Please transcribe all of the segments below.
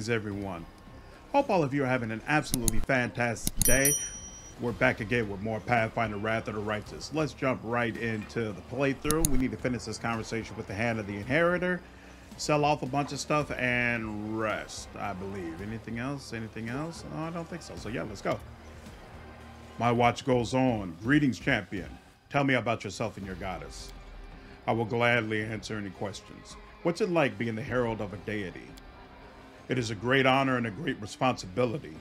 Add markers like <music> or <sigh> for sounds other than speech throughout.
Greetings, everyone. Hope all of you are having an absolutely fantastic day. We're back again with more Pathfinder Wrath of the Righteous. Let's jump right into the playthrough. We need to finish this conversation with the Hand of the Inheritor, sell off a bunch of stuff, and rest, I believe. Anything else? Anything else? No, I don't think so. So, yeah, let's go. My watch goes on. Greetings, champion. Tell me about yourself and your goddess. I will gladly answer any questions. What's it like being the herald of a deity? It is a great honor and a great responsibility.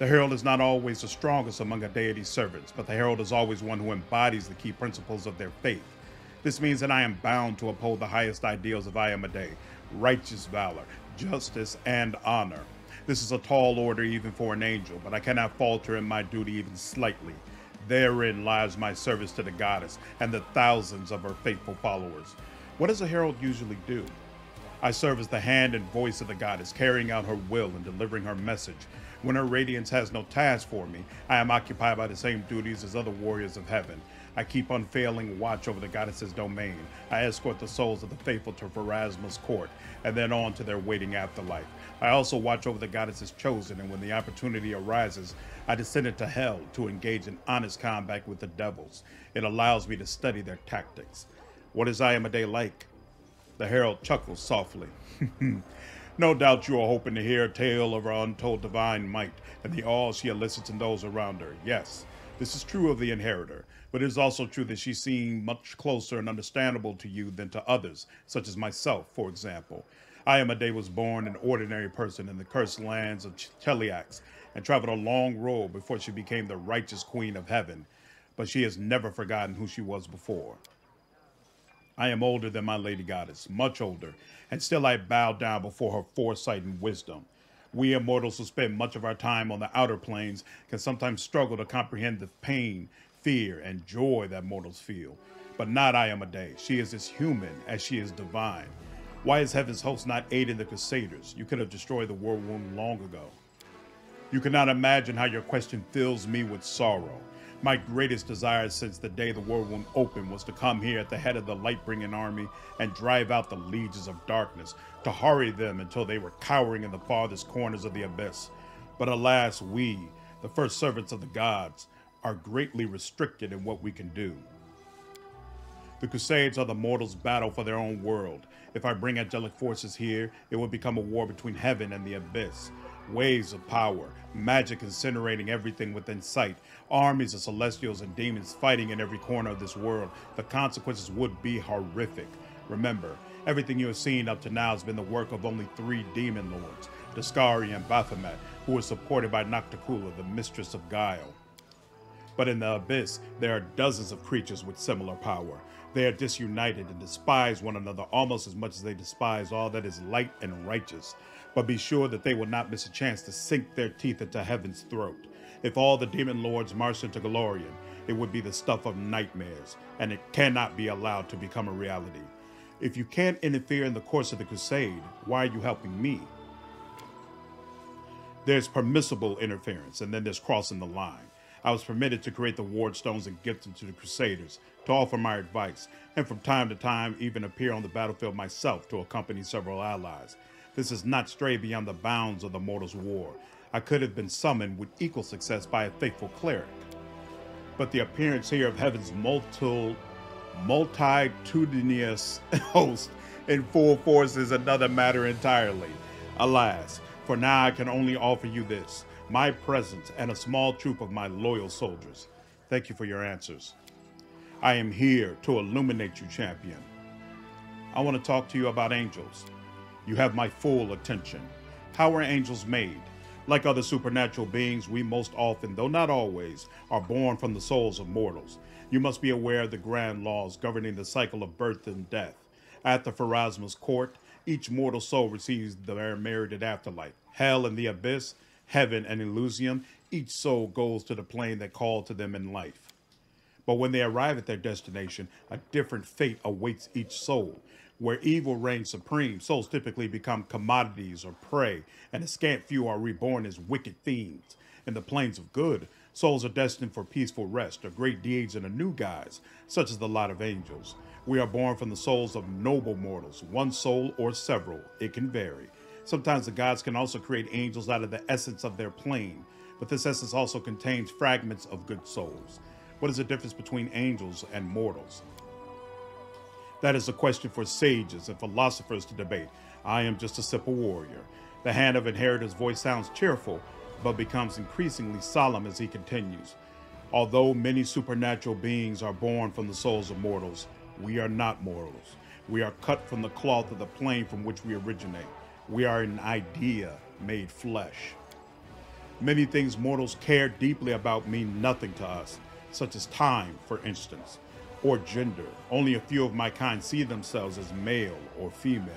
The herald is not always the strongest among a deity's servants, but the herald is always one who embodies the key principles of their faith. This means that I am bound to uphold the highest ideals of Iomedae, righteous valor, justice, and honor. This is a tall order even for an angel, but I cannot falter in my duty even slightly. Therein lies my service to the goddess and the thousands of her faithful followers. What does a herald usually do? I serve as the hand and voice of the goddess, carrying out her will and delivering her message. When her radiance has no task for me, I am occupied by the same duties as other warriors of heaven. I keep unfailing watch over the goddess's domain. I escort the souls of the faithful to Pharasma's court, and then on to their waiting afterlife. I also watch over the goddess's chosen, and when the opportunity arises, I descend into hell to engage in honest combat with the devils. It allows me to study their tactics. What is Iomedae like? The herald chuckles softly. <laughs> no doubt you are hoping to hear a tale of her untold divine might and the awe she elicits in those around her. Yes, this is true of the inheritor, but it is also true that she seems much closer and understandable to you than to others, such as myself, for example. Iomedae was born an ordinary person in the cursed lands of Cheliax and traveled a long road before she became the righteous queen of heaven, but she has never forgotten who she was before. I am older than my lady goddess, much older, and still I bow down before her foresight and wisdom. We immortals who spend much of our time on the outer planes can sometimes struggle to comprehend the pain, fear, and joy that mortals feel. But not Iomedae. She is as human as she is divine. Why is Heaven's host not aiding the Crusaders? You could have destroyed the Worldwound long ago. You cannot imagine how your question fills me with sorrow. My greatest desire since the day the Worldwound opened was to come here at the head of the light bringing army and drive out the legions of darkness, to hurry them until they were cowering in the farthest corners of the abyss. But alas, we, the first servants of the gods, are greatly restricted in what we can do. The Crusades are the mortals' battle for their own world. If I bring angelic forces here, it will become a war between heaven and the abyss. Waves of power, magic incinerating everything within sight, armies of celestials and demons fighting in every corner of this world. The consequences would be horrific. Remember, everything you have seen up to now has been the work of only three demon lords, Deskari and Baphomet, who were supported by Nocticula, the mistress of Guile. But in the abyss, there are dozens of creatures with similar power. They are disunited and despise one another almost as much as they despise all that is light and righteous. But be sure that they will not miss a chance to sink their teeth into heaven's throat. If all the demon lords marched into Golarion, it would be the stuff of nightmares, and it cannot be allowed to become a reality. If you can't interfere in the course of the crusade, why are you helping me? There's permissible interference, and then there's crossing the line. I was permitted to create the ward stones and gift them to the Crusaders, to offer my advice, and from time to time even appear on the battlefield myself to accompany several allies. This is not stray beyond the bounds of the mortal's war. I could have been summoned with equal success by a faithful cleric. But the appearance here of heaven's multi, multitudinous <laughs> host in full force is another matter entirely. Alas, for now I can only offer you this my presence, and a small troop of my loyal soldiers. Thank you for your answers. I am here to illuminate you, champion. I want to talk to you about angels. You have my full attention. How are angels made? Like other supernatural beings, we most often, though not always, are born from the souls of mortals. You must be aware of the grand laws governing the cycle of birth and death. At the Pharasma's court, each mortal soul receives their merited afterlife. Hell and the abyss heaven, and Elysium, each soul goes to the plane that called to them in life. But when they arrive at their destination, a different fate awaits each soul. Where evil reigns supreme, souls typically become commodities or prey, and a scant few are reborn as wicked fiends. In the planes of good, souls are destined for peaceful rest or great deeds in a new guise, such as the lot of angels. We are born from the souls of noble mortals, one soul or several, it can vary. Sometimes the gods can also create angels out of the essence of their plane, but this essence also contains fragments of good souls. What is the difference between angels and mortals? That is a question for sages and philosophers to debate. I am just a simple warrior. The hand of inheritor's voice sounds cheerful, but becomes increasingly solemn as he continues. Although many supernatural beings are born from the souls of mortals, we are not mortals. We are cut from the cloth of the plane from which we originate. We are an idea made flesh. Many things mortals care deeply about mean nothing to us, such as time, for instance, or gender. Only a few of my kind see themselves as male or female.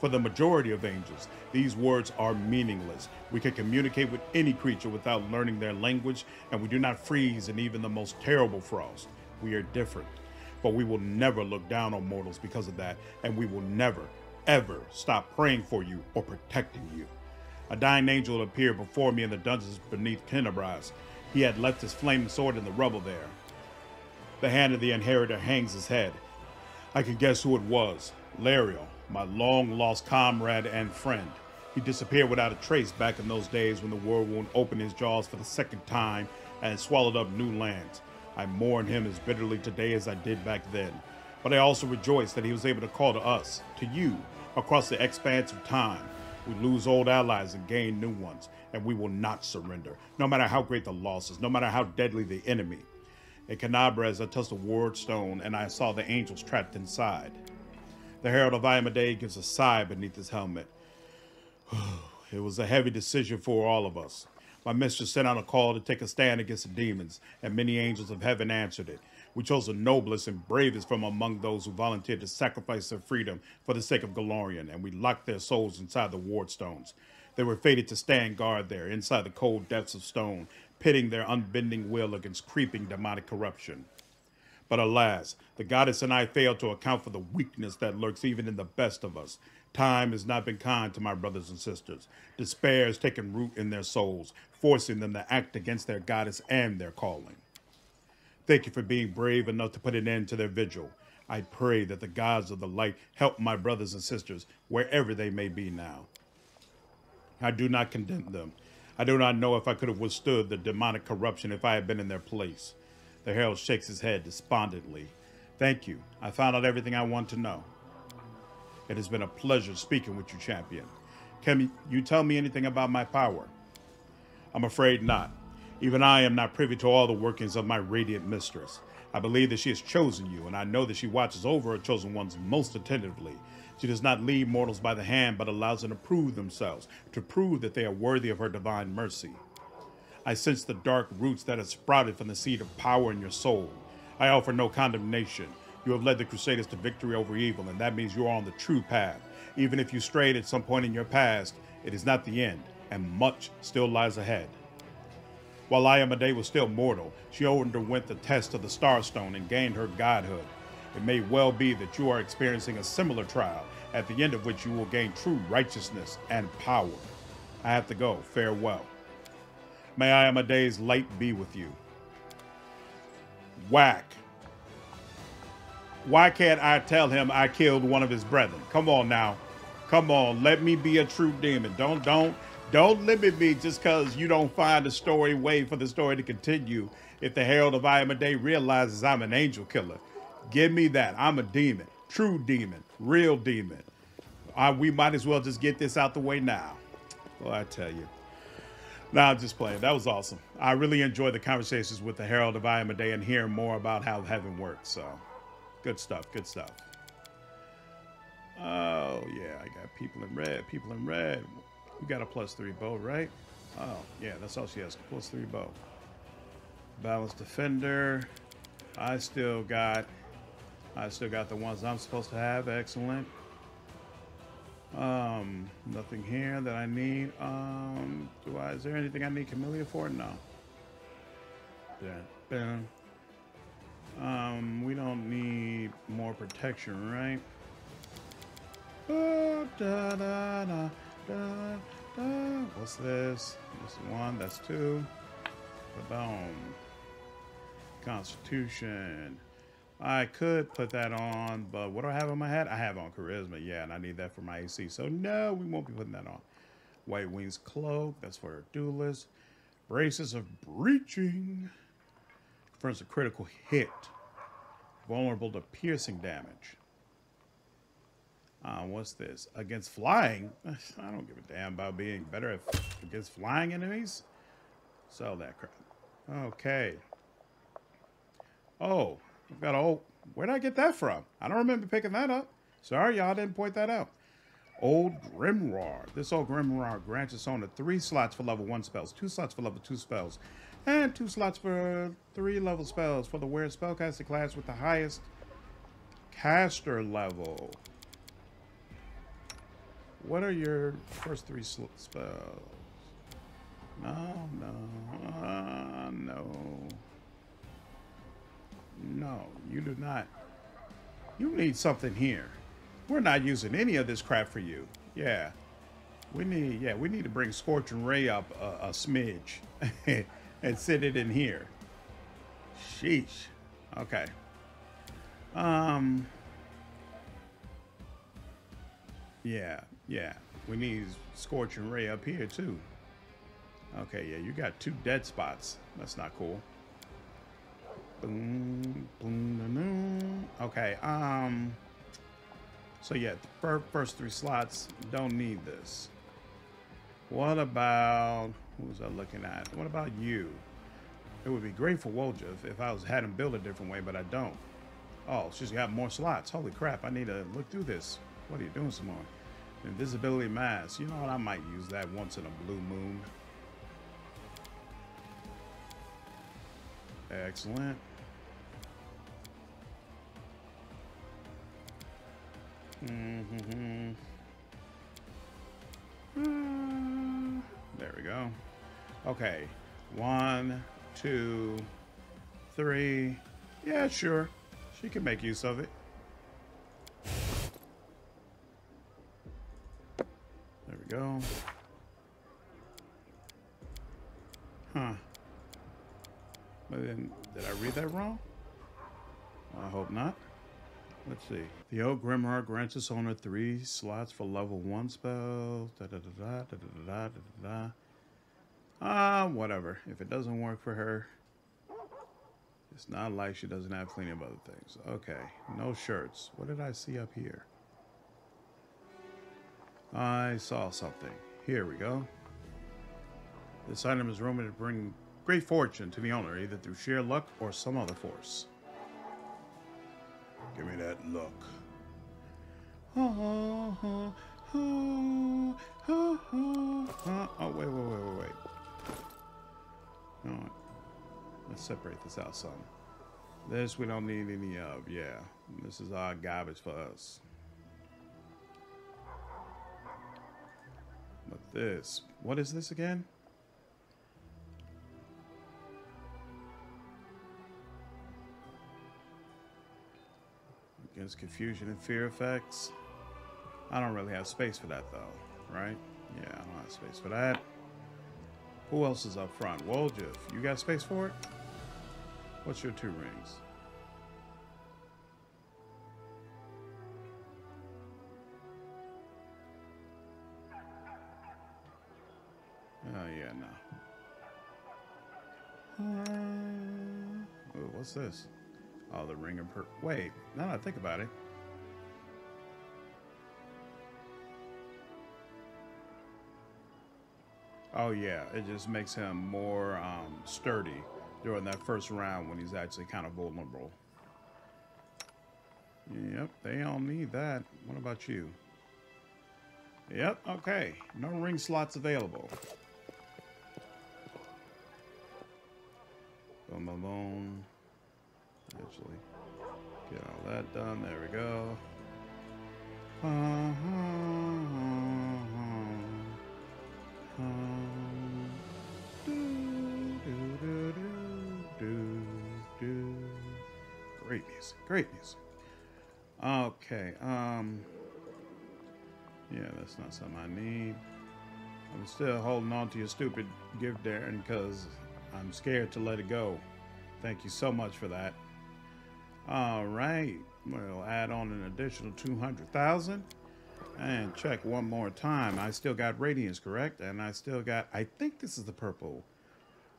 For the majority of angels, these words are meaningless. We can communicate with any creature without learning their language, and we do not freeze in even the most terrible frost. We are different. But we will never look down on mortals because of that, and we will never, ever stop praying for you or protecting you. A dying angel appeared before me in the dungeons beneath Kenabres. He had left his flaming sword in the rubble there. The hand of the inheritor hangs his head. I can guess who it was. Lariel, my long lost comrade and friend. He disappeared without a trace back in those days when the Worldwound opened his jaws for the second time and swallowed up new lands. I mourn him as bitterly today as I did back then. But I also rejoice that he was able to call to us, to you, across the expanse of time. We lose old allies and gain new ones, and we will not surrender, no matter how great the losses, no matter how deadly the enemy. In Kenabres, I touched the ward stone, and I saw the angels trapped inside. The Herald of Iomedae gives a sigh beneath his helmet. <sighs> it was a heavy decision for all of us. My mistress sent out a call to take a stand against the demons, and many angels of heaven answered it. We chose the noblest and bravest from among those who volunteered to sacrifice their freedom for the sake of Golarion, and we locked their souls inside the ward stones. They were fated to stand guard there, inside the cold depths of stone, pitting their unbending will against creeping demonic corruption. But alas, the goddess and I failed to account for the weakness that lurks even in the best of us. Time has not been kind to my brothers and sisters. Despair has taken root in their souls, forcing them to act against their goddess and their calling. Thank you for being brave enough to put an end to their vigil. I pray that the gods of the light help my brothers and sisters wherever they may be now. I do not condemn them. I do not know if I could have withstood the demonic corruption if I had been in their place. The herald shakes his head despondently. Thank you. I found out everything I want to know. It has been a pleasure speaking with you, champion. Can you tell me anything about my power? I'm afraid not. Even I am not privy to all the workings of my radiant mistress. I believe that she has chosen you, and I know that she watches over her chosen ones most attentively. She does not lead mortals by the hand, but allows them to prove themselves, to prove that they are worthy of her divine mercy. I sense the dark roots that have sprouted from the seed of power in your soul. I offer no condemnation. You have led the Crusaders to victory over evil, and that means you are on the true path. Even if you strayed at some point in your past, it is not the end, and much still lies ahead. While Iomedae was still mortal, she underwent the test of the Starstone and gained her godhood. It may well be that you are experiencing a similar trial, at the end of which you will gain true righteousness and power. I have to go. Farewell. May Iomedae's light be with you. Whack. Why can't I tell him I killed one of his brethren? Come on now. Come on. Let me be a true demon. Don't, don't, don't limit me just because you don't find a story way for the story to continue. If the Herald of Iomedae realizes I'm an angel killer, give me that. I'm a demon. True demon. Real demon. Uh, we might as well just get this out the way now. Well, I tell you. Now, I'm just playing. That was awesome. I really enjoy the conversations with the Herald of Iomedae and hearing more about how heaven works. So, good stuff. Good stuff. Oh, yeah. I got people in red. People in red. We got a plus three bow, right? Oh, yeah. That's all she has. Plus three bow. Balanced defender. I still got... I still got the ones I'm supposed to have. Excellent. Um, nothing here that I need. Um, do I, is there anything I need Camellia for? No. Dun, Um, we don't need more protection, right? Oh, da, da, da, da, da. What's this? This one, that's two. Boom. Constitution. I could put that on, but what do I have on my head? I have on charisma, yeah, and I need that for my AC. So no, we won't be putting that on. White Wings Cloak, that's for a duelist. Braces of Breaching. First a critical hit. Vulnerable to piercing damage. Uh, what's this? Against flying? <laughs> I don't give a damn about being better at, against flying enemies. Sell that crap. Okay. Oh, I've got old. Where'd I get that from? I don't remember picking that up. Sorry, y'all didn't point that out. Old Grimoire. This old Grimoire grants its owner three slots for level one spells, two slots for level two spells, and two slots for three level spells for the weird spellcaster class with the highest caster level. What are your first three spells? No, no, uh, no. No, you do not. You need something here. We're not using any of this crap for you. Yeah. We need, yeah, we need to bring Scorching Ray up a, a smidge <laughs> and sit it in here. Sheesh. Okay. Um. Yeah, yeah. We need Scorching Ray up here too. Okay, yeah, you got two dead spots. That's not cool. Boom, boom, okay, um... So yeah, first three slots don't need this. What about... Who was I looking at? What about you? It would be great for Woljif if I was had him build a different way, but I don't. Oh, she's got more slots. Holy crap, I need to look through this. What are you doing, Simone? Invisibility mask. You know what? I might use that once in a blue moon. Excellent. Mm -hmm. There we go. Okay. One, two, three. Yeah, sure. She can make use of it. There we go. Huh. But then, did I read that wrong? I hope not. Let's see. The old Grimoire grants its owner three slots for level one spells. Da da da da da da da da da. Ah, whatever. If it doesn't work for her, it's not like she doesn't have plenty of other things. Okay, no shirts. What did I see up here? I saw something. Here we go. This item is rumored to bring great fortune to the owner, either through sheer luck or some other force. Give me that look. Oh, wait, wait, wait, wait, wait. No, let's separate this out some. This we don't need any of, yeah. This is our garbage for us. But this, what is this again? Confusion and fear effects. I don't really have space for that though, right? Yeah, I don't have space for that. Who else is up front? Woljif, you got space for it? What's your two rings? Oh, yeah, no. Uh, what's this? Oh, the ring of per. Wait, now that I think about it. Oh yeah, it just makes him more um, sturdy during that first round when he's actually kind of vulnerable. Yep, they all need that. What about you? Yep, okay. No ring slots available. Boom, boom, boom. Actually, get all that done. There we go. Uh-huh, uh-huh, uh-huh. Great music. Great music. Okay. Um. Yeah, that's not something I need. I'm still holding on to your stupid gift, Darren, because I'm scared to let it go. Thank you so much for that. All right. We'll add on an additional 200,000 and check one more time. I still got radiance, correct? And I still got, I think this is the purple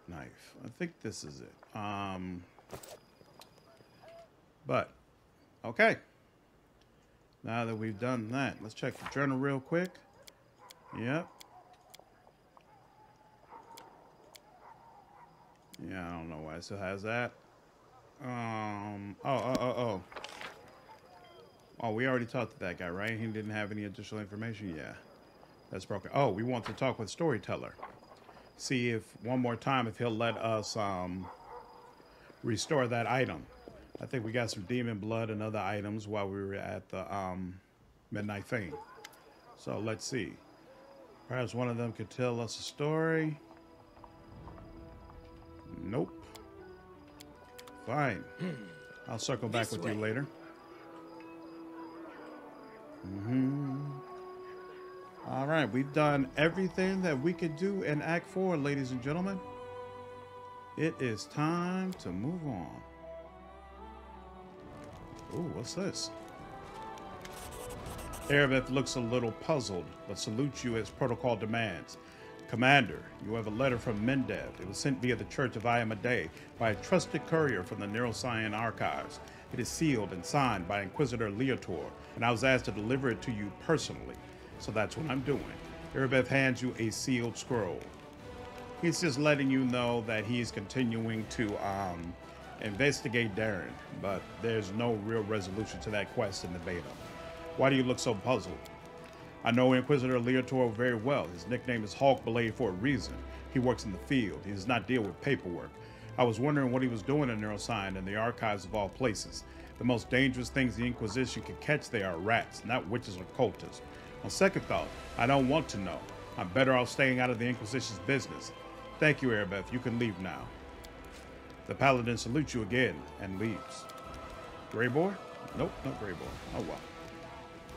knife. I think this is it. Um, but, okay. Now that we've done that, let's check the journal real quick. Yep. Yeah, I don't know why it still has that. Um, oh, oh, oh, oh. Oh, we already talked to that guy, right? He didn't have any additional information? Yeah. That's broken. Oh, we want to talk with Storyteller. See if, one more time, if he'll let us um, restore that item. I think we got some demon blood and other items while we were at the um, Midnight Fane. So let's see. Perhaps one of them could tell us a story. Nope. Fine. I'll circle back This with way. you later. hmm All right, we've done everything that we could do in Act 4, ladies and gentlemen. It is time to move on. Ooh, what's this? Irabeth looks a little puzzled, but salutes you as protocol demands. Commander, you have a letter from Mendev. It was sent via the Church of Iomedae by a trusted courier from the Nerosyan Archives. It is sealed and signed by Inquisitor Leotor, and I was asked to deliver it to you personally. So that's what I'm doing. Irabeth hands you a sealed scroll. He's just letting you know that he's continuing to um, investigate Darren, but there's no real resolution to that quest in the beta. Why do you look so puzzled? I know Inquisitor Leotor very well. His nickname is Hawkblade for a reason. He works in the field. He does not deal with paperwork. I was wondering what he was doing in Nerosyan and the archives of all places. The most dangerous things the Inquisition can catch there are rats, not witches or cultists. On second thought, I don't want to know. I'm better off staying out of the Inquisition's business. Thank you, Irabeth. You can leave now. The Paladin salutes you again and leaves. Greybor? Nope, not Greybor. Oh well.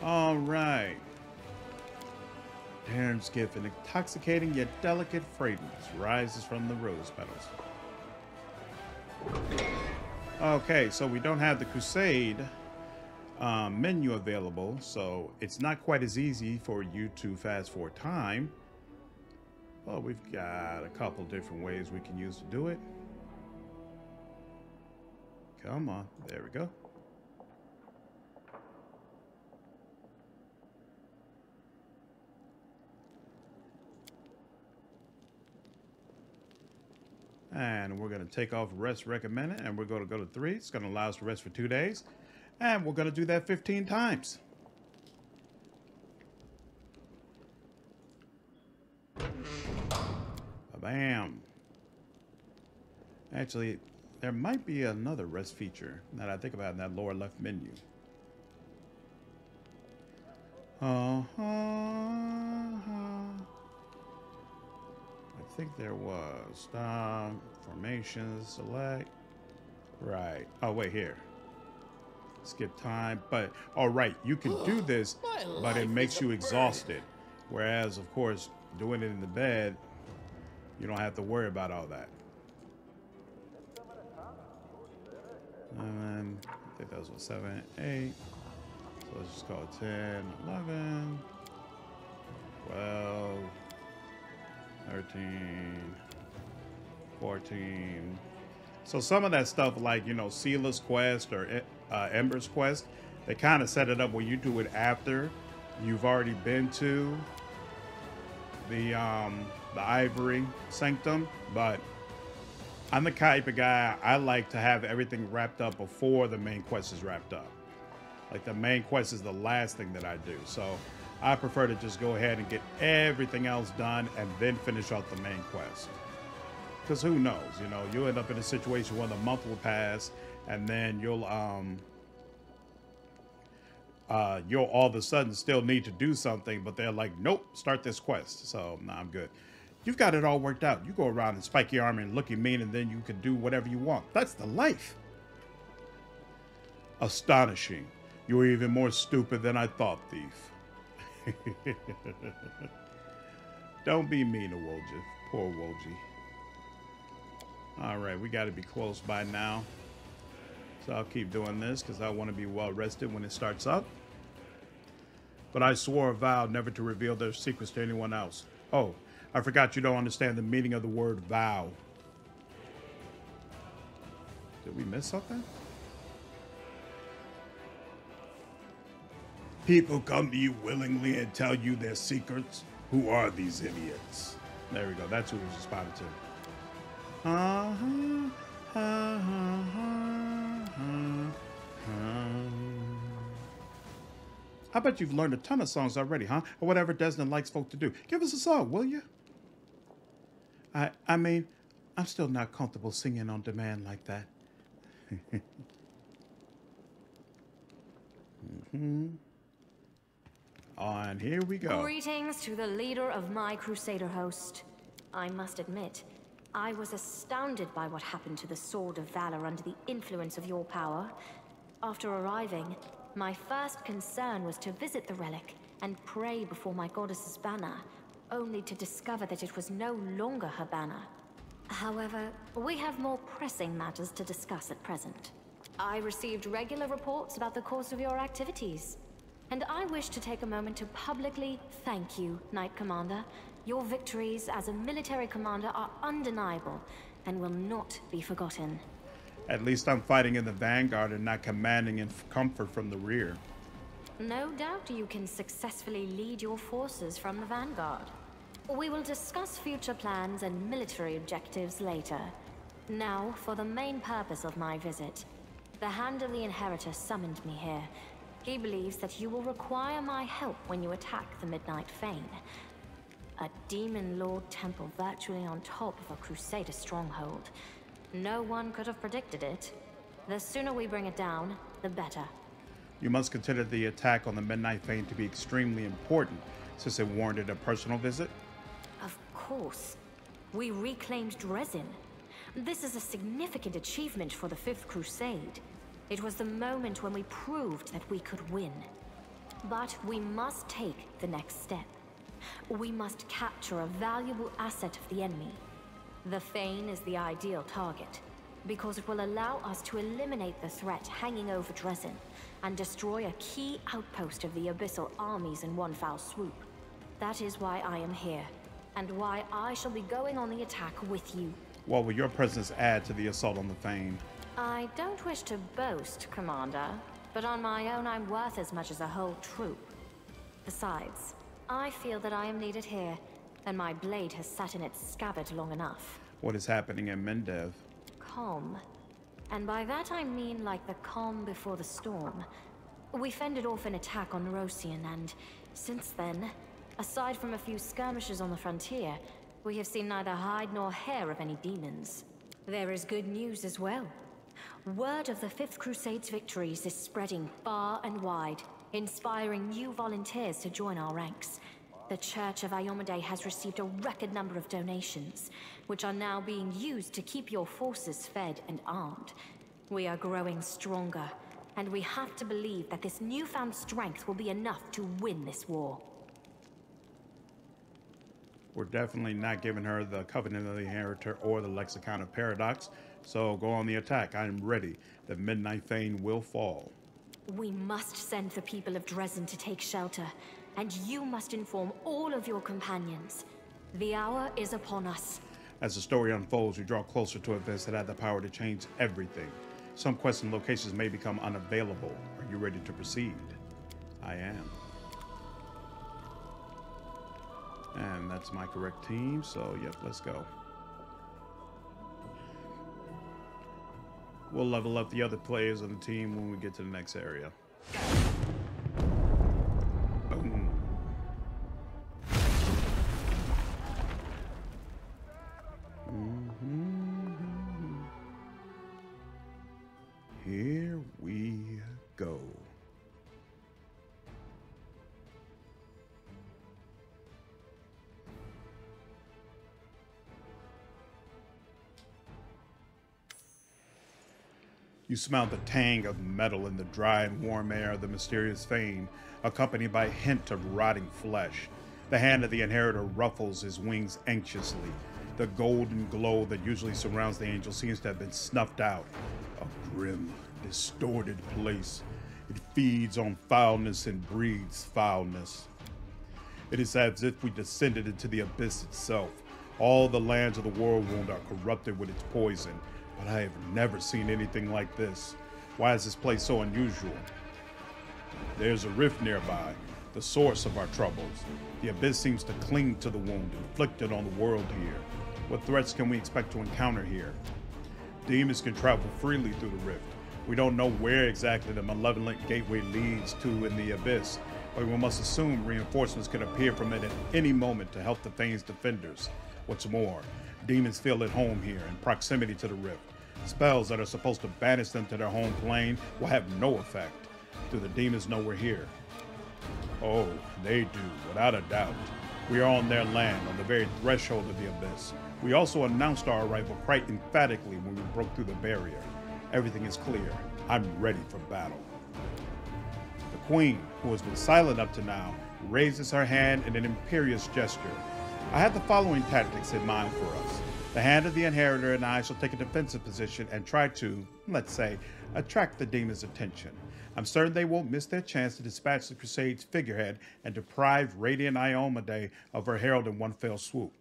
All right. Darren's gift, an intoxicating yet delicate fragrance, rises from the rose petals. Okay, so we don't have the Crusade um, menu available, so it's not quite as easy for you to fast forward time. Well, we've got a couple different ways we can use to do it. Come on, there we go. And we're going to take off rest recommended and we're going to go to three. It's going to allow us to rest for two days. And we're going to do that 15 times. Bam. Actually, there might be another rest feature that I think about in that lower left menu. Uh-huh. I think there was. Um, formations, select. Right. Oh, wait, here. Skip time. But, all right, you can do this, but it makes you exhausted. Whereas, of course, doing it in the bed, you don't have to worry about all that. And then, I think that was what, 7, 8. So let's just call it 10, 11, 12, 13, 14. So some of that stuff, like, you know, Seelah's Quest or uh, Ember's Quest, they kind of set it up where you do it after you've already been to the um, the Ivory Sanctum. But I'm the type of guy, I like to have everything wrapped up before the main quest is wrapped up. Like the main quest is the last thing that I do. So I prefer to just go ahead and get everything else done and then finish off the main quest. Because who knows, you know, you'll end up in a situation where the month will pass and then you'll um uh you'll all of a sudden still need to do something, but they're like, nope, start this quest. So nah, I'm good. You've got it all worked out. You go around in spiky armor and looking mean, and then you can do whatever you want. That's the life. Astonishing. You're even more stupid than I thought, thief. <laughs> Don't be mean to Wolji. Poor Wolji. All right, we got to be close by now. So I'll keep doing this because I want to be well rested when it starts up. But I swore a vow never to reveal their secrets to anyone else. Oh, I forgot you don't understand the meaning of the word vow. Did we miss something? People come to you willingly and tell you their secrets. Who are these idiots? There we go. That's who was responding to. I bet you've learned a ton of songs already, huh? Or whatever Desmond likes folk to do. Give us a song, will you? I I mean, I'm still not comfortable singing on demand like that. <laughs> mm-hmm. On here we go. Greetings to the leader of my Crusader host. I must admit, I was astounded by what happened to the Sword of Valor under the influence of your power. After arriving, my first concern was to visit the relic and pray before my goddess's banner, only to discover that it was no longer her banner. However, we have more pressing matters to discuss at present. I received regular reports about the course of your activities, and I wish to take a moment to publicly thank you, Knight Commander, your victories as a military commander are undeniable and will not be forgotten. At least I'm fighting in the vanguard and not commanding in comfort from the rear. No doubt you can successfully lead your forces from the vanguard. We will discuss future plans and military objectives later. Now, for the main purpose of my visit. The Hand of the Inheritor summoned me here. He believes that you will require my help when you attack the Midnight Fane. A Demon Lord temple virtually on top of a Crusader stronghold. No one could have predicted it. The sooner we bring it down, the better. You must consider the attack on the Midnight Fane to be extremely important, since it warranted a personal visit? Of course. We reclaimed Drezen. This is a significant achievement for the Fifth Crusade. It was the moment when we proved that we could win. But we must take the next step. We must capture a valuable asset of the enemy. The Fane is the ideal target, because it will allow us to eliminate the threat hanging over Drezen and destroy a key outpost of the Abyssal armies in one foul swoop. That is why I am here, and why I shall be going on the attack with you. What will your presence add to the assault on the Fane? I don't wish to boast, Commander, but on my own I'm worth as much as a whole troop. Besides, I feel that I am needed here, and my blade has sat in its scabbard long enough. What is happening in Mendev? Calm. And by that I mean like the calm before the storm. We fended off an attack on Roscian, and since then, aside from a few skirmishes on the frontier, we have seen neither hide nor hair of any demons. There is good news as well. Word of the Fifth Crusade's victories is spreading far and wide, inspiring new volunteers to join our ranks. The Church of Iomedae has received a record number of donations, which are now being used to keep your forces fed and armed. We are growing stronger, and we have to believe that this newfound strength will be enough to win this war. We're definitely not giving her the Covenant of the Inheritor or the Lexicon of Paradox, so go on the attack. I am ready. The Midnight Fane will fall. We must send the people of Drezen to take shelter, and you must inform all of your companions. The hour is upon us. As the story unfolds, we draw closer to events that have the power to change everything. Some quests and locations may become unavailable. Are you ready to proceed? I am. And that's my correct team, so yep, let's go. We'll level up the other players on the team when we get to the next area. Smell the tang of metal in the dry and warm air of the mysterious fane, accompanied by a hint of rotting flesh. The hand of the inheritor ruffles his wings anxiously. The golden glow that usually surrounds the angel seems to have been snuffed out. A grim distorted place. It feeds on foulness and breeds foulness. It is as if we descended into the abyss itself. All the lands of the Worldwound are corrupted with its poison, but I have never seen anything like this. Why is this place so unusual? There's a rift nearby, the source of our troubles. The abyss seems to cling to the wound inflicted on the world here. What threats can we expect to encounter here? Demons can travel freely through the rift. We don't know where exactly the malevolent gateway leads to in the abyss, but we must assume reinforcements can appear from it at any moment to help the Fane's defenders. What's more, demons feel at home here in proximity to the rift. Spells that are supposed to banish them to their home plane will have no effect. Do the demons know we're here? Oh, they do, without a doubt. We are on their land, on the very threshold of the abyss. We also announced our arrival quite emphatically when we broke through the barrier. Everything is clear. I'm ready for battle. The queen, who has been silent up to now, raises her hand in an imperious gesture. I have the following tactics in mind for us. The hand of the inheritor and I shall take a defensive position and try to, let's say, attract the demon's attention. I'm certain they won't miss their chance to dispatch the Crusade's figurehead and deprive Radiant Iomedae of her herald in one fell swoop.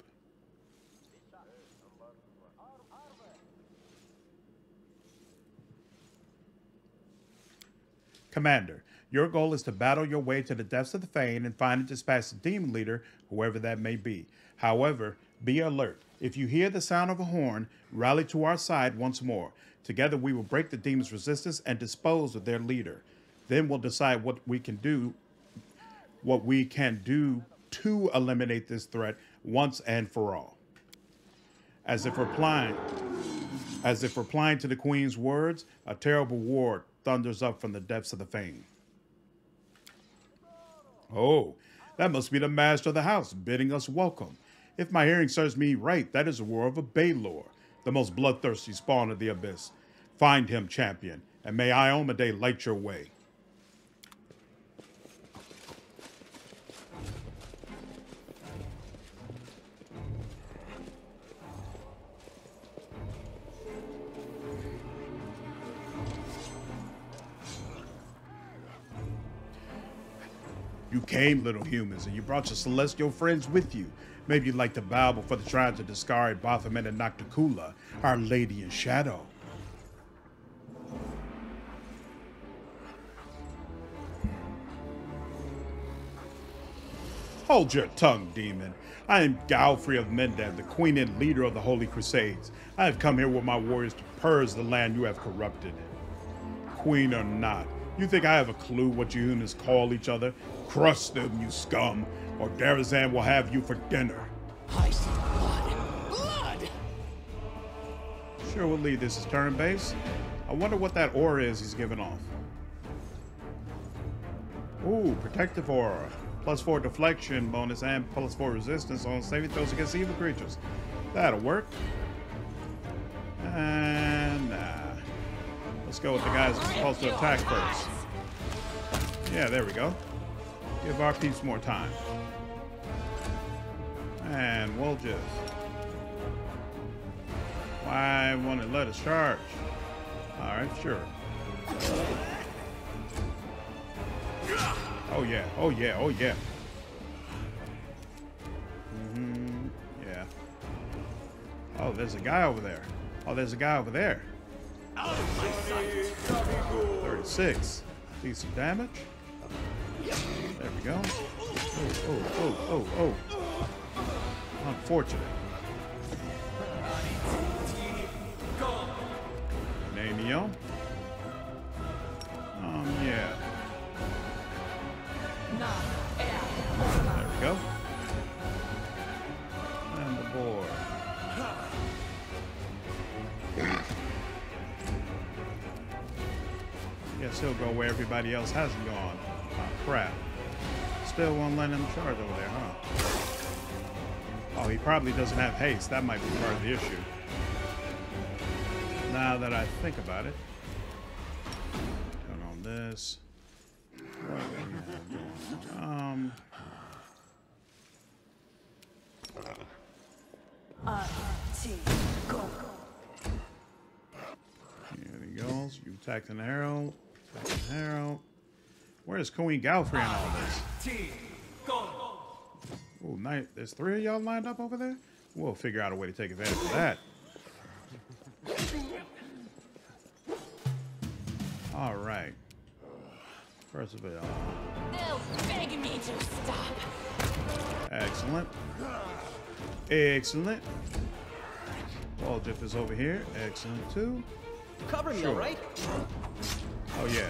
Commander, your goal is to battle your way to the depths of the Fane and find and dispatch the demon leader, whoever that may be. However, be alert. If you hear the sound of a horn, rally to our side once more. Together we will break the demon's resistance and dispose of their leader. Then we'll decide what we can do what we can do to eliminate this threat once and for all. As if replying as if replying to the queen's words, a terrible war thunders up from the depths of the fane. Oh, that must be the master of the house bidding us welcome. If my hearing serves me right, that is the roar of a Balor, the most bloodthirsty spawn of the abyss. Find him, champion, and may Iomedae light your way. You came, little humans, and you brought your celestial friends with you. Maybe you'd like to bow before the shrines of Deskari, Baphomet, and Nocticula, our lady in shadow. Hold your tongue, demon. I am Galfrey of Mendev, the queen and leader of the Holy Crusades. I have come here with my warriors to purge the land you have corrupted. Queen or not, you think I have a clue what you humans call each other? Crush them, you scum, or Darazan will have you for dinner. I see blood. Blood! Sure lead this is turn base. I wonder what that aura is he's giving off. Ooh, protective aura. Plus four deflection bonus and plus four resistance on saving throws against evil creatures. That'll work. And. Let's go with the guys that's supposed to attack first. Yeah, there we go. Give our peeps more time. And we'll just... Why want to let us charge? Alright, sure. Oh yeah, oh yeah, oh yeah. Mm-hmm, yeah. Oh, there's a guy over there. Oh, there's a guy over there. 36. Decent damage. There we go. Oh, oh, oh, oh, oh. Unfortunate. Namio. Um, yeah. There we go. And the board. Guess he'll go where everybody else hasn't gone. Oh, crap. Still won't let him charge over there, huh? Oh, he probably doesn't have haste. That might be part of the issue. Now that I think about it. Turn on this. What do we have going on? Um... Here he goes. You attacked an Harold. Attacking Harold. Where's Queen Galfrey in all this? Oh, night. There's three of y'all lined up over there? We'll figure out a way to take advantage of that. All right. First of all, They'll beg me to stop. excellent. Excellent. Wall dip is over here. Excellent too. Cover me, Sure. all right? Oh yeah.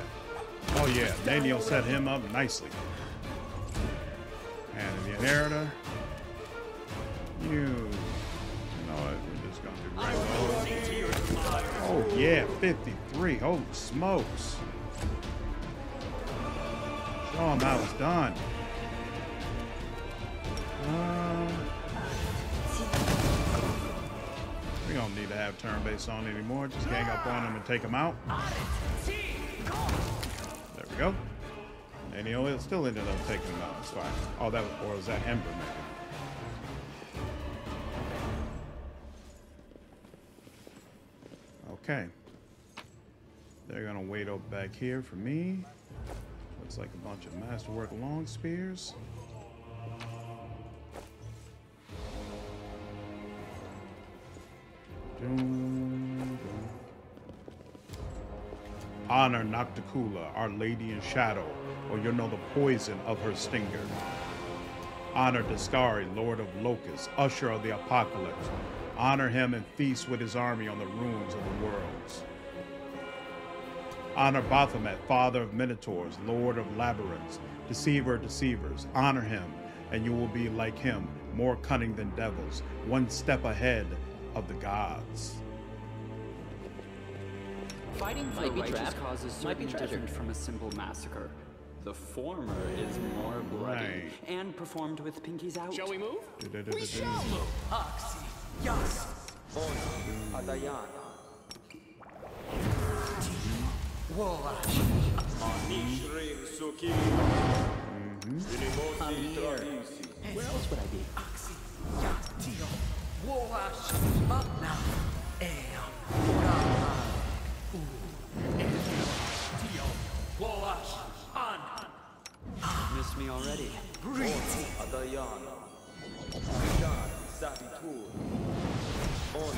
Oh yeah. Daniel set him up nicely. And the inheritor. You. You know what? We're just gonna do right Oh yeah, 53. Holy smokes. Show him how it's done. Um, we don't need to have turn base on anymore. Just gang up on him and take him out. There we go. And he only still ended up taking him out. It's fine. Oh, that was, or was that Ember maybe? Okay. They're gonna wait up back here for me. Looks like a bunch of masterwork long spears. Dun, dun. Honor Nocticula, Our Lady in Shadow, or you'll know the poison of her stinger. Honor Deskari, Lord of Locusts, Usher of the Apocalypse. Honor him and feast with his army on the ruins of the worlds. Honor Baphomet, Father of Minotaurs, Lord of Labyrinths, Deceiver of Deceivers. Honor him, and you will be like him, more cunning than devils, one step ahead of the gods. Fighting for Might be righteous trap, causes might be different from a simple massacre. The former is more bloody Right. and performed with pinkies out. Shall we move? Du-du-du-du-du. Oxy. Yas. Where else would I be? Oxy. Yatio. Woash. Magna. Eam. Rama. U. Tio. Woash. An. Miss me already. Briti. Adayana. Sabitur. On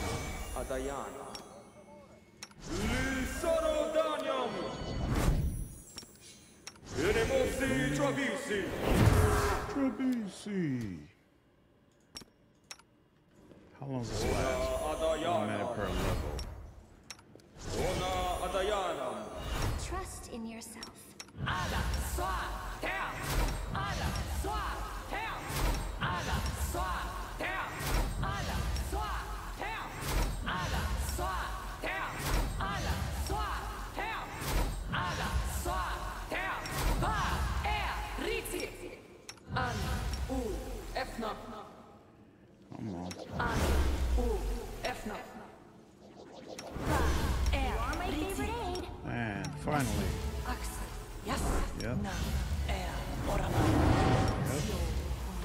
Adayana. Lisano Danyam. Enemosi Travisi. Trabisi. How long does this last? One minute per level. Ona Adayana. Trust in yourself. Ada. Swa. Down. Ada. Swa. Down. Ada. Swa. Down. Ada. Swa. Down. Ada. Swa. Down. Ada. Swa. Down. Ada. Swa. Down. Ba. Er. Riti. An. U. Efna. An. U. finally. Yes. Yep. Na. Er. Orama.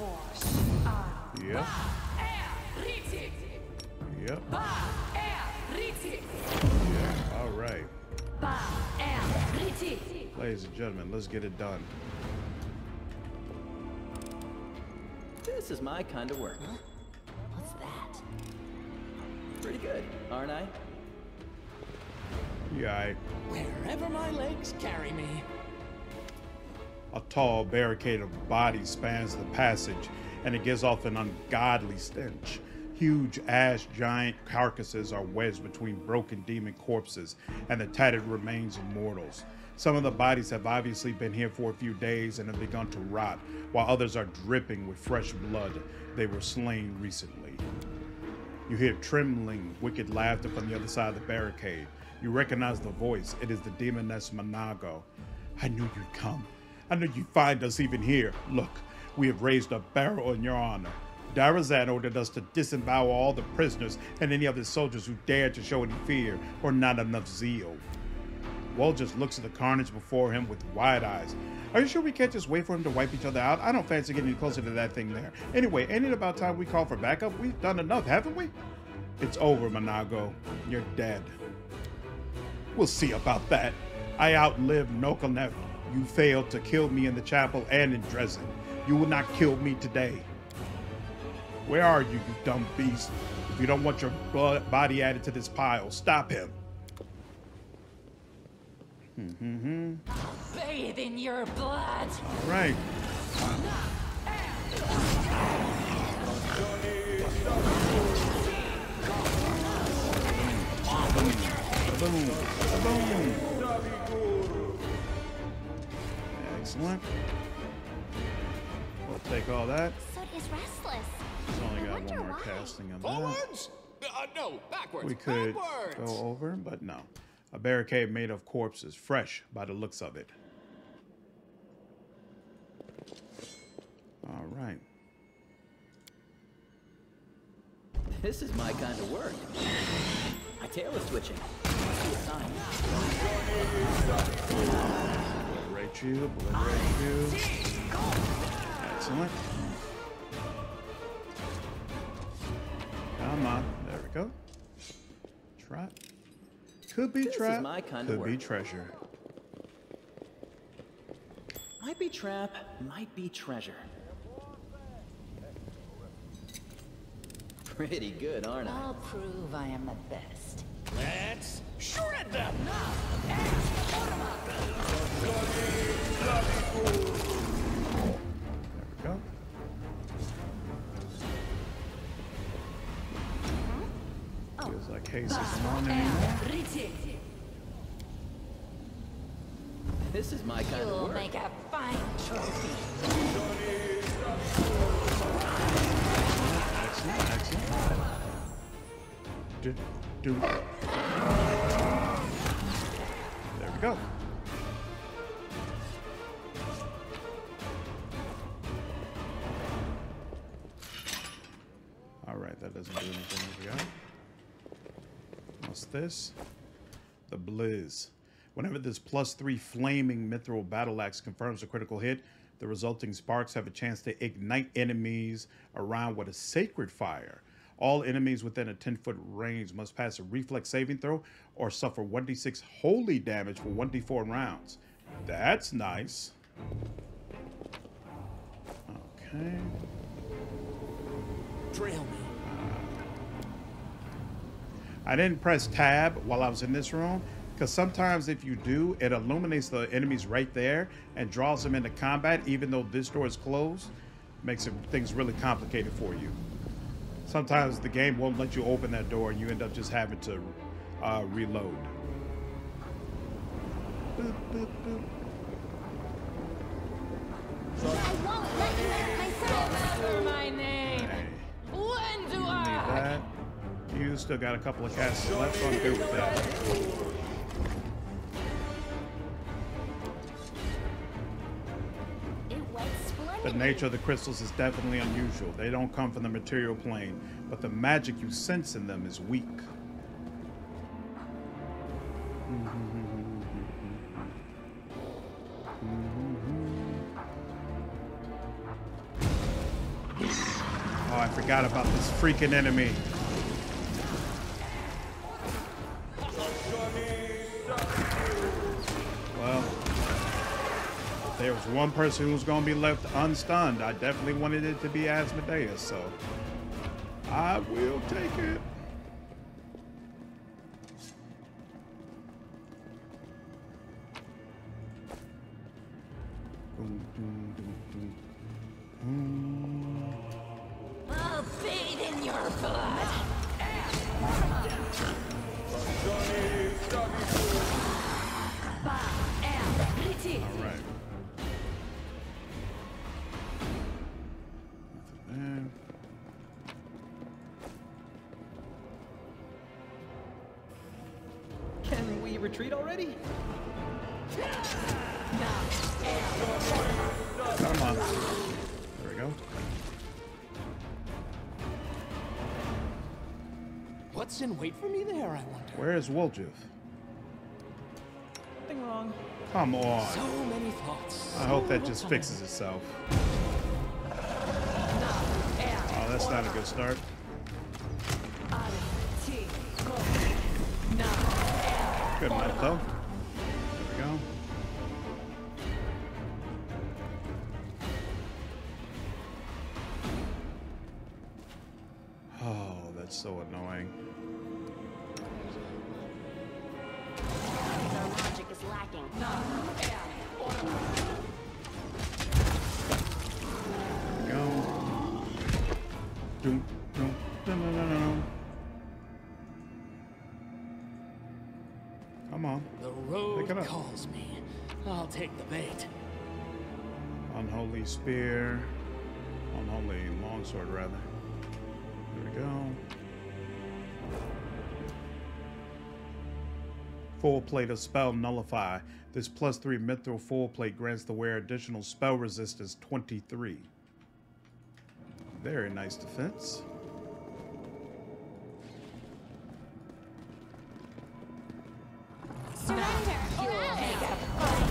Wash. An. Yep. Er. Yep. Ba. Riti. Yeah. All right. Ba. Riti. Ladies and gentlemen, let's get it done. This is my kind of work. What's that? Pretty good, aren't I? Yeah, I- Wherever my legs carry me. a tall barricade of bodies spans the passage, and it gives off an ungodly stench. Huge ash giant carcasses are wedged between broken demon corpses and the tattered remains of mortals. Some of the bodies have obviously been here for a few days and have begun to rot, while others are dripping with fresh blood. They were slain recently. You hear trembling, wicked laughter from the other side of the barricade. You recognize the voice. It is the demoness Minagho. I knew you'd come. I knew you'd find us even here. Look, we have raised a barrel in your honor. Darazan ordered us to disembowel all the prisoners and any of his soldiers who dared to show any fear or not enough zeal. Wall just looks at the carnage before him with wide eyes. Are you sure we can't just wait for him to wipe each other out? I don't fancy getting closer to that thing there. Anyway, ain't it about time we call for backup? We've done enough, haven't we? It's over, Minagho. You're dead. We'll see about that. I outlived Nokonev. You failed to kill me in the chapel and in Drezen. You will not kill me today. Where are you, you dumb beast? If you don't want your blood, body added to this pile, stop him. Mm-hmm. Bathe in your blood. All right. Boom. Boom. Excellent. We'll take all that. Sud is restless. It's only I got wonder one more why. casting of that. Forwards? Uh, no, backwards. We could backwards. go over, but no. A barricade made of corpses, fresh by the looks of it. All right. This is my kind of work. My tail is twitching. Must be a sign. Obliterate you, obliterate you. Excellent. Come on. There we go. Trap. Could be This is trap. my kind of Could be work. treasure. Might be trap, might be treasure. Pretty good, aren't I? I'll prove I am the best. Let's shred them. There we go. Feels like Hayes isn't anymore. This is my kind of You'll work. make a fine trophy. Excellent, excellent. Do, do. There we go. All right, that doesn't do anything. We got? What's this? The Blizz. Whenever this plus three flaming mithril battle axe confirms a critical hit, the resulting sparks have a chance to ignite enemies around with a sacred fire. All enemies within a 10 foot range must pass a reflex saving throw or suffer 1d6 holy damage for 1d4 rounds. That's nice. Okay. Trail me. I didn't press tab while I was in this room because sometimes if you do, it illuminates the enemies right there and draws them into combat, even though this door is closed. Makes it, things really complicated for you. Sometimes the game won't let you open that door and you end up just having to uh, reload. Boop, boop, boop. I won't let you hurt my son. Remember my name. Hey, When do need I? that. You still got a couple of casts left, on I'm with that. The nature of the crystals is definitely unusual. They don't come from the material plane, but the magic you sense in them is weak. <laughs> Oh, I forgot about this freaking enemy. There was one person who was going to be left unstunned, I definitely wanted it to be Asmodeus, so I will take it. I'll bathe in your blood. Retreat already? Come on. There we go. What's in wait for me there, I wonder? Where is Woljif? Nothing wrong. Come on. So many thoughts. I hope that just fixes itself. Oh, that's not a good start. Good though. There we go. Oh, that's so annoying. Take the bait. Unholy spear. Unholy longsword, rather. There we go. Full plate of spell nullify. This plus three mithril full plate grants the wearer additional spell resistance 23. Very nice defense. Surrender or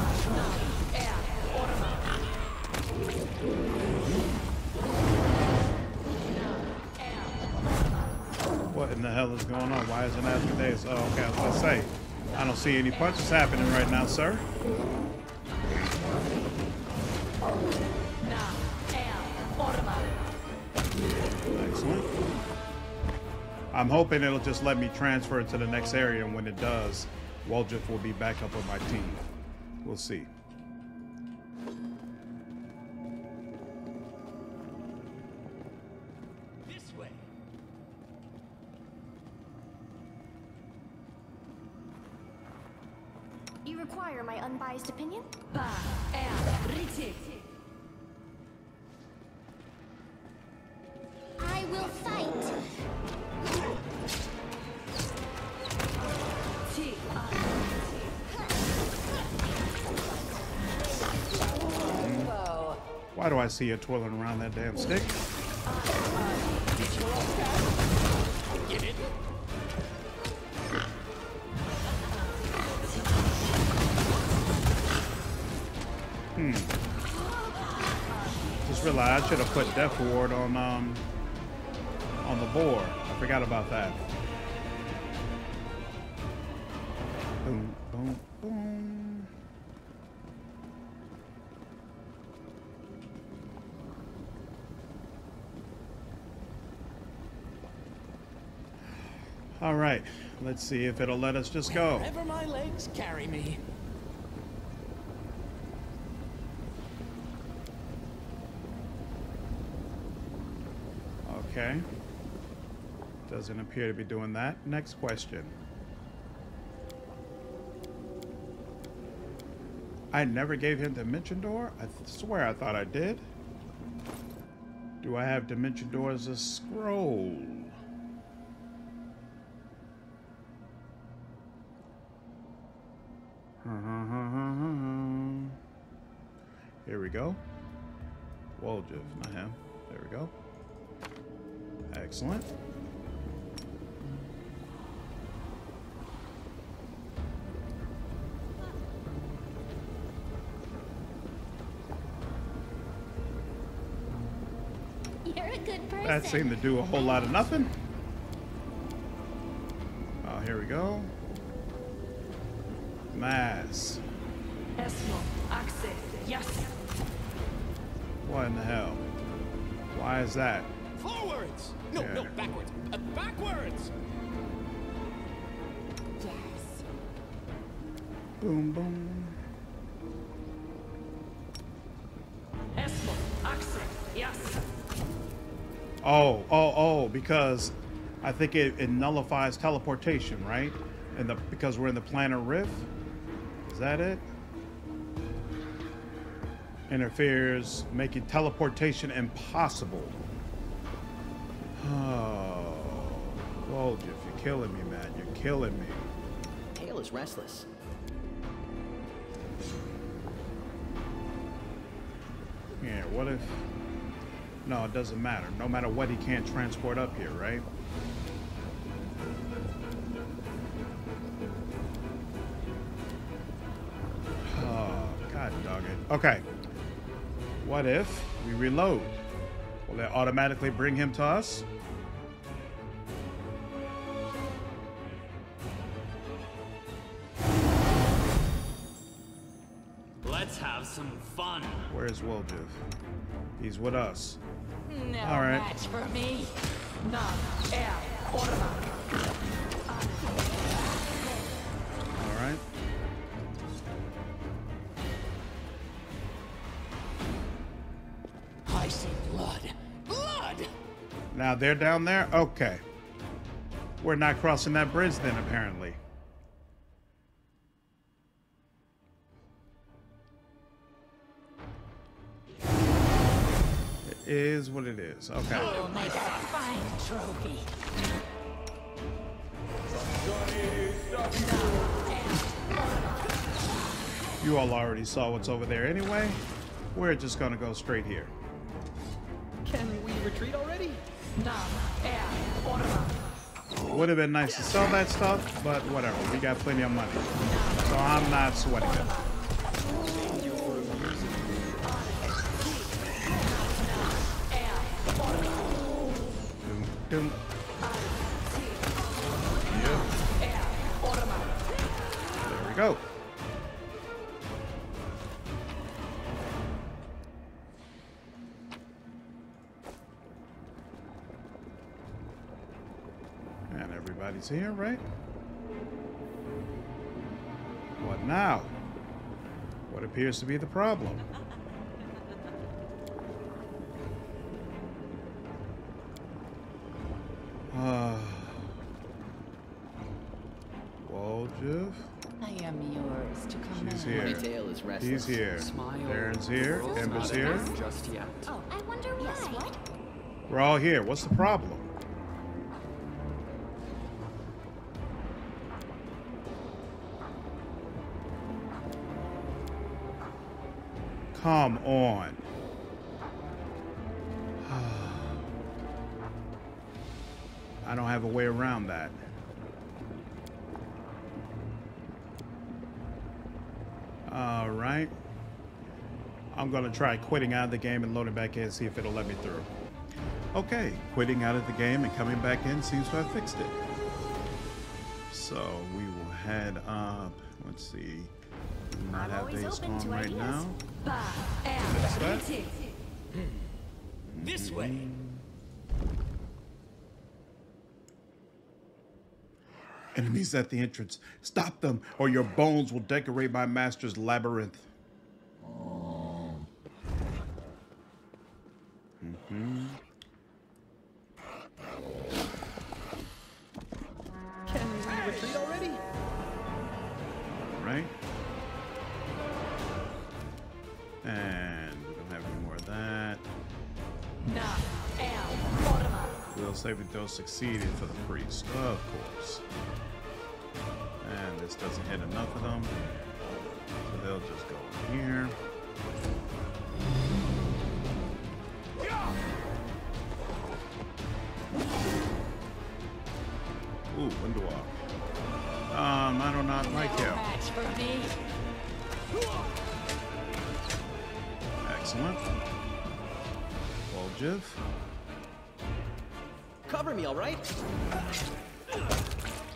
What in the hell is going on? Why isn't days? Oh, okay, I was say. I don't see any punches happening right now, sir. Excellent. I'm hoping it'll just let me transfer to the next area, and when it does, Woljif will be back up on my team. We'll see. You my unbiased opinion? Ba riti. I will fight. Why do I see you twirling around that damn stick? Just realized I should have put Death Ward on um on the board. I forgot about that. Boom, boom, boom. All right, let's see if it'll let us just go. Wherever my legs carry me. Okay. Doesn't appear to be doing that. Next question. I never gave him Dimension Door? I swear I thought I did. Do I have Dimension Door as a scroll? <laughs> Here we go. Woljif, not him. There we go. Excellent. You're a good person. That seemed to do a whole lot of nothing. Oh, here we go. Mass. esmo axe. Yes. What in the hell? Why is that? Forwards! No, no, backwards. Uh, backwards! Yes. Boom, boom. Esmo axe. Yes. Oh, oh, oh, because I think it, it nullifies teleportation, right? And the because we're in the planar rift. Is that it? Interferes, making teleportation impossible. Killing me, man. You're killing me. Tail is restless. Yeah, what if... No, it doesn't matter. No matter what, he can't transport up here, right? Oh, God dog it. Okay. What if we reload? Will that automatically bring him to us? Fun. Where's Woljif? He's with us. No All right. match for me. None. Air. All right. I see blood. Blood! Now they're down there? Okay. We're not crossing that bridge then, apparently. Is what it is. Okay. We'll make a fine trophy. You all already saw what's over there anyway. We're just gonna go straight here. Can we retreat already? None. Would have been nice to sell that stuff, but whatever. We got plenty of money. So I'm not sweating it. Doom, doom. There we go. And everybody's here, right? What now? What appears to be the problem? <sighs> Woljif? I am yours to command. She's My here. tail is restless. He's here. Smile. Daeran's here. World's Ember's here. Just yet. Oh, I wonder why. Yes, what? We're all here. What's the problem? Come on. I don't have a way around that. All right. I'm going to try quitting out of the game and loading back in and see if it'll let me through. Okay, quitting out of the game and coming back in seems to have fixed it. So we will head up. Let's see. Not I'm have always days open gone to right ideas. now. Ba. Air. That's that. Ritik. This way. Mm-hmm. Enemies at the entrance. Stop them, or your bones will decorate my master's labyrinth. Can saving throw succeeded for the priest, of course. And this doesn't hit enough of them. So they'll just go in here. Ooh, window off. Um, I do not like him. match for me. Cover me, all right?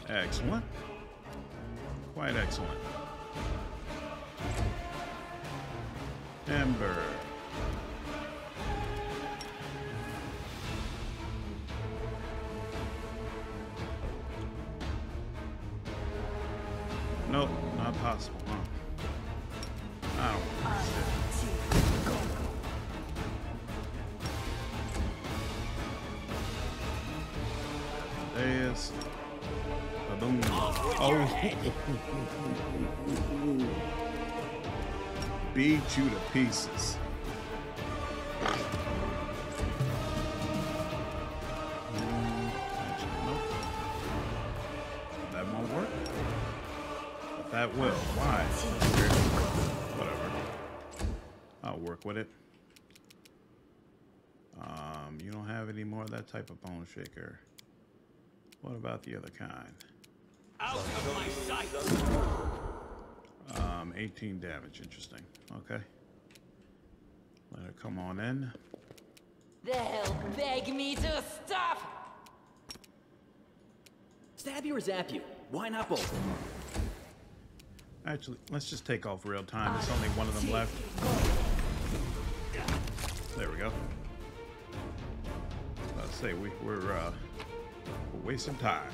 Excellent. Quite excellent. Ember. Beat you to pieces. That will. Why? Whatever. I'll work with it. Um, you don't have any more of that type of bone shaker. What about the other kind? Out of my sight. Um, 18 damage. Interesting. Okay. Let her come on in. They'll beg me to stop. Stab you or zap you? Why not both? Actually, let's just take off real time. There's only one of them left. There we go. Let's say we, we're uh, we're wasting time.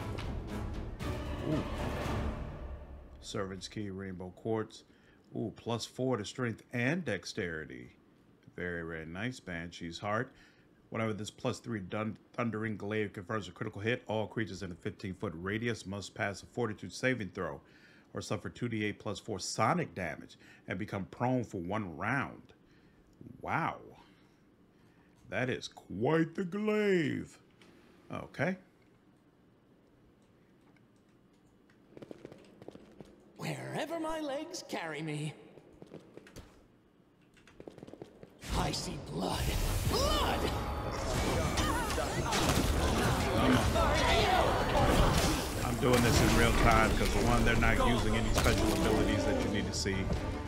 Ooh. Servant's key, rainbow quartz. Ooh, plus four to strength and dexterity. Very, very nice. Banshee's heart. Whenever this plus three thundering glaive confirms a critical hit, all creatures in a 15 foot radius must pass a fortitude saving throw or suffer 2d8 plus 4 sonic damage and become prone for one round. Wow. That is quite the glaive. Okay. Wherever my legs carry me. I see blood. Blood! I'm doing this in real time because for one, they're not using any special abilities that you need to see,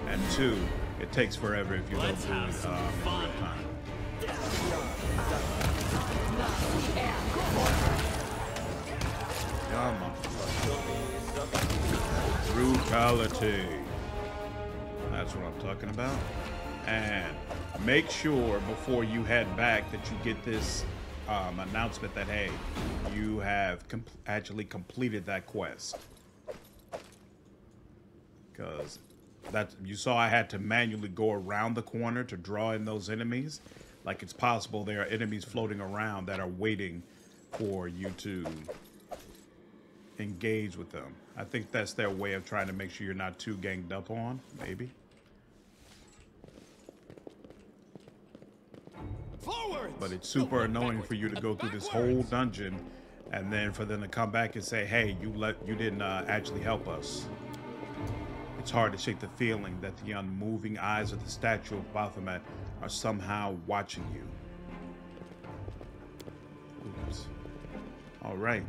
and two, it takes forever if you don't do it um, in real time. Brutality. That's what I'm talking about. And make sure before you head back that you get this um, announcement that hey, you have com- actually completed that quest. Because that you saw, I had to manually go around the corner to draw in those enemies. Like it's possible there are enemies floating around that are waiting for you to engage with them. I think that's their way of trying to make sure you're not too ganged up on, maybe. Forward! But it's super annoying for you to go through this whole dungeon and then for them to come back and say, "Hey, you let you didn't uh, actually help us." It's hard to shake the feeling that the unmoving eyes of the statue of Baphomet are somehow watching you. Oops. All right.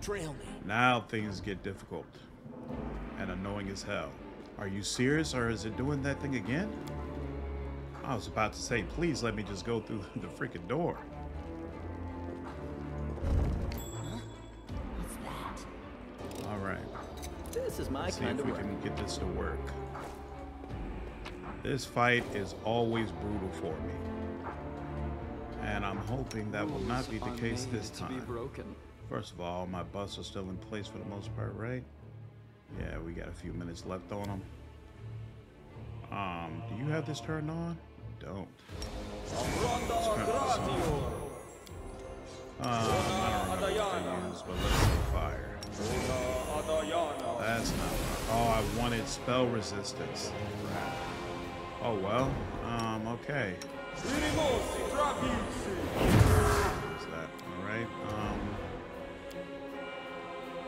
Trail me. Now things get difficult and annoying as hell. Are you serious or is it doing that thing again? I was about to say, please let me just go through <laughs> the freaking door. What's that? All right. This is my See kind if of we work. can get this to work. This fight is always brutal for me. And I'm hoping that will not be the case this To be time. First of all, my busts are still in place for the most part, right? Yeah, we got a few minutes left on them. Um, do you have this turned on? Don't. Um, I don't remember what use, but let's fire. That's not. Oh, I wanted spell resistance. Oh well. Um. Okay. Is that all right? Um.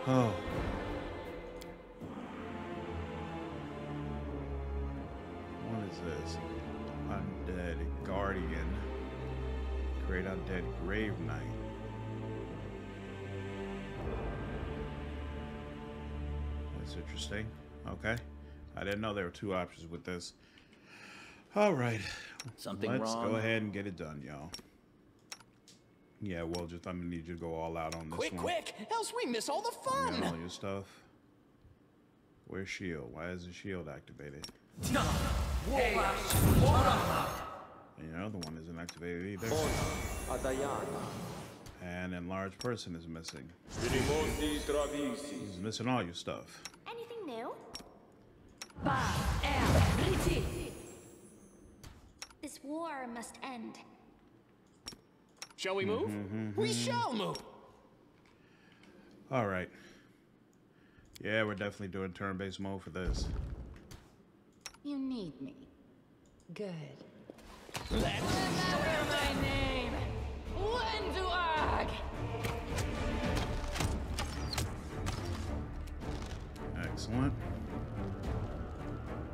Oh. What is this? Undead Guardian. Great Undead Grave Knight. That's interesting. Okay. I didn't know there were two options with this. All right. Something Let's wrong? go ahead and get it done, y'all. Yeah, well, just I'm gonna need you to go all out on this Quick, one. quick! quick! Else we miss all the Give me fun! all your stuff. Where's shield? Why is the shield activated? And your other one isn't activated either. Ona Adayana. And enlarged person is missing. He's missing all your stuff. Anything new? This war must end. Shall we move? Mm-hmm, mm-hmm, we mm-hmm. shall move! All right. Yeah, we're definitely doing turn-based mode for this. You need me. Good. Let's Remember my name. Wenduag. Excellent.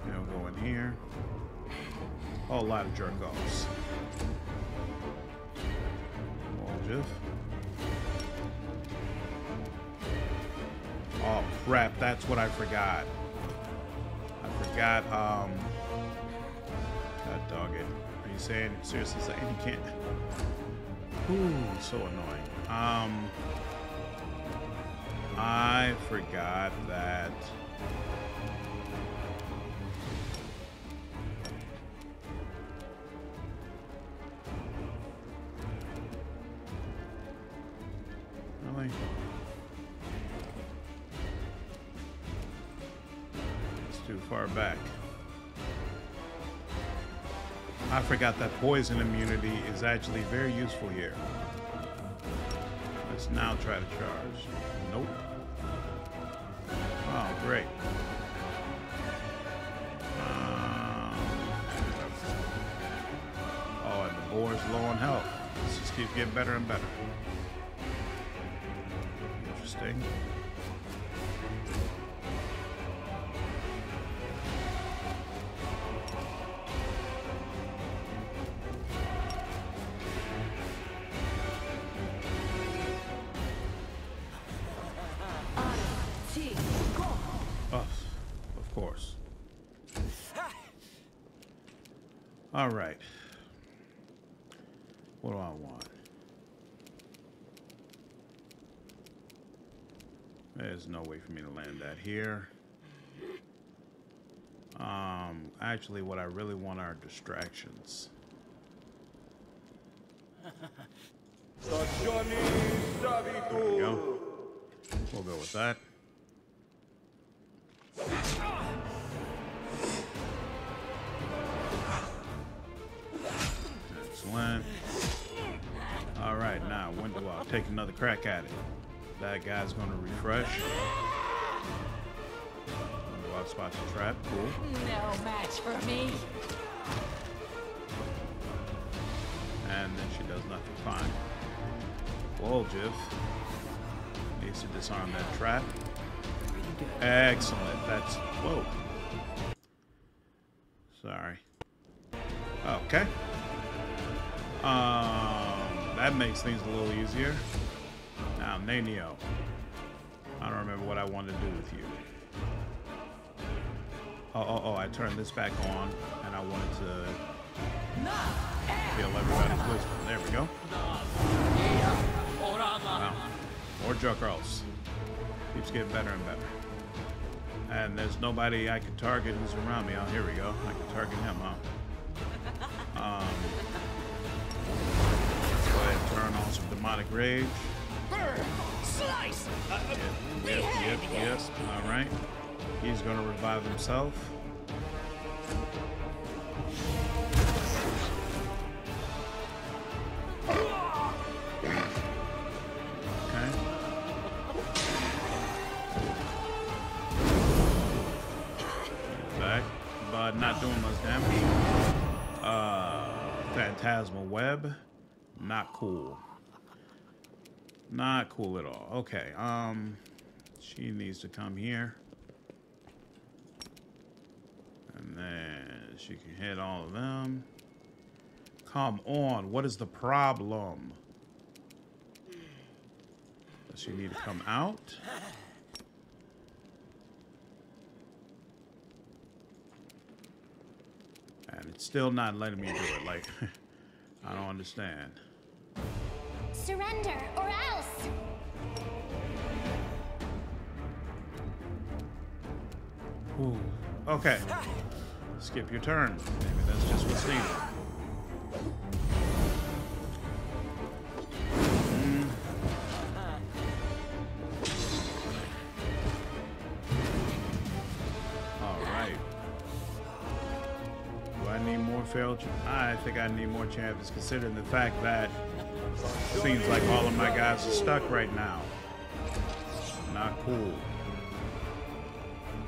Now we'll go in here. Oh, a lot of jerk offs. Oh crap, that's what I forgot. I forgot, um God dog it. Are you saying seriously saying you can't Ooh, so annoying. Um I forgot that Really? It's too far back. I forgot that poison immunity is actually very useful here. Let's now try to charge. Nope. Oh, great. Um, oh, and the boar's low on health. This just keeps getting better and better. Interesting. For me to land that here. Um, actually, what I really want are distractions. There we go. We'll go with that. Excellent. All right, now when do I take another crack at it? That guy's to refresh. When do I spot the trap? Cool. No match for me. And then she does nothing. Fine. Woljif needs to disarm that trap. Excellent. That's whoa. Sorry. Okay. Um, that makes things a little easier. Now, Nanio. I don't remember what I wanted to do with you. Oh, oh, oh! I turned this back on, and I wanted to feel everybody's whisper. There we go. Wow. More Juckers. Keeps getting better and better. And there's nobody I can target who's around me. Oh, here we go. I can target him, huh? Um, let's go ahead and turn on some demonic rage. Burn! Slice! Uh, uh, Yep, yep, yep, yep. All right. He's going to revive himself. Okay. Back, but not doing much damage. Uh, Phantasmal Web, not cool. Not cool at all. Okay, um, she needs to come here. And she can hit all of them. Come on, what is the problem? Does she need to come out? And it's still not letting me do it. Like, <laughs> I don't understand. Surrender or else! Ooh. Okay. Skip your turn. Maybe that's just what's needed. Mm. All right. Do I need more failed? I think I need more champions, considering the fact that seems like all of my guys are stuck right now. Not cool.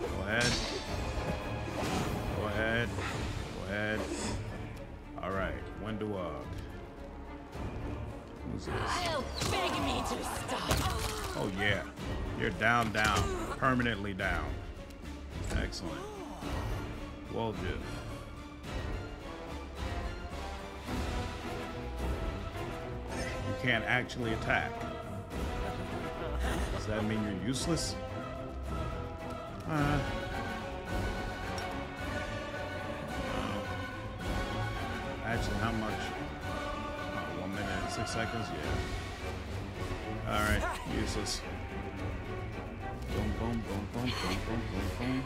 Go ahead. Go ahead. Go ahead. All right. Wenduag. Who's this? Beg me to stop. Oh yeah. You're down, down. Permanently down. Excellent. Well, Woljif. You can't actually attack. Does that mean you're useless? Uh, actually, how much? Oh, one minute and six seconds? Yeah. Alright, useless. Boom, boom, boom, boom, boom, boom, boom, boom.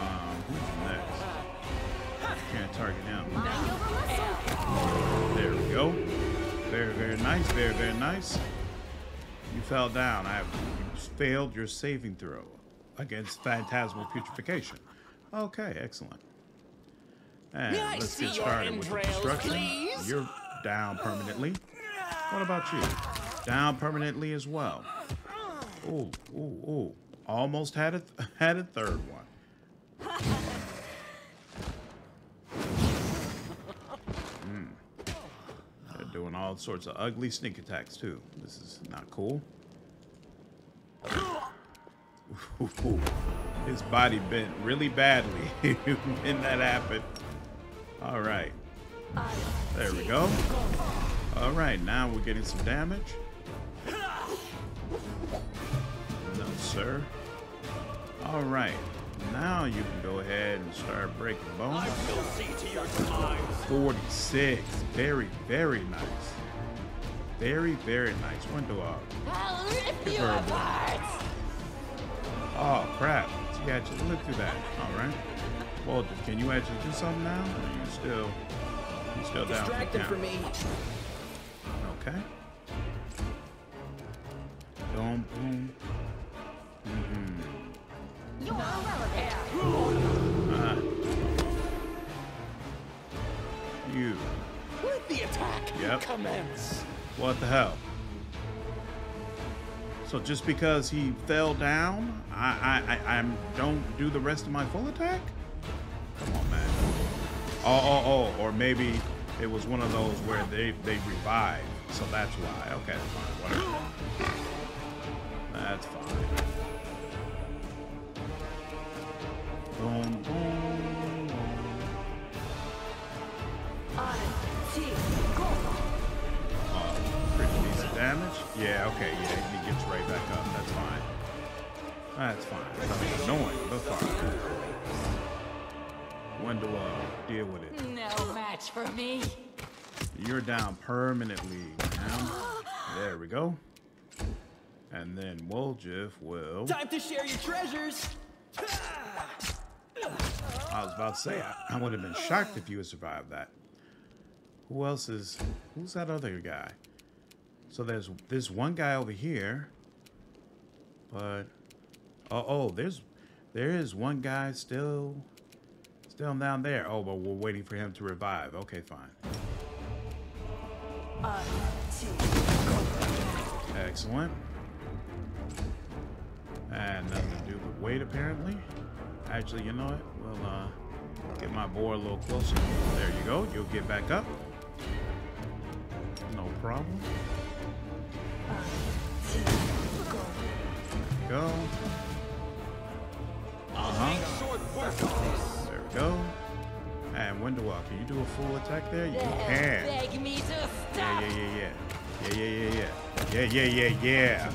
Um, who's next? Can't target him. There we go. very, very nice. Very, very nice. You fell down. I have failed your saving throw against phantasmal putrefaction. Okay, excellent. And May let's see get your started with the destruction. please? You're down permanently. What about you? Down permanently as well. Ooh, ooh, ooh. Almost had a <laughs> had a third one. Mm. They're doing all sorts of ugly sneak attacks too. This is not cool. Ooh, <laughs> His body bent really badly <laughs> when that happened. All right. There we go. All right, now we're getting some damage. No, sir. All right. Now you can go ahead and start breaking bones. I will see to your times. 46. Very, very nice. Very, very nice. Window off. I'll rip Give you her a apart! Oh, crap. She actually lived through that. All right. Well, can you actually do something now? Or are you still, you down for the Distracted me. Okay. Boom, boom. Mm-hmm. You're irrelevant. Ah. You. Let the attack Yep. commence. What the hell? So just because he fell down, I I I I'm, don't do the rest of my full attack? Come on, man. Oh oh oh, or maybe it was one of those where they they revive, so that's why. Okay, fine, whatever. That's fine. Boom boom. Uh, pretty decent damage. Yeah, okay, yeah, he gets right back up. That's fine. That's fine. I mean, annoying, but fine. When do I deal with it? No match for me. You're down permanently, ma'am. There we go. And then Woljif will. Time to share your treasures. I was about to say, I, I would have been shocked if you had survived that. Who else is. Who's that other guy? So there's this one guy over here. But. Oh, oh, there's. There is one guy still. Still down there. Oh, but we're waiting for him to revive. Okay, fine. Excellent. And nothing to do but wait, apparently. Actually, you know what? We'll uh, get my board a little closer. There you go. You'll get back up. No problem. Go. Uh-huh. Can you do a full attack there? You can. beg me to Yeah, stop. yeah, yeah, yeah. Yeah, yeah, yeah, yeah. Yeah, yeah, yeah, yeah.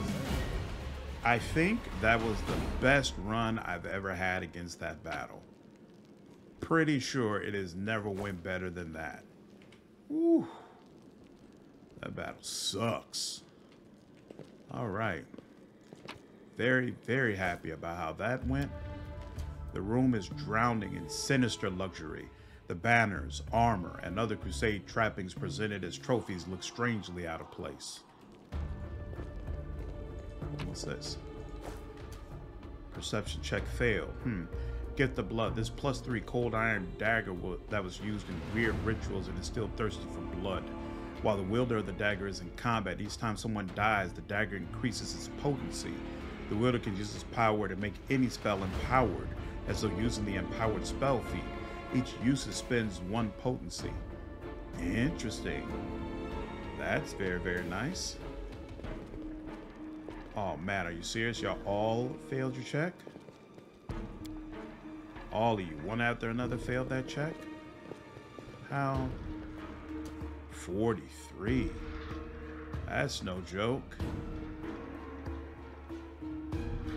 I think that was the best run I've ever had against that battle. Pretty sure it has never went better than that. Woo. That battle sucks. All right. Very, very happy about how that went. The room is drowning in sinister luxury. The banners, armor, and other crusade trappings presented as trophies look strangely out of place. What's this? Perception check failed. Hmm. Get the blood. This plus three cold iron dagger that was used in weird rituals and is still thirsty for blood. While the wielder of the dagger is in combat, each time someone dies, the dagger increases its potency. The wielder can use his power to make any spell empowered, as though using the empowered spell feat. Each usage spends one potency. Interesting. That's very, very nice. Oh man, are you serious? Y'all all failed your check? All of you, one after another, failed that check? How? 43. That's no joke.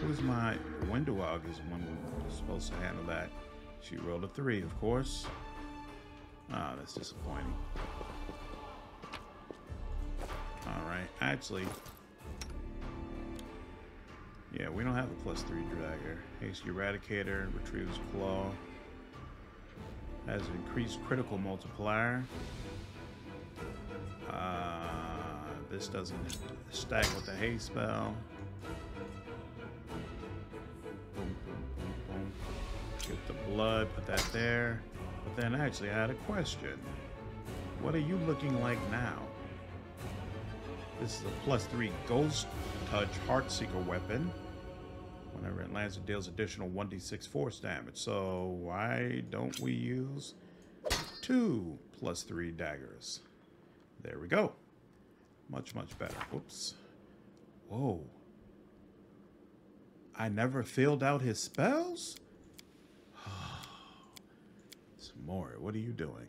Who's my window is one supposed to handle that. She rolled a three, of course. Ah, that's disappointing. Alright, actually, yeah, we don't have a plus three dragger. Haste Eradicator, Retrieves Claw. Has an increased critical multiplier. Uh, this doesn't stack with the haste spell. Get the blood, put that there. But then actually, I had a question. What are you looking like now? This is a plus three Ghost Touch Heartseeker weapon. Whenever it lands, it deals additional 1d6 force damage. So why don't we use two plus three daggers? There we go. Much, much better. Whoops. Whoa. I never filled out his spells? Samori, what are you doing?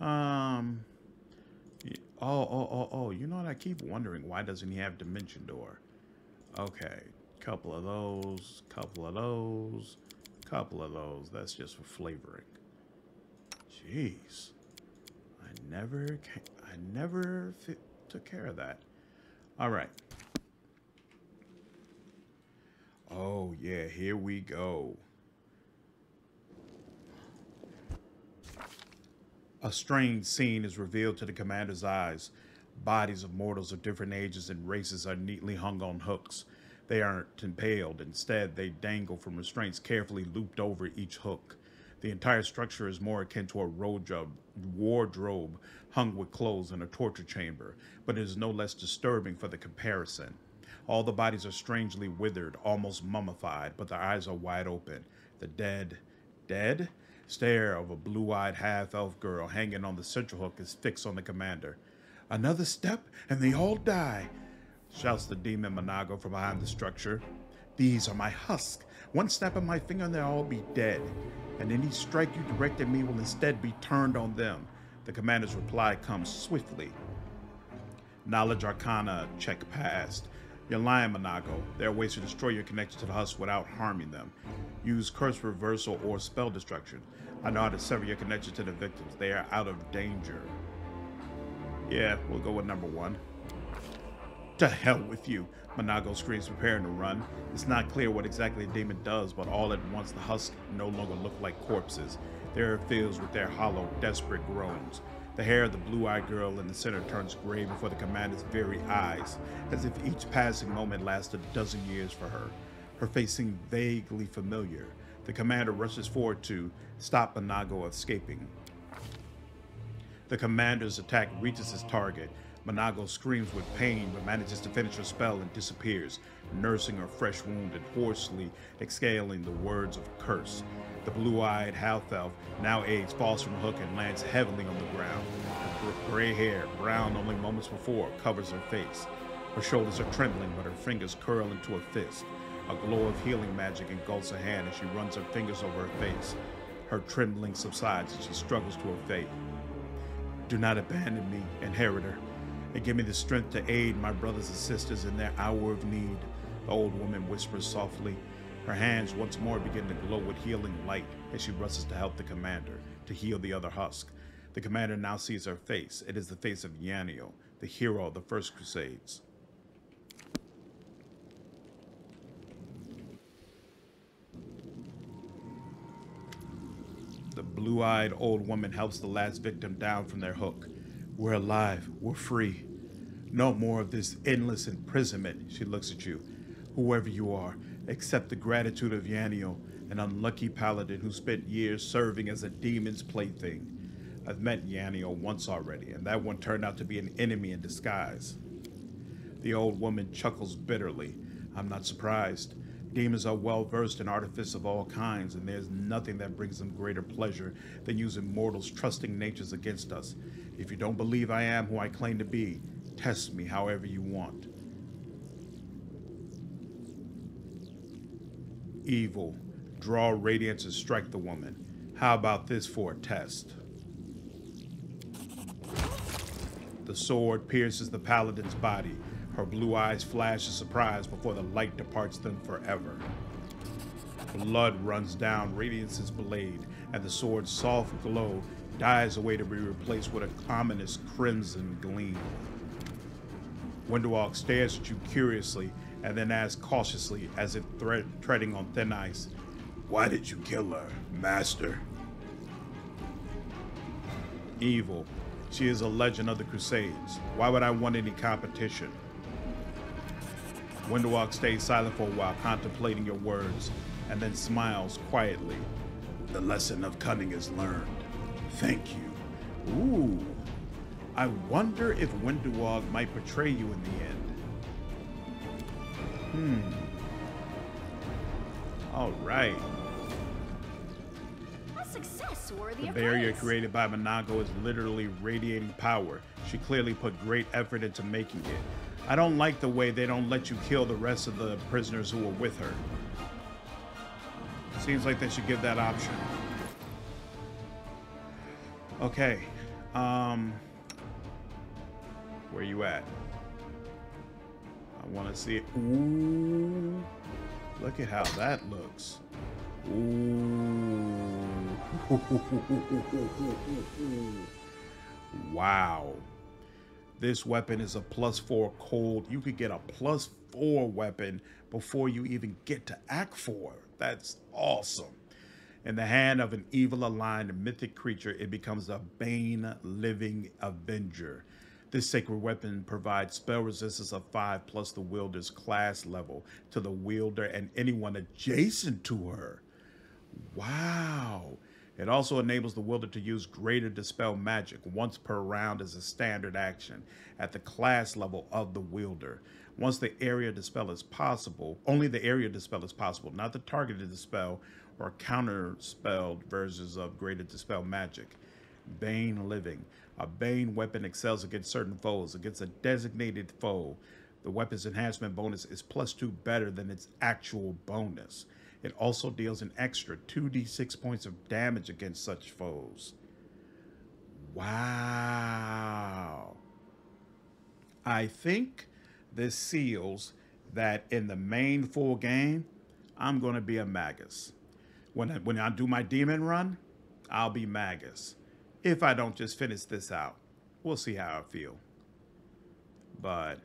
Um. Oh, oh, oh, oh. You know what? I keep wondering why doesn't he have Dimension Door? Okay. Couple of those. Couple of those. Couple of those. That's just for flavoring. Jeez. I never, I never took care of that. All right. Oh yeah, here we go. A strange scene is revealed to the commander's eyes. Bodies of mortals of different ages and races are neatly hung on hooks. They aren't impaled. Instead, they dangle from restraints carefully looped over each hook. The entire structure is more akin to a wardrobe, hung with clothes in a torture chamber, but it is no less disturbing for the comparison. All the bodies are strangely withered, almost mummified, but their eyes are wide open. The dead, dead? Stare of a blue eyed half elf girl hanging on the central hook is fixed on the commander. Another step, and they all die, shouts the demon Minagho from behind the structure. These are my husks. One snap of my finger and they'll all be dead. And any strike you direct at me will instead be turned on them. The commander's reply comes swiftly. Knowledge Arcana check passed. You're lying, Minagho. There are ways to destroy your connection to the husk without harming them. Use curse reversal or spell destruction. I know how to sever your connection to the victims. They are out of danger. Yeah, we'll go with number one. To hell with you, Minagho screams, preparing to run. It's not clear what exactly the demon does, but all at once the husks no longer look like corpses. They are filled with their hollow, desperate groans. The hair of the blue-eyed girl in the center turns gray before the commander's very eyes, as if each passing moment lasted a dozen years for her. Her face seemed vaguely familiar. The commander rushes forward to stop Minagho escaping. The commander's attack reaches its target. Minagho screams with pain but manages to finish her spell and disappears, nursing her fresh wound and hoarsely exhaling the words of curse. The blue-eyed half elf, now aids falls from hook and lands heavily on the ground. Her gray hair, brown only moments before, covers her face. Her shoulders are trembling, but her fingers curl into a fist. A glow of healing magic engulfs her hand as she runs her fingers over her face. Her trembling subsides as she struggles to her fate. Do not abandon me, inheritor, and give me the strength to aid my brothers and sisters in their hour of need, the old woman whispers softly. Her hands once more begin to glow with healing light as she rushes to help the commander to heal the other husk. The commander now sees her face. It is the face of Yaniel, the hero of the First Crusades. The blue eyed old woman helps the last victim down from their hook. We're alive. We're free. No more of this endless imprisonment. She looks at you. Whoever you are, accept the gratitude of Yaniel, an unlucky paladin who spent years serving as a demon's plaything. I've met Yaniel once already, and that one turned out to be an enemy in disguise. The old woman chuckles bitterly. I'm not surprised. Demons are well versed in artifice of all kinds, and there's nothing that brings them greater pleasure than using mortals' trusting natures against us. If you don't believe I am who I claim to be, test me however you want. Evil. Draw radiance and strike the woman. How about this for a test? The sword pierces the paladin's body. Her blue eyes flash in surprise before the light departs them forever. Blood runs down Radiance's blade, and the sword's soft glow dies away to be replaced with a ominous crimson gleam. Wenduag stares at you curiously and then asks cautiously, as if treading on thin ice, Why did you kill her, Master? Evil. She is a legend of the Crusades. Why would I want any competition? Wenduag stays silent for a while, contemplating your words, and then smiles quietly. The lesson of cunning is learned. Thank you. Ooh. I wonder if Wenduag might betray you in the end. Hmm. All right. A success worthy The barrier praise. created by Minagho is literally radiating power. She clearly put great effort into making it. I don't like the way they don't let you kill the rest of the prisoners who were with her. Seems like they should give that option. Okay. Um where you at? I want to see it. Ooh. Look at how that looks. Ooh. <laughs> wow. This weapon is a plus four cold. You could get a plus four weapon before you even get to Act 4. That's awesome. In the hand of an evil aligned mythic creature, it becomes a Bane living Avenger. This sacred weapon provides spell resistance of 5 plus the wielder's class level to the wielder and anyone adjacent to her. Wow. It also enables the wielder to use greater dispel magic once per round as a standard action at the class level of the wielder. Once the area dispel is possible, only the area dispel is possible, not the targeted dispel or counter spelled versions of greater dispel magic. Bane Living. A Bane weapon excels against certain foes. Against a designated foe, the weapon's enhancement bonus is plus two better than its actual bonus. It also deals an extra 2d6 points of damage against such foes. Wow. I think this seals that in the main full game, I'm going to be a Magus. When I, when I do my demon run, I'll be Magus. If I don't just finish this out, we'll see how I feel. But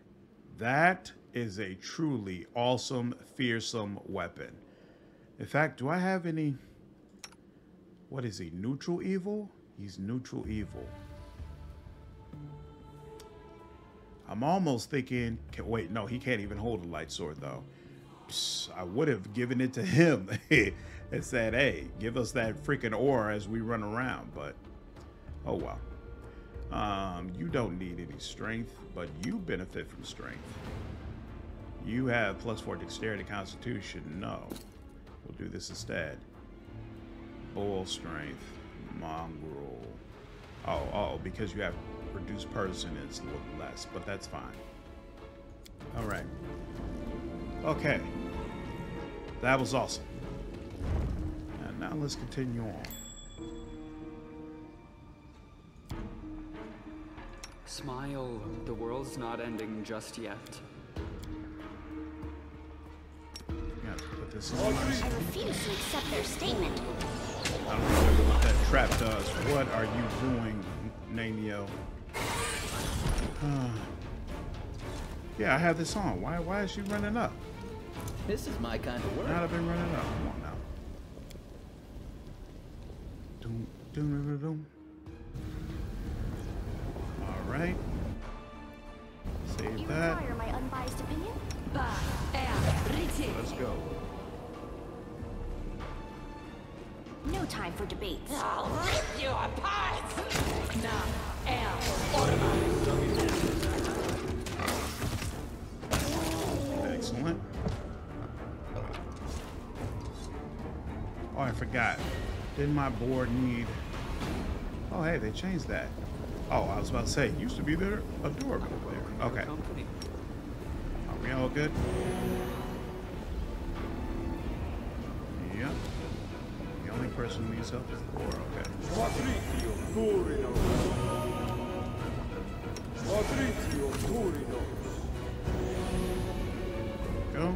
that is a truly awesome, fearsome weapon. In fact, do I have any... What is he, neutral evil? He's neutral evil. I'm almost thinking, can, wait, no, he can't even hold a light sword though. Psst, I would have given it to him <laughs> and said, hey, give us that freaking aura as we run around, but oh well. Um, you don't need any strength, but you benefit from strength. You have plus four dexterity constitution. No. We'll do this instead. Bull strength. Mongrel. Oh, oh, because you have reduced person, it's a little less, but that's fine. All right. Okay. That was awesome. And now let's continue on. Smile, the world's not ending just yet. Yeah, put this in. I refuse to accept their statement. I don't remember what that trap does. What are you doing, Nanio? <sighs> yeah, I have this on. Why why is she running up? This is my kind of work. Not have been running up. Come on now. All right. Save You that. require my unbiased opinion? Let's go. No time for debates. I'll rip you apart! Now, El Excellent. Oh, I forgot. Didn't my board need... Oh, hey, they changed that. Oh, I was about to say, it used to be there, a door over there. Okay. Are we all good? Yep. The only person who needs help is the board. Okay. Go.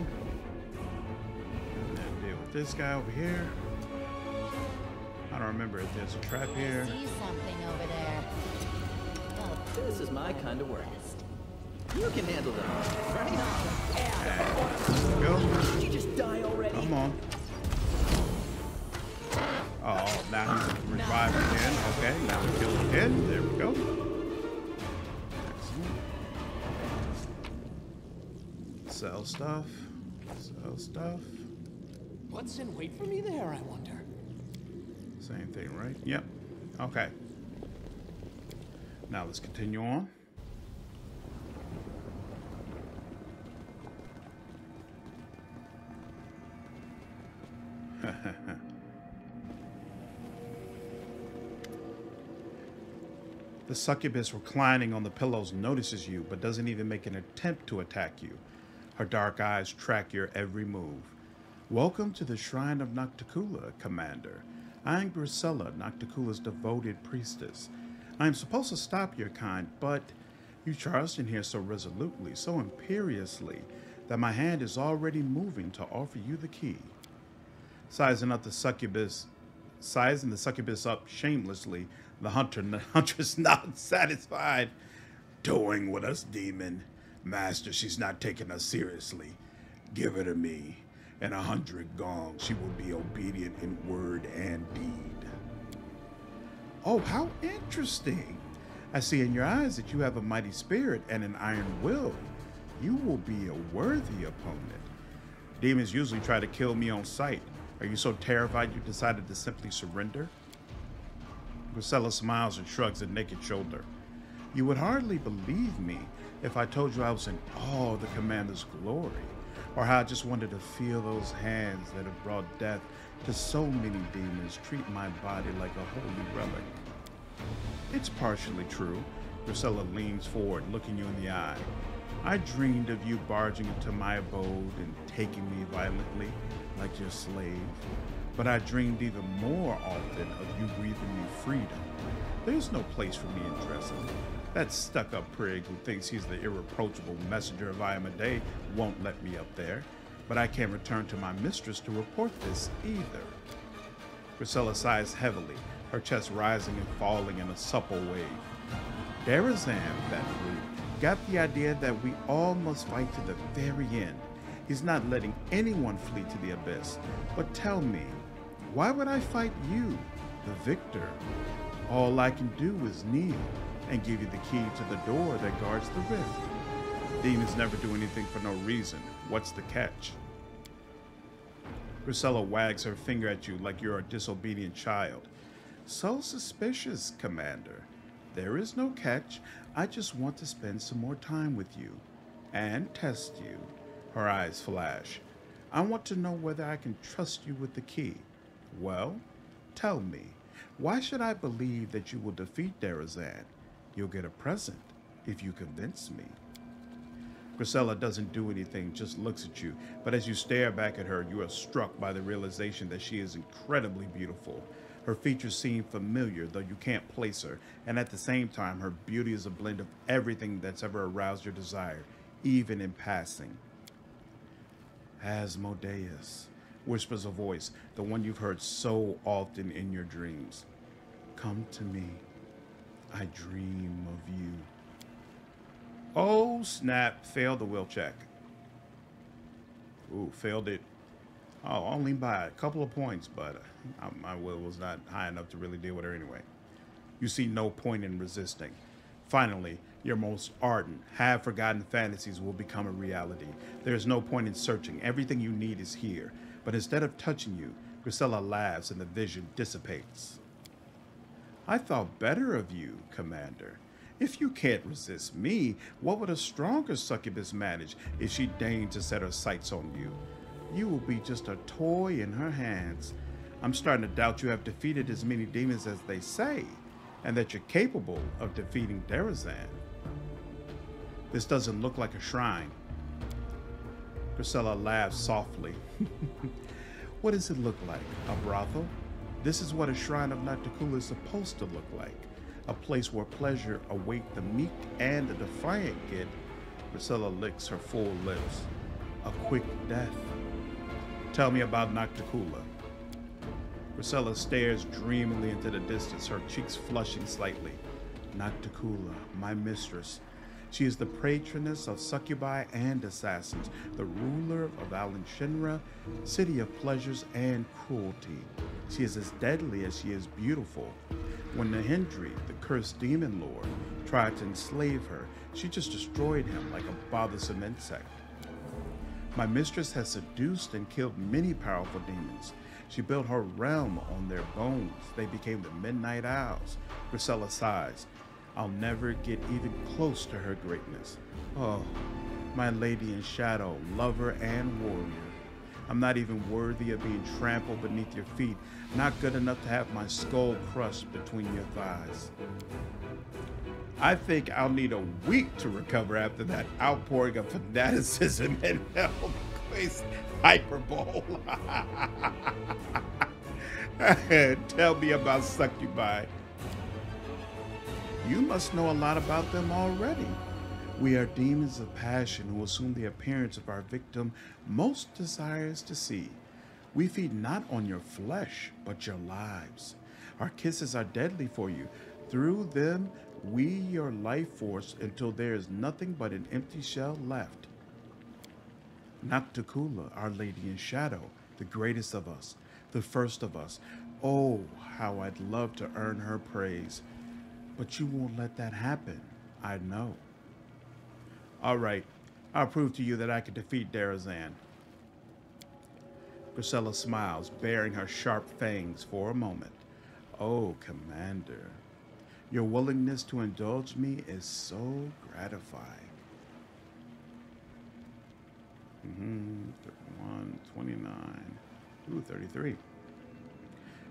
And then deal with this guy over here remember it. There's a trap here. see something over there. Oh, this is my kind of work. You can handle them, right? Yeah. Go. just die already? Come on. Oh, now he's revived again. Okay, now we kill again. There we go. Excellent. Sell stuff. Sell stuff. What's in wait for me there, I wonder? Same thing, right? Yep. Okay. Now let's continue on. <laughs> the succubus reclining on the pillows notices you but doesn't even make an attempt to attack you. Her dark eyes track your every move. Welcome to the Shrine of Nocticula, Commander. I am Grisella, Nocticula's devoted priestess. I am supposed to stop your kind, but you charged in here so resolutely, so imperiously, that my hand is already moving to offer you the key. Sizing up the succubus, sizing the succubus up shamelessly, the hunter the huntress <laughs> not satisfied. Toying with us, demon. Master, she's not taking us seriously. Give her to me and a hundred gongs, she will be obedient in word and deed. Oh, how interesting! I see in your eyes that you have a mighty spirit and an iron will. You will be a worthy opponent. Demons usually try to kill me on sight. Are you so terrified you decided to simply surrender? Grisella smiles and shrugs a naked shoulder. You would hardly believe me if I told you I was in of the commander's glory or how I just wanted to feel those hands that have brought death to so many demons treat my body like a holy relic. It's partially true. Grisella leans forward, looking you in the eye. I dreamed of you barging into my abode and taking me violently, like your slave. But I dreamed even more often of you breathing me freedom. There's no place for me in Drezen. That stuck up prig who thinks he's the irreproachable messenger of Iomedae won't let me up there, but I can't return to my mistress to report this either. Grisella sighs heavily, her chest rising and falling in a supple wave. Darazan, that brute, got the idea that we all must fight to the very end. He's not letting anyone flee to the abyss. But tell me, why would I fight you, the victor? All I can do is kneel and give you the key to the door that guards the rift. Demons never do anything for no reason. What's the catch? Grisella wags her finger at you like you're a disobedient child. So suspicious, Commander. There is no catch. I just want to spend some more time with you and test you. Her eyes flash. I want to know whether I can trust you with the key. Well, tell me, why should I believe that you will defeat Darazan? You'll get a present if you convince me. Grisella doesn't do anything, just looks at you. But as you stare back at her, you are struck by the realization that she is incredibly beautiful. Her features seem familiar, though you can't place her, and at the same time, her beauty is a blend of everything that's ever aroused your desire, even in passing. Asmodeus, whispers a voice, the one you've heard so often in your dreams. Come to me. I dream of you. Oh, snap. Failed the will check. Ooh, failed it. Oh, only by a couple of points, but uh, my will was not high enough to really deal with her anyway. You see no point in resisting. Finally, your most ardent, half forgotten fantasies will become a reality. There is no point in searching. Everything you need is here. But instead of touching you, Grisella laughs and the vision dissipates. I thought better of you, Commander. If you can't resist me, what would a stronger succubus manage if she deigned to set her sights on you? You will be just a toy in her hands. I'm starting to doubt you have defeated as many demons as they say, and that you're capable of defeating Darazan. This doesn't look like a shrine. Grisella laughs softly. what does it look like? A brothel? This is what a shrine of Nocticula is supposed to look like. A place where pleasure await the meek and the defiant get. Grisella licks her full lips. A quick death. Tell me about Nocticula. Grisella stares dreamily into the distance, her cheeks flushing slightly. Nocticula, my mistress, she is the patroness of succubi and assassins, the ruler of Alan Shinra, city of pleasures and cruelty. She is as deadly as she is beautiful. When Nahyndri, the cursed demon lord, tried to enslave her, she just destroyed him like a bothersome insect. My mistress has seduced and killed many powerful demons. She built her realm on their bones. They became the Midnight Isles. Grisella sighs. I'll never get even close to her greatness. Oh, my lady in shadow, lover and warrior. I'm not even worthy of being trampled beneath your feet, not good enough to have my skull crushed between your thighs. I think I'll need a week to recover after that outpouring of fanaticism <laughs> and hell-based hyperbole. <laughs> Tell me about succubi. You must know a lot about them already. We are demons of passion who assume the appearance of our victim most desires to see. We feed not on your flesh, but your lives. Our kisses are deadly for you. Through them, we your life force until there is nothing but an empty shell left. Nocticula, our lady in shadow, the greatest of us, the first of us. Oh, how I'd love to earn her praise. But you won't let that happen. I know. All right, I'll prove to you that I can defeat Darazan. Grisella smiles, baring her sharp fangs for a moment. Oh, Commander, your willingness to indulge me is so gratifying. Mm-hmm, 31, 29, ooh, 33.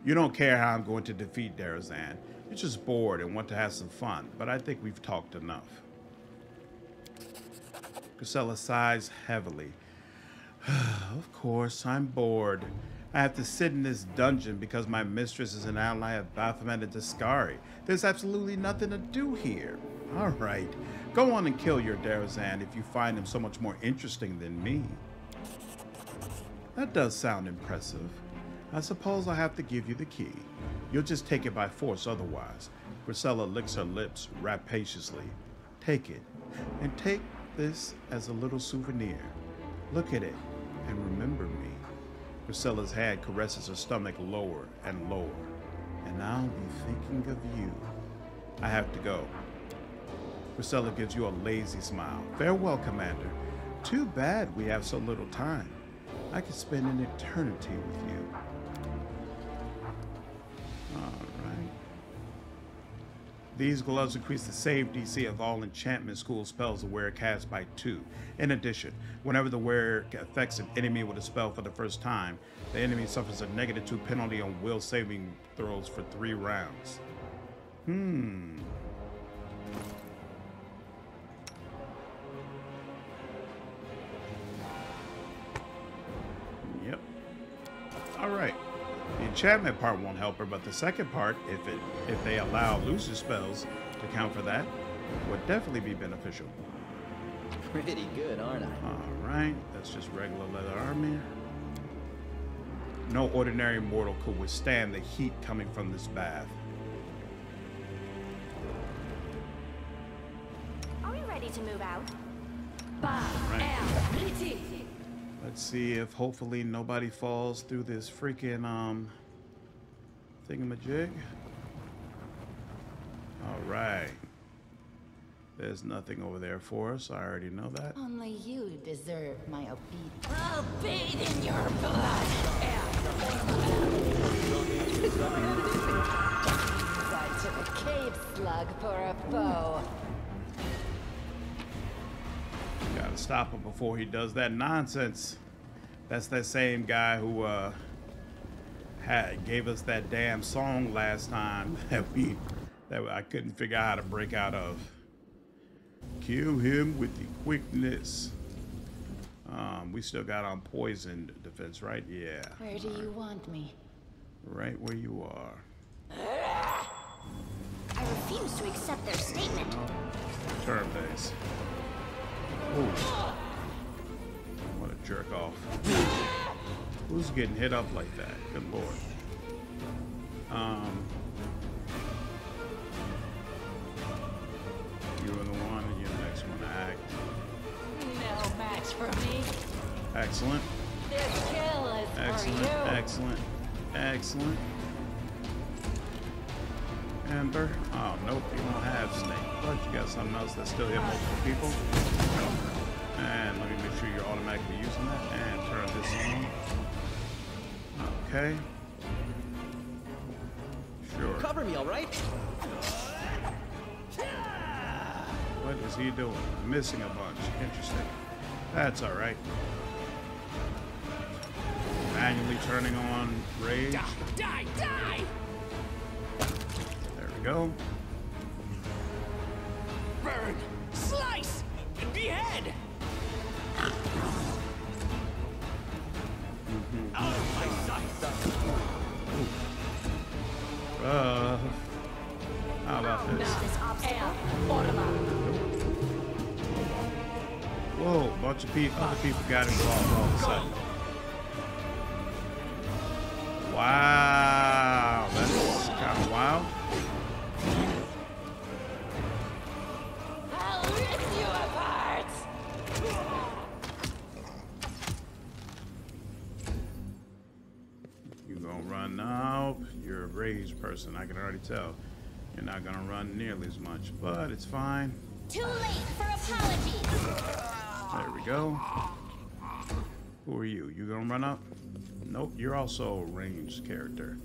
You don't care how I'm going to defeat Darazan. You're just bored and want to have some fun, but I think we've talked enough. Grisella sighs heavily. <sighs> of course, I'm bored. I have to sit in this dungeon because my mistress is an ally of Baphomet and Deskari. There's absolutely nothing to do here. All right, go on and kill your Darazan if you find him so much more interesting than me. That does sound impressive. I suppose I'll have to give you the key. You'll just take it by force otherwise. Grisella licks her lips rapaciously. Take it, and take this as a little souvenir. Look at it, and remember me. Grisella's hand caresses her stomach lower and lower. And I'll be thinking of you. I have to go. Grisella gives you a lazy smile. Farewell, Commander. Too bad we have so little time. I could spend an eternity with you. Alright. These gloves increase the save DC of all enchantment school spells the wearer casts by two. In addition, whenever the wearer affects an enemy with a spell for the first time, the enemy suffers a negative two penalty on will saving throws for three rounds. Hmm. Yep. All right. The enchantment part won't help her, but the second part, if it if they allow loser spells to count for that, would definitely be beneficial. Pretty good, aren't I? All right, that's just regular leather armor. No ordinary mortal could withstand the heat coming from this bath. Are we ready to move out? Right. Let's see if hopefully nobody falls through this freaking um thingamajig. All right. There's nothing over there for us. I already know that. Only you deserve my obedience. I'll bathe in your blood. I took a cave slug for a foe. Stop him before he does that nonsense. That's that same guy who uh had gave us that damn song last time <laughs> that we that I couldn't figure out how to break out of. Kill him with the quickness. Um, we still got on poison defense, right? Yeah. Where do you want me? Right where you are. I refuse to accept their statement. Turn base. Ooh. What a jerk off. Who's getting hit up like that? Good lord. Um. You are the one, and you're the next one to act. No match for me. Excellent. This kill is Excellent. Excellent. Excellent. Ember. Oh, nope, you don't have snake. But you got something else that still hit multiple people. And let me make sure you're automatically using that. And turn this on. Okay. Sure. Cover me, all right? What is he doing? Missing a bunch. Interesting. That's all right. Manually turning on rage. Die, die, die! There we go. Burn, slice, and behead! Out of my sight! Uh, how about this? This obstacle. Whoa, bunch of people, other people got involved all of a sudden. Wow, that's kind of wild. Person, I can already tell. You're not gonna run nearly as much, but it's fine. Too late for apologies. There we go. Who are you? You gonna run up? Nope, you're also a ranged character.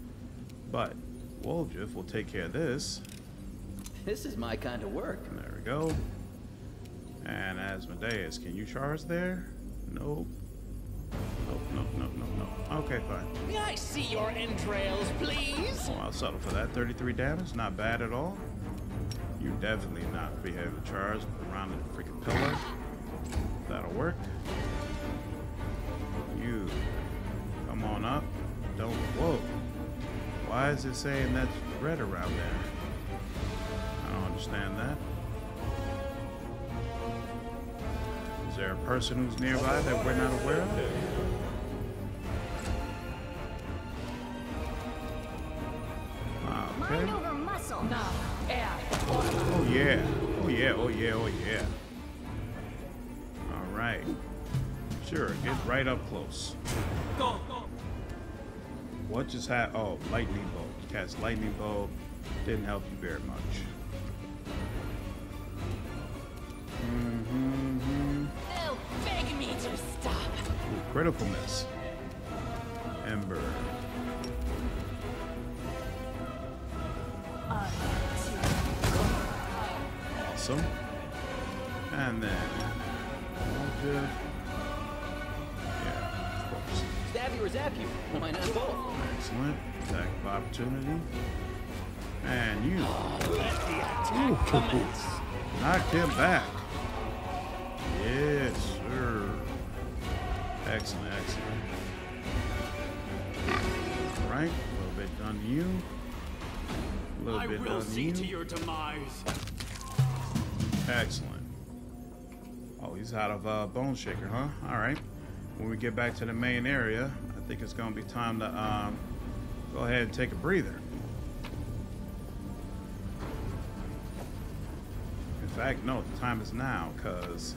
But Woljif will take care of this. This is my kind of work. There we go. And Asmodeus, can you charge there? Nope. Nope, nope, nope, nope, nope. Okay, fine. May I see your entrails, please? Oh, I'll settle for that. 33 damage, not bad at all. You definitely not be able to charge around the freaking pillar. That'll work. You come on up. Don't whoa. Why is it saying that's red around there? I don't understand that. Is there a person who's nearby that we're not aware of? Okay. Mind over muscle. Oh yeah. Oh yeah. Oh yeah. Oh yeah. All right. Sure. Get right up close. Go, go. What just happened? Oh, lightning bolt. Cast lightning bolt. Didn't help you very much. Mm-hmm. They'll beg me to stop. Ooh, critical miss. Ember. Awesome. And then. Stab you or zap you. Why not both? Excellent. Attack of opportunity. And you Let the attack knocked him back. Yes, sir. Excellent, excellent. All right, a little bit done to you. A little I bit will done to see you. to your demise. Excellent. Oh, he's out of uh, Bone Shaker, huh? All right. When we get back to the main area, I think it's going to be time to um, go ahead and take a breather. In fact, no, the time is now, because...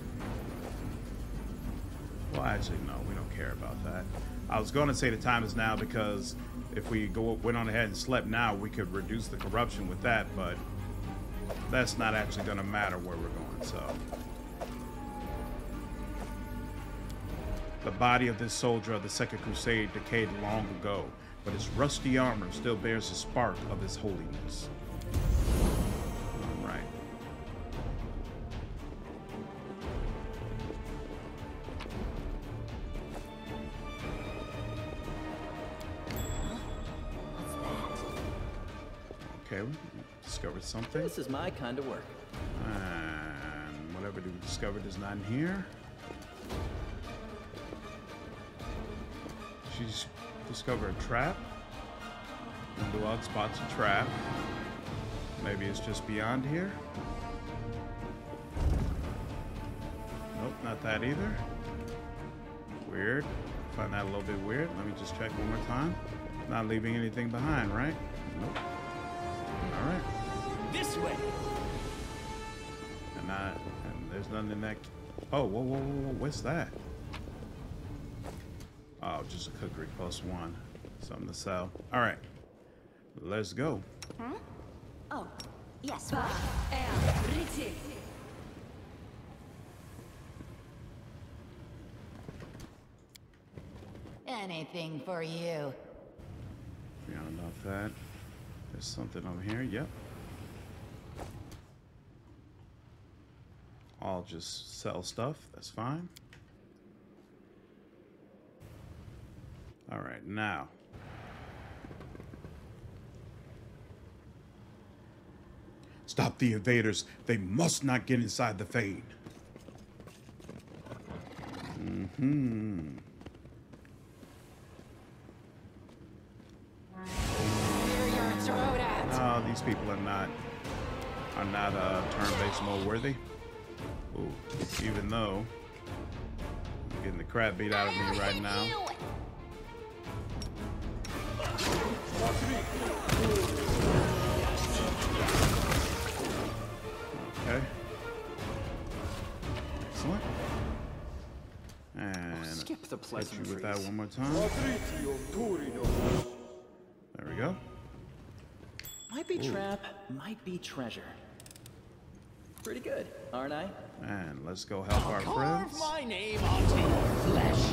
Well, actually, no, we don't care about that. I was going to say the time is now because if we go went on ahead and slept now, we could reduce the corruption with that, but that's not actually going to matter where we're going, so... The body of this soldier of the Second Crusade decayed long ago, but his rusty armor still bears the spark of his holiness. Right. Okay, we discovered something. This is my kind of work. And whatever we discovered is not in here. She's discovered a trap. Underlog spots a trap. Maybe it's just beyond here. Nope, not that either. Weird. Find that a little bit weird. Let me just check one more time. Not leaving anything behind, right? Nope. All right. This way. And I, and there's nothing in that. Oh, whoa, whoa, whoa, whoa, what's that? Oh, just a cookery plus one. Something to sell. All right. Let's go. Oh, yes. Anything for you. Beyond don't that. There's something over here. Yep. I'll just sell stuff. That's fine. All right, now. Stop the invaders. They must not get inside the Fane. Mm-hmm. Clear your throat out. No, these people are not are not uh, turn-based mode worthy. Ooh, even though I'm getting the crap beat out of me right now. Okay. Excellent. And oh, Skip the hit you with that one more time. There we go. Might be trap, might be treasure. Pretty good, aren't I? And let's go help our Carve friends. my name onto your flesh.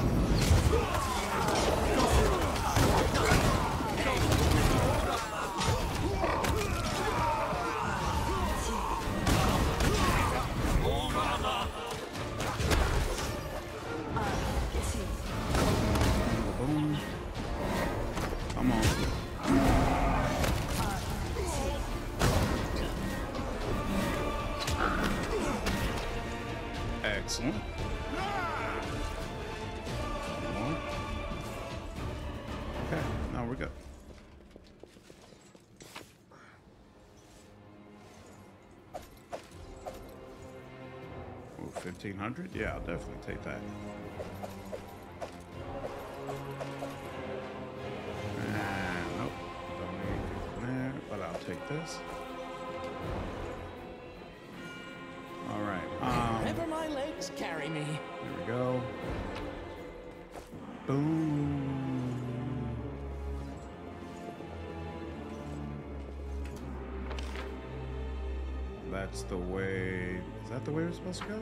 1500? Yeah, I'll definitely take that. And nope, don't need anything there, but I'll take this. All right, um, Wherever my legs carry me. here we go. Boom. That's the way. Is that the way we're supposed to go?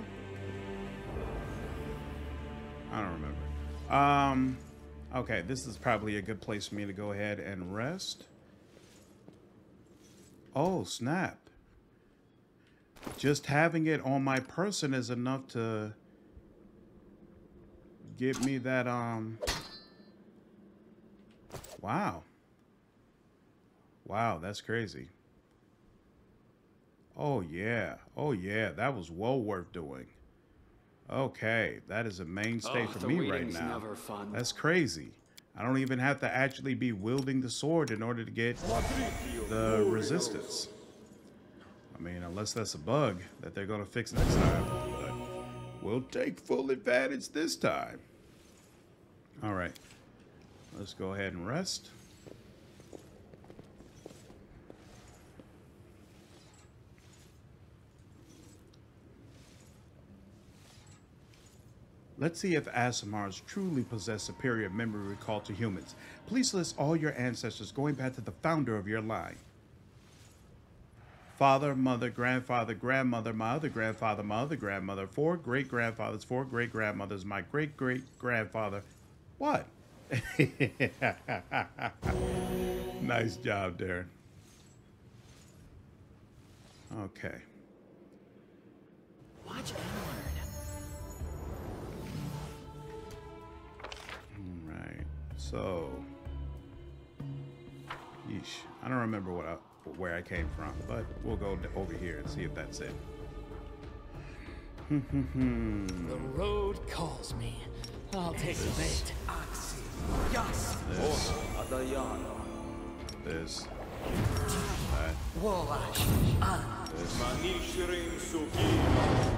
Um. Okay, this is probably a good place for me to go ahead and rest. Oh, snap. Just having it on my person is enough to get me that, um... Wow. Wow, that's crazy. Oh, yeah. Oh, yeah, that was well worth doing. Okay, that is a mainstay Oh, for me right now. That's crazy. I don't even have to actually be wielding the sword in order to get the resistance. I mean, unless that's a bug that they're gonna fix next time. But we'll take full advantage this time. All right, let's go ahead and rest. Let's see if Aasimars truly possess superior memory recall to humans. Please list all your ancestors going back to the founder of your line. Father, mother, grandfather, grandmother, my other grandfather, my other grandmother, four great grandfathers, four great grandmothers, my great great grandfather. What? <laughs> nice job, Daeran. Okay. Watch and learn. So, yeesh. I don't remember what I, where I came from, but we'll go over here and see if that's it. The road calls me. I'll take the bait. This, this, that, this, Maniscerin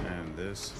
and this.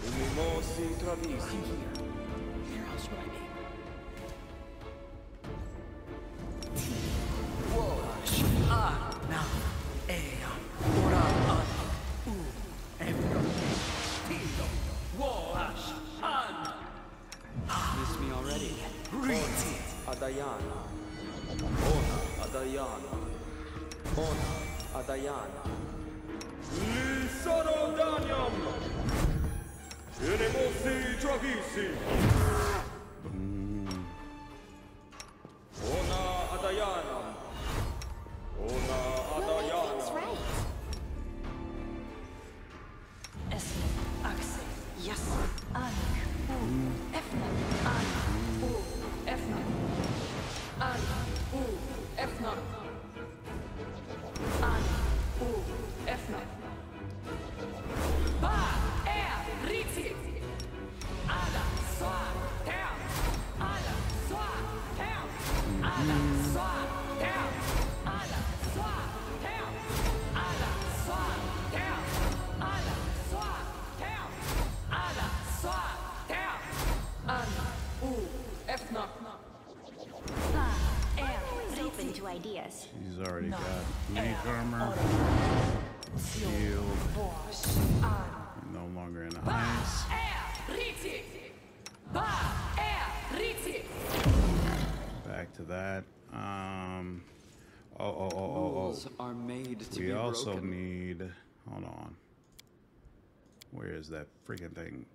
Where is that freaking thing?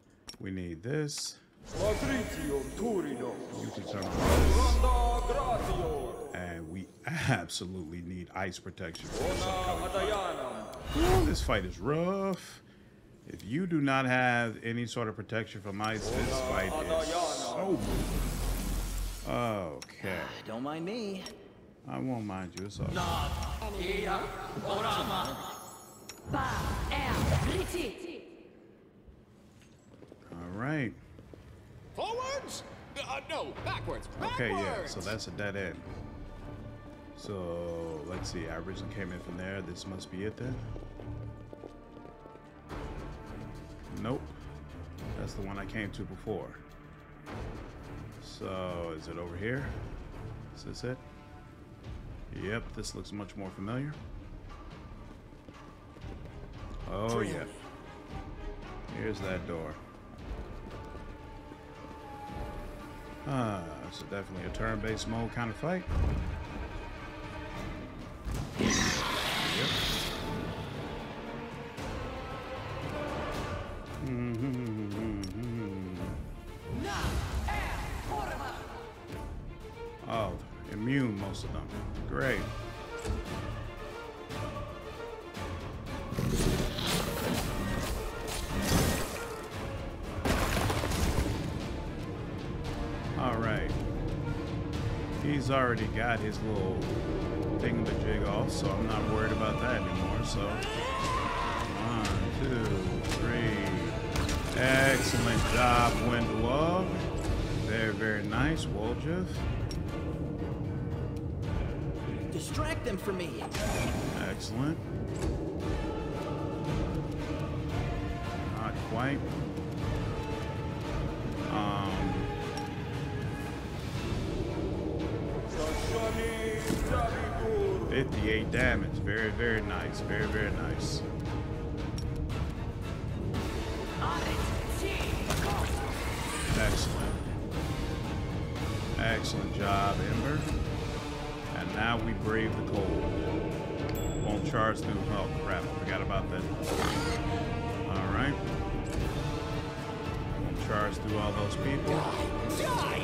We need this. Patricium Turino. You can turn on this. And we absolutely need ice protection this fight. Ooh, this fight is rough. If you do not have any sort of protection from ice, this fight is so brutal. Okay. Ah, don't mind me. I won't mind you. It's all good. Ba, er, riti. All right. Forwards? Uh, no, backwards. Okay, yeah. So that's a dead end. So let's see. I originally came in from there. This must be it then. Nope. That's the one I came to before. So is it over here? Is this it? Yep, this looks much more familiar. Oh yeah. Here's that door. Ah, so definitely a turn-based mode kind of fight. <laughs> Oh, immune most of them. Great. He's already got his little thingamajig off, so I'm not worried about that anymore. So, one, two, three. Excellent job, Wenduag. Very, very nice, Woljif. Distract them for me. Excellent. Not quite. 58 damage. Very, very nice. Very, very nice. Excellent. Excellent job, Ember. And now we brave the cold. Won't charge through. Oh, crap. Forgot about that. Alright. Won't charge through all those people. Die! Die!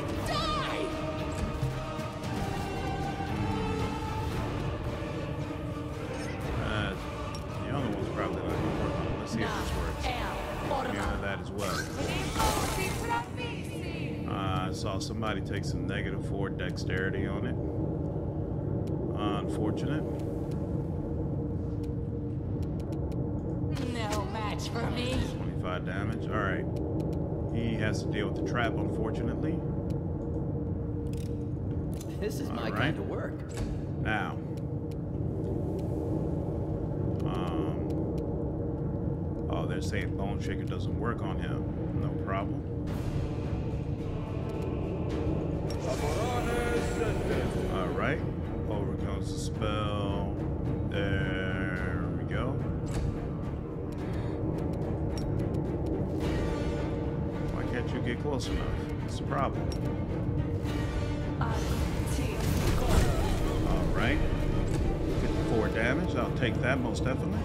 Saw somebody take some negative four dexterity on it. Unfortunate. No match for me. 25 damage. All right. He has to deal with the trap, unfortunately. This is my Alright. kind of work. Now. Um. Oh, they're saying Bone Shaker doesn't work on him. No problem. Comes the spell. There we go. Why can't you get close enough? It's a problem. All right. 54 damage. I'll take that most definitely.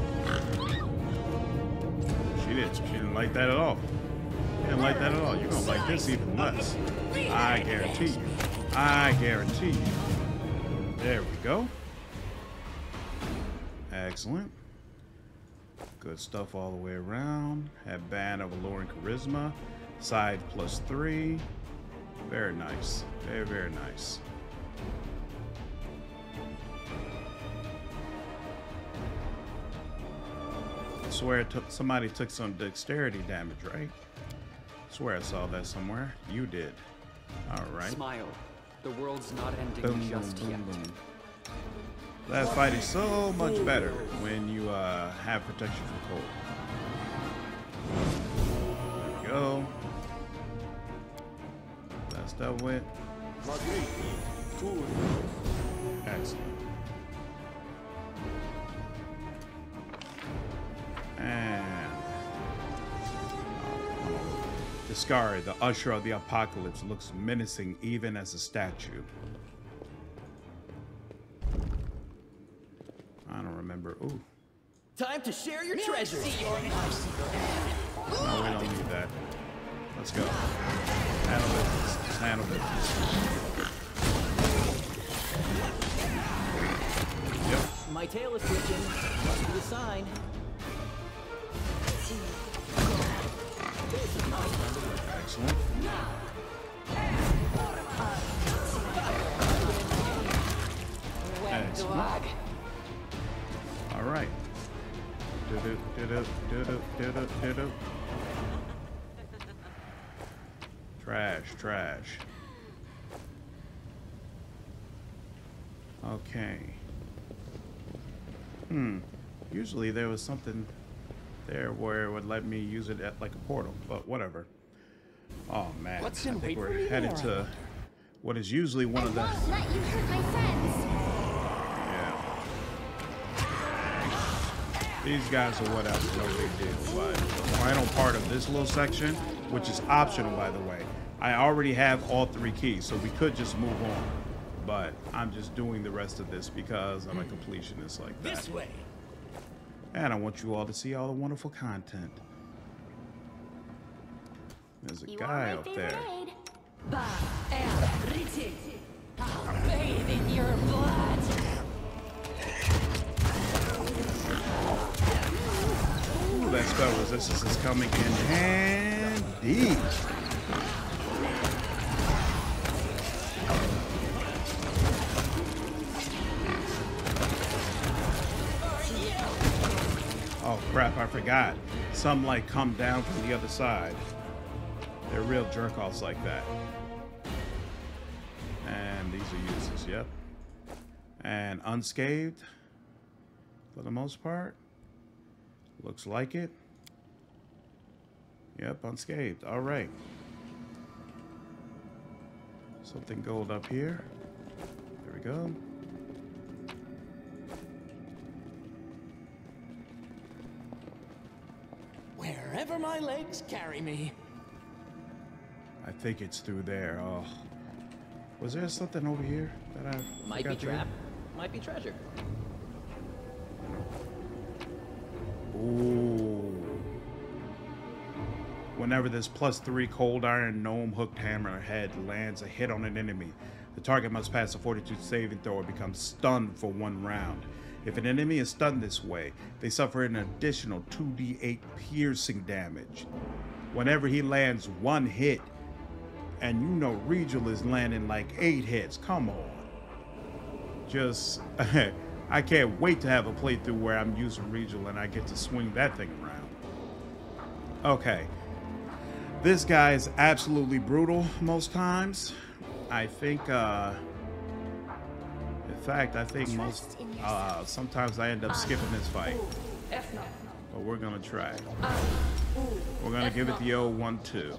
She didn't. She didn't like that at all. Didn't like that at all. You're gonna like this even less. I guarantee you. I guarantee you. There we go. Excellent. Good stuff all the way around. Had Band of Alluring Charisma. Side plus three. Very nice. Very, very nice. I swear took, somebody took some dexterity damage, right? I swear I saw that somewhere. You did. All right. Smile. The world's not ending Boom, boom, just boom, yet. boom. That fight is so much better when you uh, have protection from cold. There we go. That's that went. Excellent. And oh, the usher of the apocalypse, looks menacing even as a statue. I don't remember. Ooh, Time to share your treasures. no, we don't need that. Let's go. Handle business. Let's handle business. Yep. My tail is twitching. Must be a sign. Excellent. Excellent. All right. Do-do, do-do, do-do, do-do, do-do. Trash, trash. Okay. Hmm. Usually there was something there where it would let me use it at like a portal, but whatever. Oh man, What's I in think wait for we're headed to wonder? what is usually one I of the won't let you hurt my friends. yeah. These guys are whatever, no big deal. But the final part of this little section, which is optional by the way, I already have all three keys, so we could just move on. But I'm just doing the rest of this because I'm a completionist like that. This way. And I want you all to see all the wonderful content. There's a You guy are my up favorite there. aid. I'll bathe in your blood. Ooh, that spell resistance is coming in handy. Crap, I forgot. Some like come down from the other side. They're real jerk offs like that. And these are uses, yep. And unscathed for the most part. Looks like it. Yep, unscathed. All right. Something gold up here. There we go. Wherever my legs carry me. I think it's through there. Oh. Was there something over here that I Might be forgot to get? trap. Might be treasure. Ooh. Whenever this plus three cold iron gnome hooked hammer head lands a hit on an enemy, the target must pass a fortitude saving throw or become stunned for one round. If an enemy is stunned this way, they suffer an additional 2d8 piercing damage. Whenever he lands one hit, and you know Regill is landing like eight hits, come on. Just, <laughs> I can't wait to have a playthrough where I'm using Regill and I get to swing that thing around. Okay. This guy is absolutely brutal most times. I think, uh, in fact, I think most, Trust in uh, sometimes I end up skipping this fight. But we're gonna try. We're gonna give it the old one, two.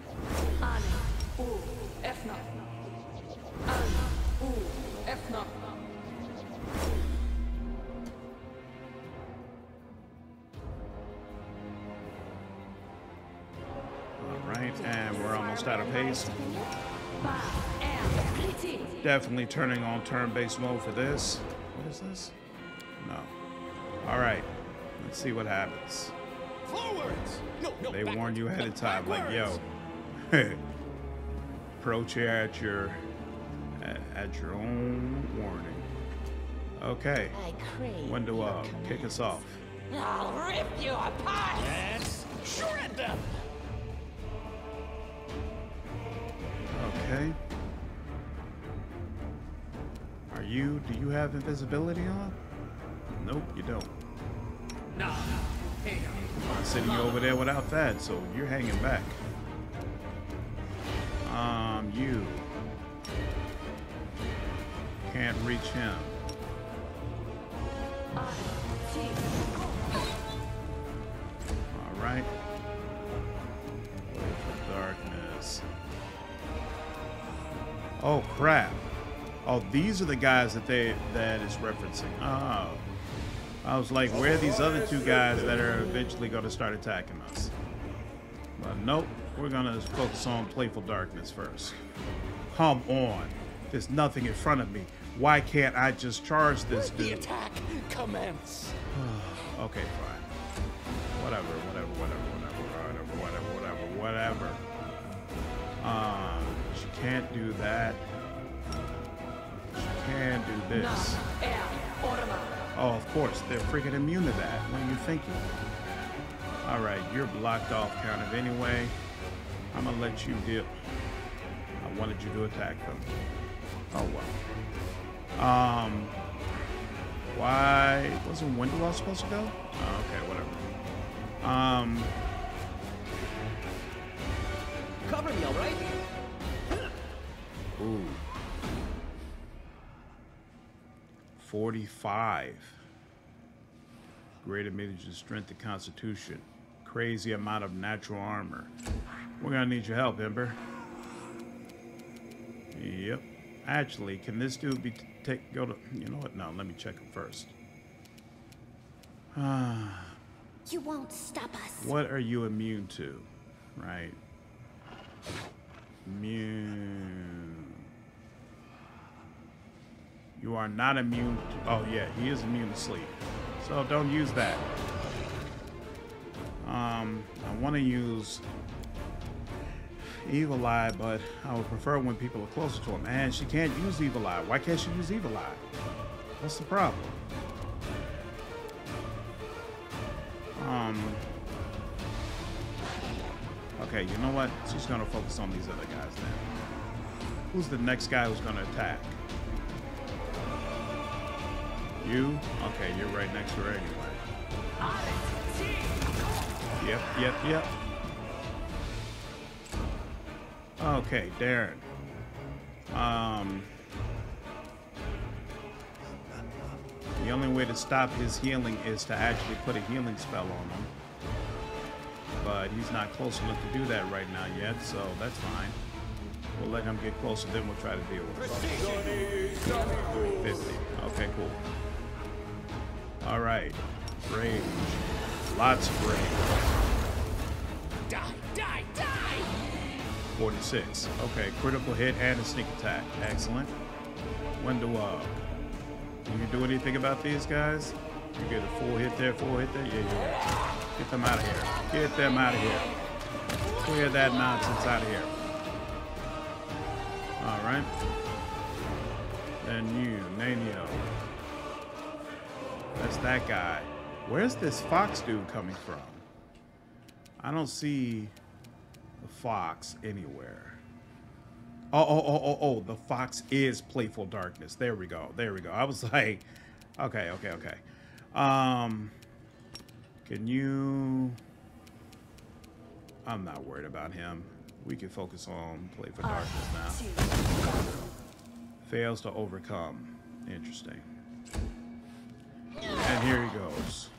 All right, and we're almost out of pace. Definitely turning on turn-based mode for this. What is this? No. All right. Let's see what happens. Forwards. No, no, they warn you ahead of time, like, yo, approach <laughs> here at your at, at, your own warning. Okay. When do uh kick us off? I'll rip you apart. Yes. Shred them. Okay. Are you? Do you have invisibility on? Nope, you don't. No. Hey, I'm sitting over there without that, so you're hanging back. Um, you can't reach him. All right. Darkness. Oh crap! Oh, these are the guys that they that is referencing. Oh. I was like, where are these other two guys that are eventually going to start attacking us? But nope, we're going to focus on Playful Darkness first. Come on. There's nothing in front of me. Why can't I just charge this dude? the attack commence. <sighs> Okay, fine. Whatever, whatever, whatever, whatever, whatever, whatever, whatever, whatever. Um, she can't do that. She can do this. Oh, of course, they're freaking immune to that. What are you thinking? All right, you're blocked off kind of anyway. I'm gonna let you deal. I wanted you to attack them. Oh well. Um, why wasn't Wendelov supposed to go? Oh, okay, whatever. Um, Cover me, all right? ooh, forty-five. Great image of strength and constitution. Crazy amount of natural armor. We're gonna need your help, Ember. Yep. Actually, can this dude be take go to? You know what? No, let me check him first. Ah. <sighs> You won't stop us. What are you immune to? Right. Immune. You are not immune to. Oh, yeah, he is immune to sleep. So don't use that. Um, I want to use Evil Eye, but I would prefer when people are closer to him. Man, she can't use Evil Eye. Why can't she use Evil Eye? What's the problem? Um. Okay, you know what? She's gonna focus on these other guys then. Who's the next guy who's gonna attack? You? Okay, you're right next to her anyway. Yep, yep, yep. Okay, Daeran. Um. The only way to stop his healing is to actually put a healing spell on him. But he's not close enough to do that right now yet, so that's fine. We'll let him get closer, then we'll try to deal with him. 50. Okay, cool. Alright. Rage. Lots of rage. Die, die, die! 46. Okay, critical hit and a sneak attack. Excellent. Wenduag. Can you do anything about these guys? You get a full hit there, full hit there? Yeah, yeah. Get them out of here. Get them out of here. Clear that nonsense out of here. Alright. Then you, Nenio. That's that guy. Where's this fox dude coming from? I don't see the fox anywhere. Oh, oh, oh, oh, oh, the fox is playful darkness. There we go. There we go. I was <laughs> like, okay, okay, okay. Um, can you, I'm not worried about him. We can focus on playful darkness now. Fails to overcome. Interesting. And here he goes.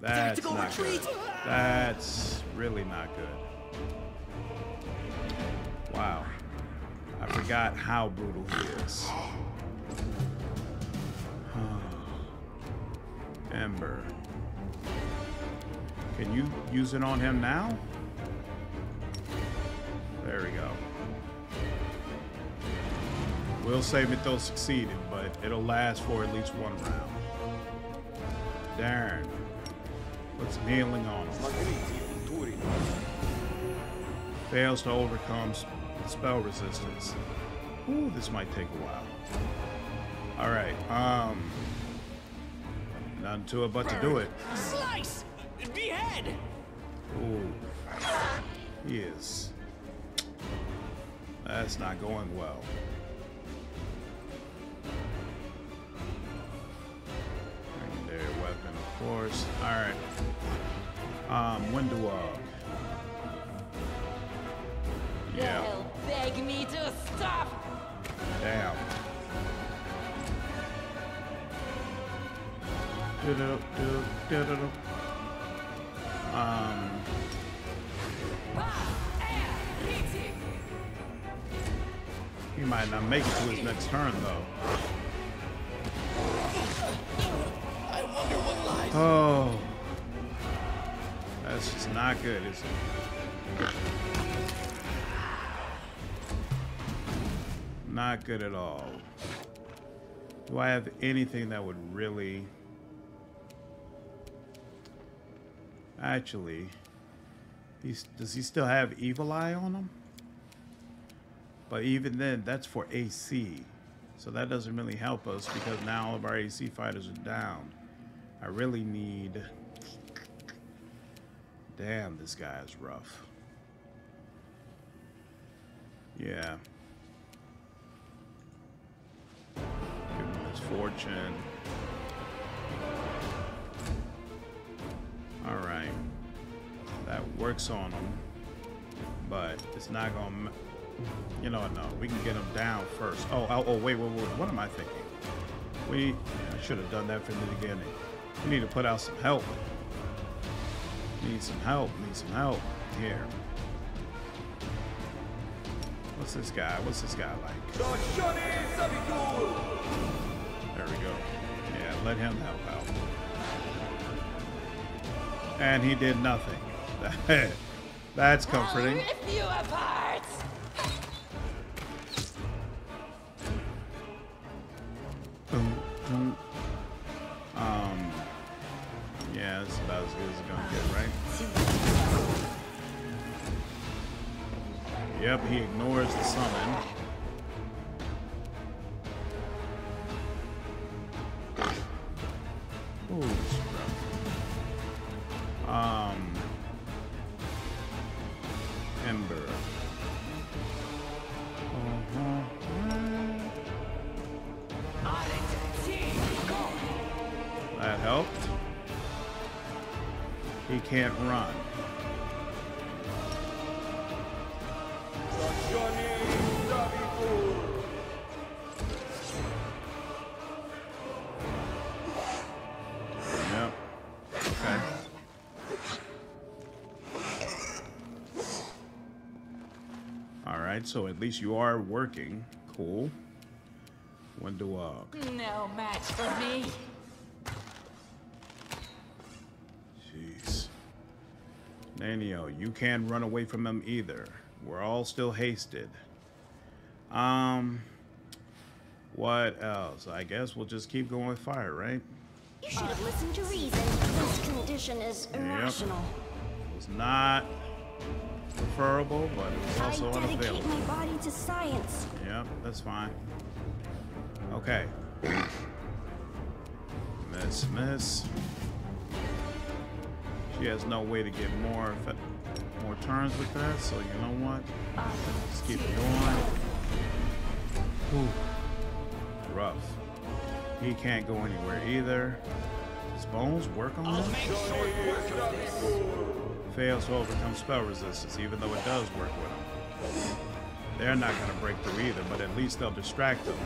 That's not good. That's really not good. Wow. I forgot how brutal he is. Ember. Can you use it on him now? There we go. We'll say Mythos succeeded, but it'll last for at least one round. Darn. What's nailing on him? Fails to overcome spell resistance. Ooh, this might take a while. Alright, um... None to it but to do it. Slice! Behead! Ooh. Yes. That's not going well. Course. Alright. Um, window. Yeah. They'll beg me to stop. Damn. Do-do-do, do-do-do. Um. He might not make it to his next turn, though. Oh. That's just not good, is it? Not good at all. Do I have anything that would really... Actually, he's, does he still have Evil Eye on him? But even then, that's for AC. So that doesn't really help us because now all of our AC fighters are down. I really need... Damn, this guy is rough. Yeah. Give him his fortune. Alright. That works on him. But it's not gonna... You know what, no. We can get him down first. Oh, oh, oh wait, wait, wait. What am I thinking? We... I should have done that from the beginning. Need to put out some help. Need some help. Need some help. Here. What's this guy? What's this guy like? There we go. Yeah, let him help out. And he did nothing. <laughs> That's comforting. About as good as it's gonna get, right? Yep, he ignores the summon. Ooh. Um, He can't run. Yep. Okay. All right, so at least you are working. Cool. Window up. No match for me. Jeez. Nenio, you can't run away from them either. We're all still hasted. Um, what else? I guess we'll just keep going with fire, right? You should have listened to reason. This condition is irrational. It was not preferable, but it was I also dedicate unavailable. my body to science. Yep, that's fine. Okay. <coughs> Miss, miss. She has no way to get more more turns with that, so you know what? Let's keep it going. Ooh. Rough. He can't go anywhere either. His bones work on him? this. Fails to overcome spell resistance, even though it does work with them. They're not going to break through either, but at least they'll distract them.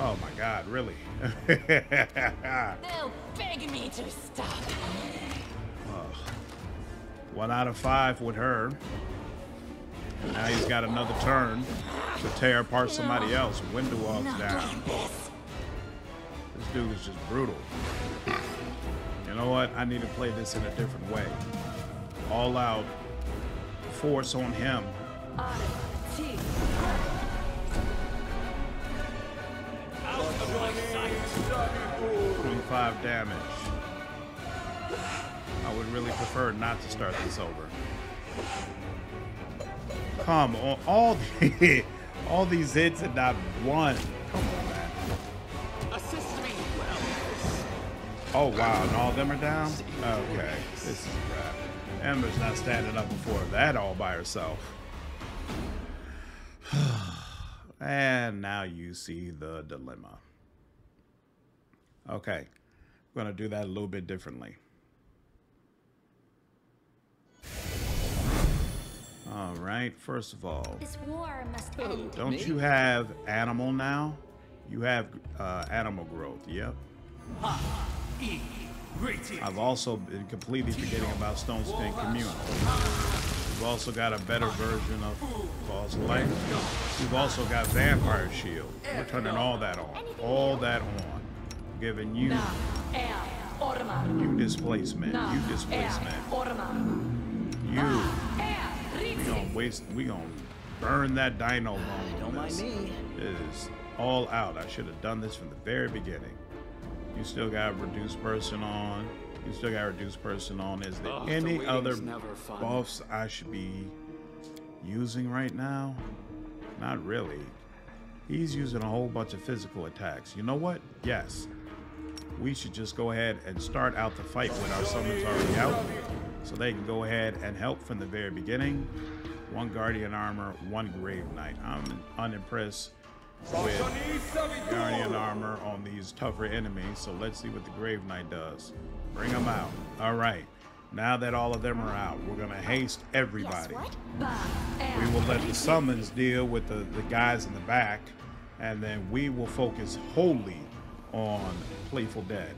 Oh my god, really? <laughs> They'll beg me to stop. One out of five with her. And now he's got another turn to tear apart somebody else. Window walks down. this. This dude is just brutal. You know what? I need to play this in a different way. All out force on him. 25 damage. I would really prefer not to start this over. Come on, all <laughs> the, all these hits and not one. Come on, man. Oh wow, and all of them are down. Okay, this is a wrap. Ember's not standing up before that all by herself. <sighs> and now you see the dilemma. Okay, I'm going to do that a little bit differently. All right, first of all, This war must end. don't Me? you have animal now? You have uh, animal growth, yep. I've also been completely forgetting about Stone Skin Communal. We've also got a better version of False Light. We've also got Vampire Shield. We're turning all that on. All that on. Giving you you displacement. You displacement. You. We gonna waste we gonna burn that dino bone. Don't mind me. It is all out. I should have done this from the very beginning. You still got reduced person on. You still got reduced person on. Is there the any waiting's other never buffs I should be using right now? Not really. He's using a whole bunch of physical attacks. You know what? Yes. We should just go ahead and start out the fight with our summons already out. So they can go ahead and help from the very beginning. One Guardian Armor, one Grave Knight. I'm unimpressed with Guardian Armor on these tougher enemies. So let's see what the Grave Knight does. Bring them out. All right. Now that all of them are out, we're going to haste everybody. We will let the summons deal with the, the guys in the back, and then we will focus wholly on Playful Dead.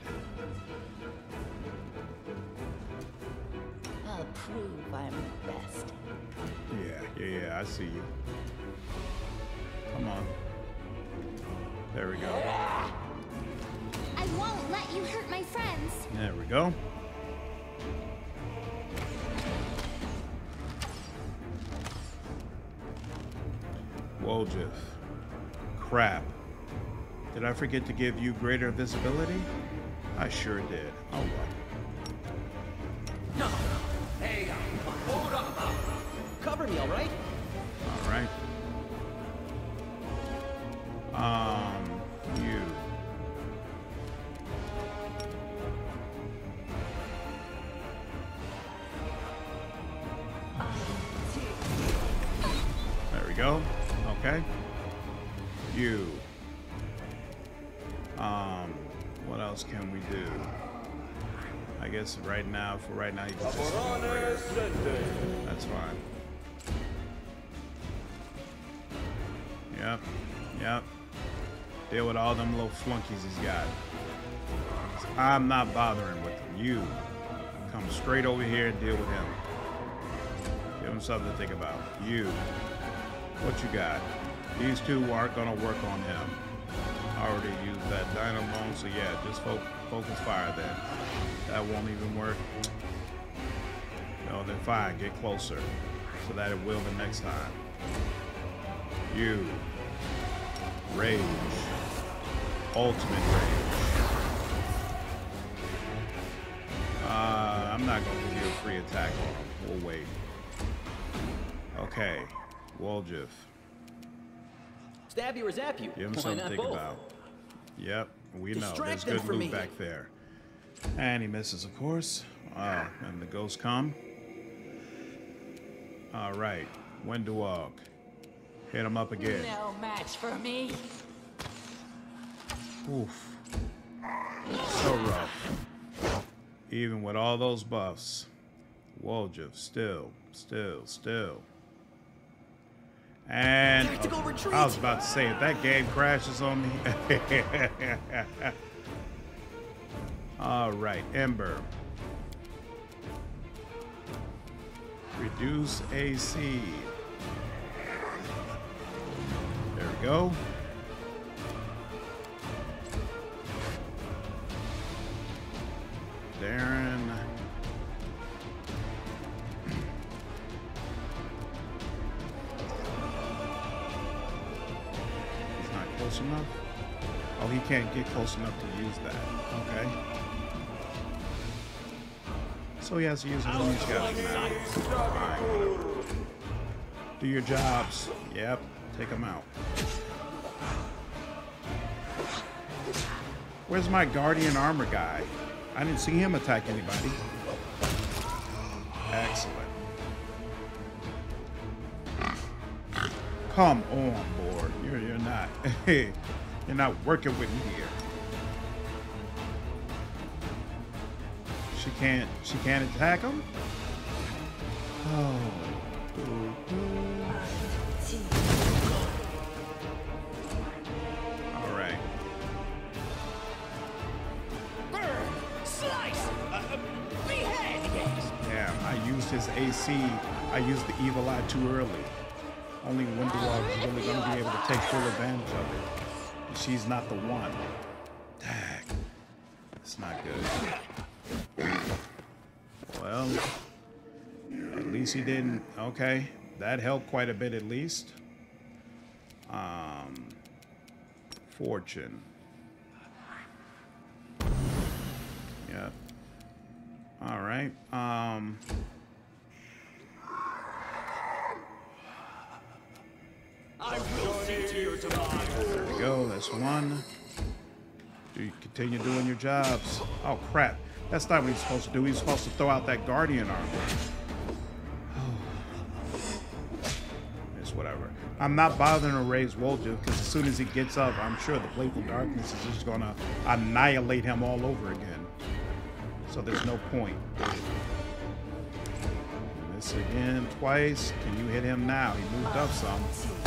I'll prove I'm the best. Yeah, yeah, yeah, I see you. Come on. There we go. I won't let you hurt my friends. There we go. Woljif. Crap. Did I forget to give you greater visibility? I sure did. Oh well. Cover me, all right? All right. Um, you. Go. Okay. You. Um, what else can we do? I guess right now, for right now, you can just. That's fine. Yep. Yep. Deal with all them little flunkies he's got. I'm not bothering with them. You come straight over here and deal with him. Give him something to think about. You. What you got? These two aren't gonna work on him. I already used that dynamo, so yeah, just fo- focus fire then. That won't even work. No, then fine, get closer. So that it will the next time. You. Rage. Ultimate rage. Uh, I'm not gonna give you a free attack on him. We'll wait. Okay. Woljif. Stab you or zap you? Give him Why something to think both? about. Yep, we know. There's good loot me. back there. And he misses, of course. Uh, and the ghosts come. All right. Wenduag. Hit him up again. No match for me. Oof. So rough. Even with all those buffs. Woljif, still, still, still. And Tactical I was about to say, if that game crashes on me. <laughs> all right, Ember. Reduce AC. There we go. Daeran. Close enough? Oh, he can't get close enough to use that. Okay. So he has to use his own now. Do your jobs. Yep, take them out. Where's my guardian armor guy? I didn't see him attack anybody. Excellent. Come on, board. You're you're not <laughs> you're not working with me here. She can't. She can't attack him. Oh. All right. Burn! Slice! Uh, behead! Damn, I used his AC. I used the evil eye too early. Only Wenduag is really going to be able to take full advantage of it. She's not the one. Dag. It's not good. Well, at least he didn't. Okay, that helped quite a bit at least. Um, fortune. Yep. All right. Um. There we go. That's one. Do you continue doing your jobs? Oh crap! That's not what he's supposed to do. He's supposed to throw out that guardian armor. <sighs> It's whatever. I'm not bothering to raise Woljif because as soon as he gets up, I'm sure the playful darkness is just gonna annihilate him all over again. So there's no point. Miss again twice. Can you hit him now? He moved up some.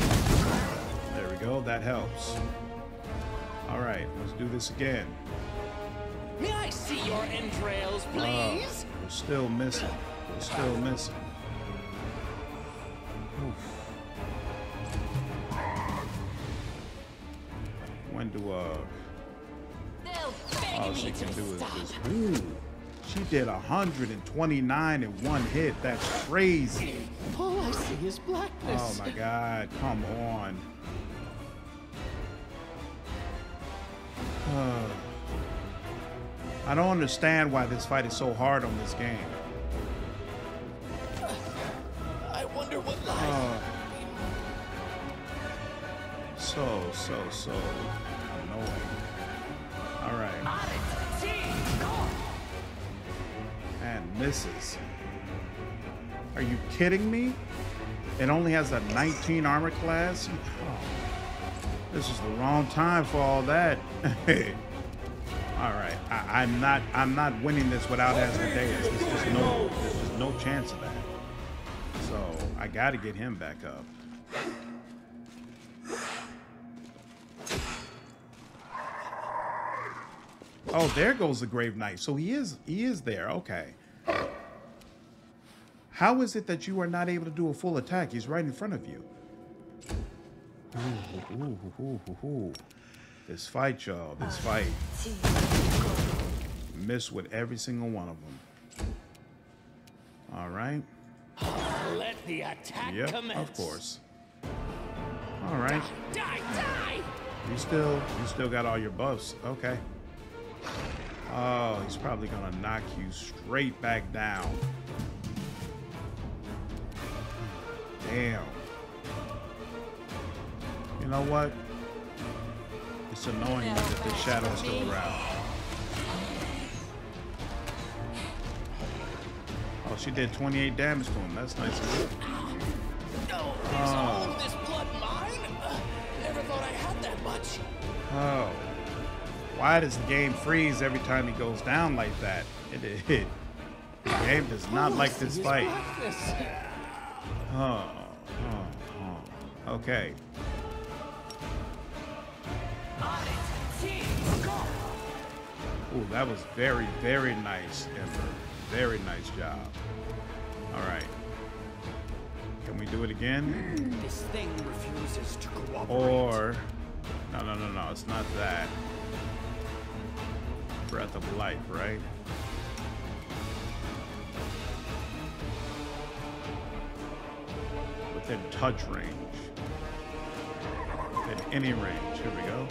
Go. That helps. All right, let's do this again. May I see your entrails, Oh, please? we're still missing. We're still missing. Oof. When do uh all she can do is this. Ooh. She did 129 in one hit. That's crazy. All I see is blackness. Oh my god, come on. Uh, I don't understand why this fight is so hard on this game. <sighs> I wonder what lies. Uh, so, so, so annoying. Alright. And misses. Are you kidding me? It only has a 19 armor class? Oh, this is the wrong time for all that. <laughs> Alright. I'm not I'm not winning this without Asmodeus. There's just no there's just no chance of that. So I gotta get him back up. Oh, there goes the Grave Knight. So he is he is there. Okay. How is it that you are not able to do a full attack? He's right in front of you. Ooh, ooh, ooh. This fight, y'all. This fight. Miss with every single one of them. All right. Let the attack Yep, commence. of course. All right. Die, die! You still, you still got all your buffs. Okay. Oh, he's probably gonna knock you straight back down. Damn. You know what? It's annoying that the shadow's still around. Oh, she did 28 damage to him. That's nice. No, Oh. this blood mine? Never thought I had that much. Oh. Why does the game freeze every time he goes down like that? It, it, the game does not like this fight. Oh, oh, oh. Okay. Ooh, that was very, very nice, Ember. Very nice job. All right. Can we do it again? This thing refuses to cooperate. Or, no, no, no, no, it's not that. Breath of life, right? Within touch range. Within any range. Here we go.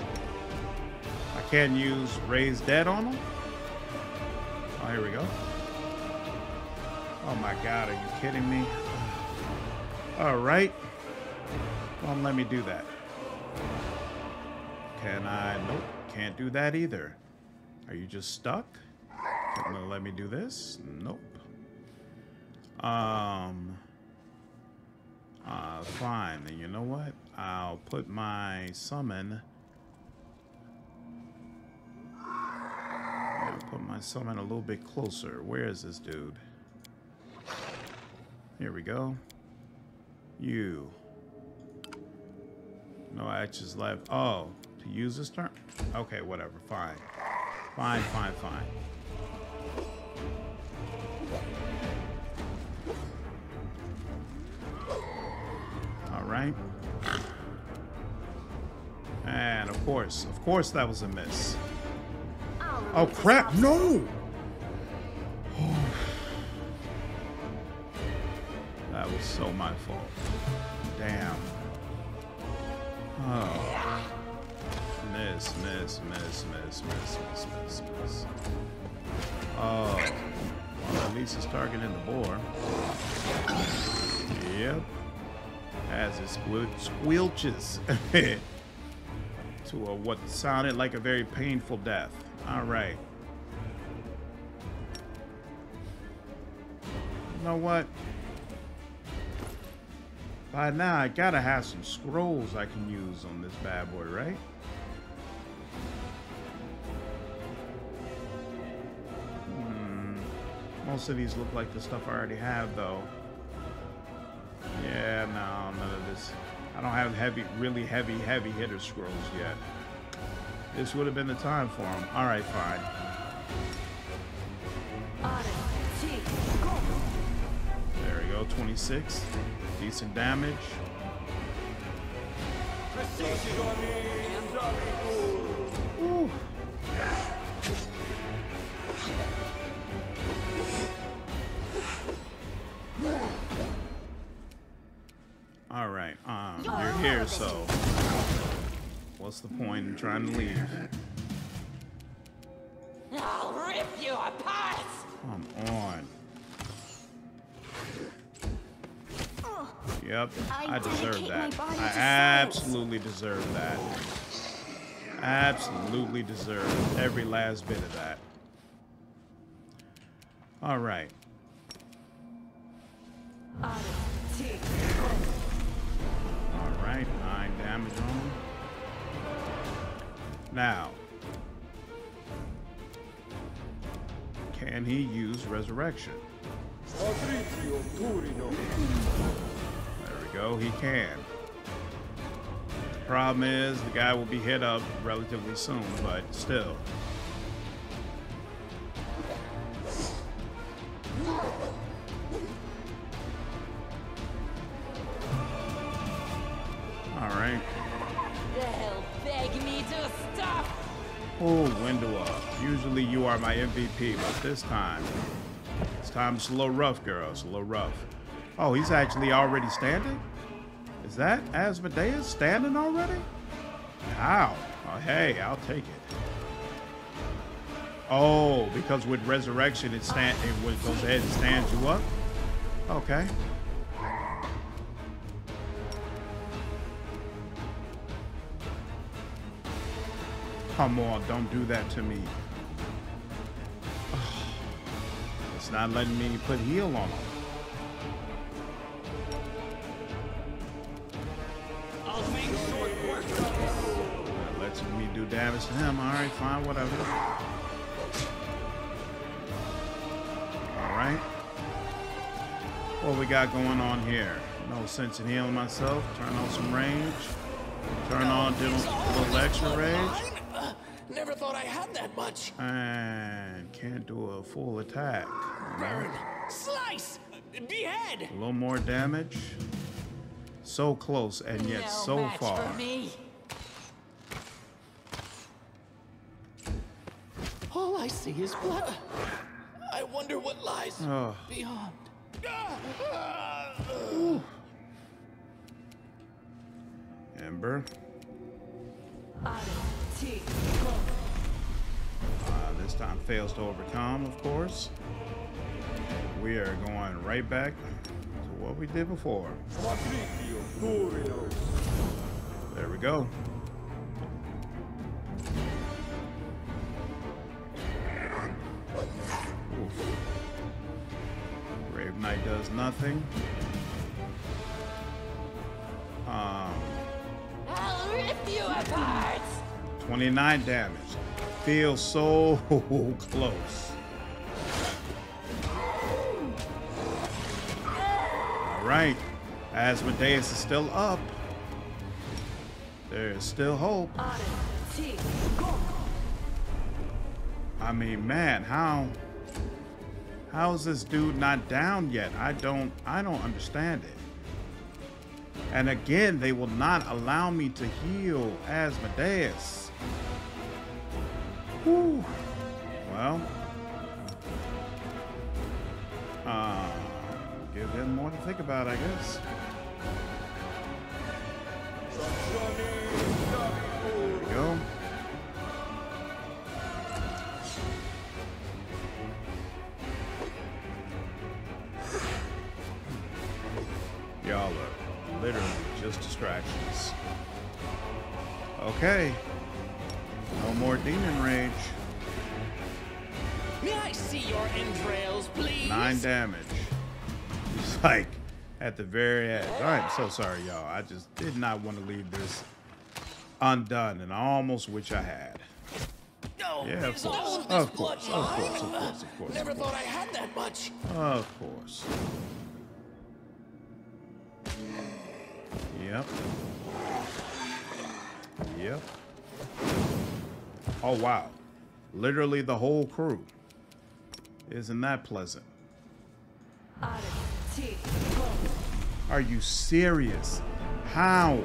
I can use raised dead on them. Oh, here we go. Oh my god, are you kidding me? All right. Don't let me do that. Can I? Nope. Can't do that either. Are you just stuck? Gonna let me do this? Nope. Um. Uh, fine. Then you know what? I'll put my summon. Yeah, put my summon a little bit closer. Where is this dude? Here we go. You. No actions left. Oh, to use this turn? Okay, whatever. Fine. Fine, fine, fine. All right. Of course, of course that was a miss. Oh, oh crap, no! <sighs> that was so my fault. Damn. Oh. Miss, miss, miss, miss, miss, miss, miss, miss. Oh. Well, at least it's targeting the boar. Yep. As it squil squelches <laughs> to a, what sounded like a very painful death. All right. You know what? By now, I gotta have some scrolls I can use on this bad boy, right? Hmm. Most of these look like the stuff I already have, though. Yeah, no, none of this. I don't have heavy, really heavy, heavy hitter scrolls yet. This would have been the time for them. All right, fine. There we go, 26. Decent damage. Ooh. All right, here, so what's the point in trying to leave? I'll rip you apart! Come on. Yep, I, I deserve that. I to absolutely deserve that. Absolutely deserve every last bit of that. All right. Nine damage on him. Now, can he use resurrection? There we go, he can. Problem is, the guy will be hit up relatively soon, but still. Right. They'll beg me to stop! Oh, Wenduag. Usually you are my MVP, but this time, this time it's a little rough, girl. It's a little rough. Oh, he's actually already standing? Is that Asmodeus standing already? How? Oh, hey, I'll take it. Oh, because with resurrection, it stand it goes ahead and stands you up. Okay. Come on, don't do that to me. <sighs> It's not letting me put heal on him. I'll make short work. That lets me do damage to him. All right, fine, whatever. All right. What we got going on here? No sense in healing myself. Turn on some range. Turn on a little extra range. Never thought I had that much. And can't do a full attack. Burn, slice, behead. A little more damage. So close and yet no so far. All I see is blood. I wonder what lies Oh. beyond. Ember. Uh, this time fails to overcome, of course. We are going right back to what we did before. There we go. Grave Knight does nothing. Um, I'll rip you apart! 29 damage. feels so <laughs> close. All right. Asmodeus is still up. There is still hope. I mean, man, how how is this dude not down yet? I don't I don't understand it. And again, they will not allow me to heal Asmodeus. Whew. Well, uh, give him more to think about, I guess. There we go. Distractions. Okay. No more demon rage. May I see your entrails, please? Nine damage. It's like at the very end. I'm so sorry, y'all. I just did not want to leave this undone, and I almost wish I had. No, Yeah, of course. of this Of course, of course, of course, of course, Never of thought. I had that much. Of course. Yep. Yep. Oh, wow. Literally the whole crew. Isn't that pleasant? Are you serious? How?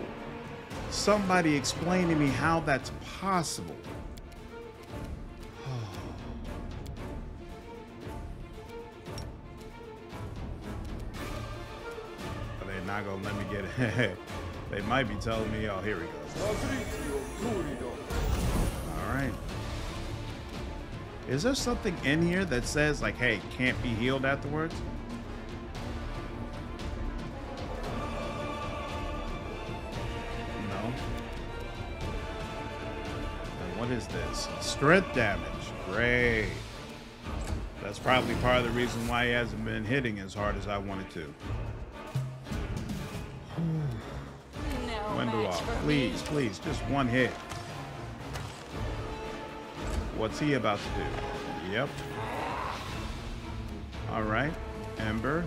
Somebody explain to me how that's possible. Not gonna let me get it. <laughs> they might be telling me, oh, here we go. All right. Is there something in here that says like, hey, can't be healed afterwards? No. And what is this? Strength damage. Great. That's probably part of the reason why he hasn't been hitting as hard as I wanted to. Please, please, just one hit. What's he about to do? Yep. All right. Ember.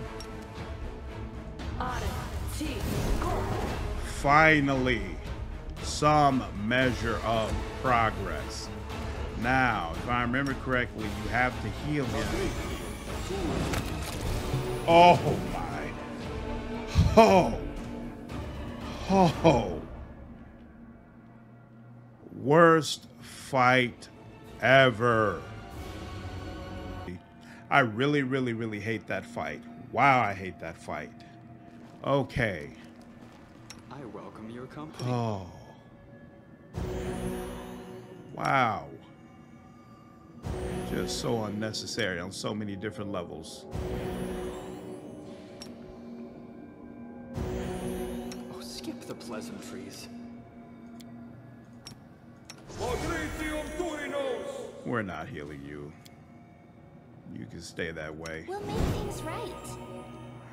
Finally, some measure of progress. Now, if I remember correctly, you have to heal him. Oh my. Oh. Oh. Worst fight ever. I really, really, really hate that fight. Wow, I hate that fight. Okay. I welcome your company. Oh. Wow. Just so unnecessary on so many different levels. Skip the pleasantries. We're not healing you. You can stay that way. We'll make things right.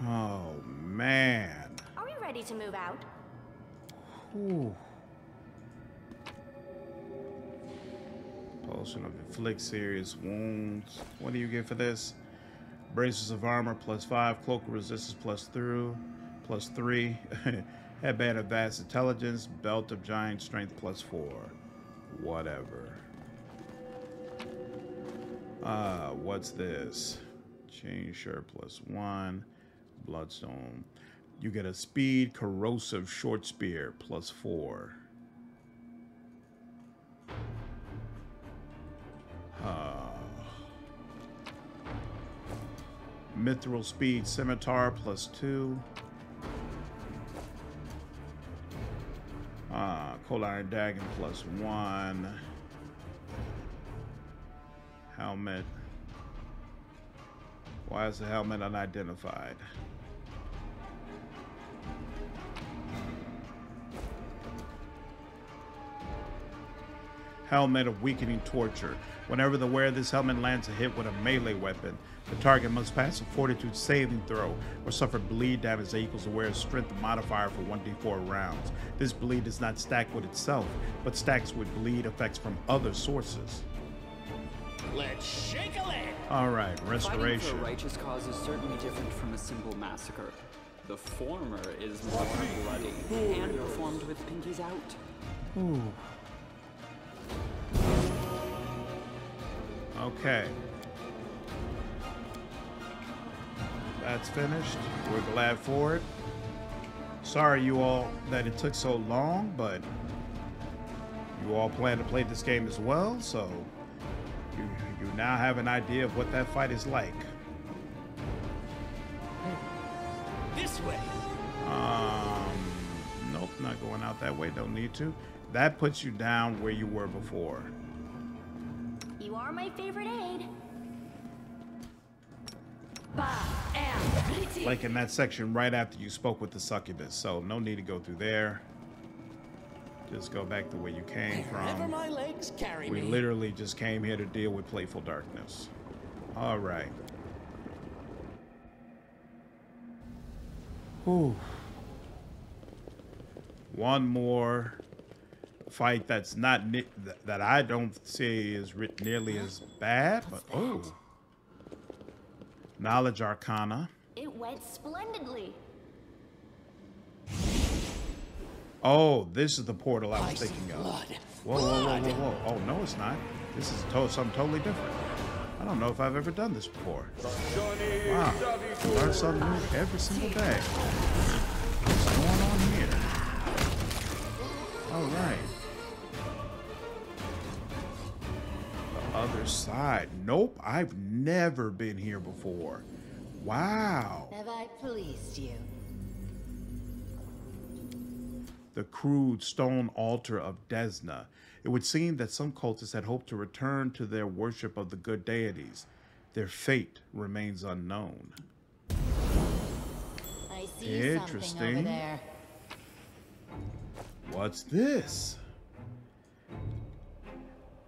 Oh, man. Are we ready to move out? Whew. Potion of inflict serious wounds. What do you get for this? Braces of armor plus five, cloak of resistance plus through, plus three, <laughs> headband of vast intelligence, belt of giant strength plus four. Whatever. Uh, what's this? Chain shirt plus one, bloodstone. You get a speed corrosive short spear plus four. Uh, mithril speed scimitar plus two. Uh, cold iron dagger plus one. Helmet. Why is the helmet unidentified? Helmet of Weakening Torture. Whenever the wearer of this helmet lands a hit with a melee weapon, the target must pass a fortitude saving throw or suffer bleed damage that equals the wearer's strength modifier for 1d4 rounds. This bleed does not stack with itself, but stacks with bleed effects from other sources. Let's shake a leg. All right, Fighting restoration. for a righteous cause is certainly different from a simple massacre. The former is more bloody and performed with pinkies out. Okay. That's finished. We're glad for it. Sorry, you all, that it took so long, but you all plan to play this game as well, so you, you now have an idea of what that fight is like. This way. Um, nope, not going out that way. Don't need to. That puts you down where you were before. You are my favorite aide. Like in that section right after you spoke with the succubus. So no need to go through there. Just go back to where you came from. my legs carry We literally just came here to deal with playful darkness. All right. Whew. One more fight that's not that I don't see is nearly as bad, but oh, knowledge arcana. It went splendidly. Oh, this is the portal I was Ice thinking of. blood. Whoa, whoa, whoa, whoa, whoa. Oh, no, it's not. This is to- something totally different. I don't know if I've ever done this before. Johnny Wow. Learn something new every single day. What's going on here? All right. Other side. Nope, I've never been here before. Wow. Have I pleased you? the crude stone altar of Desna. It would seem that some cultists had hoped to return to their worship of the good deities. Their fate remains unknown. I see something Interesting. over there. What's this?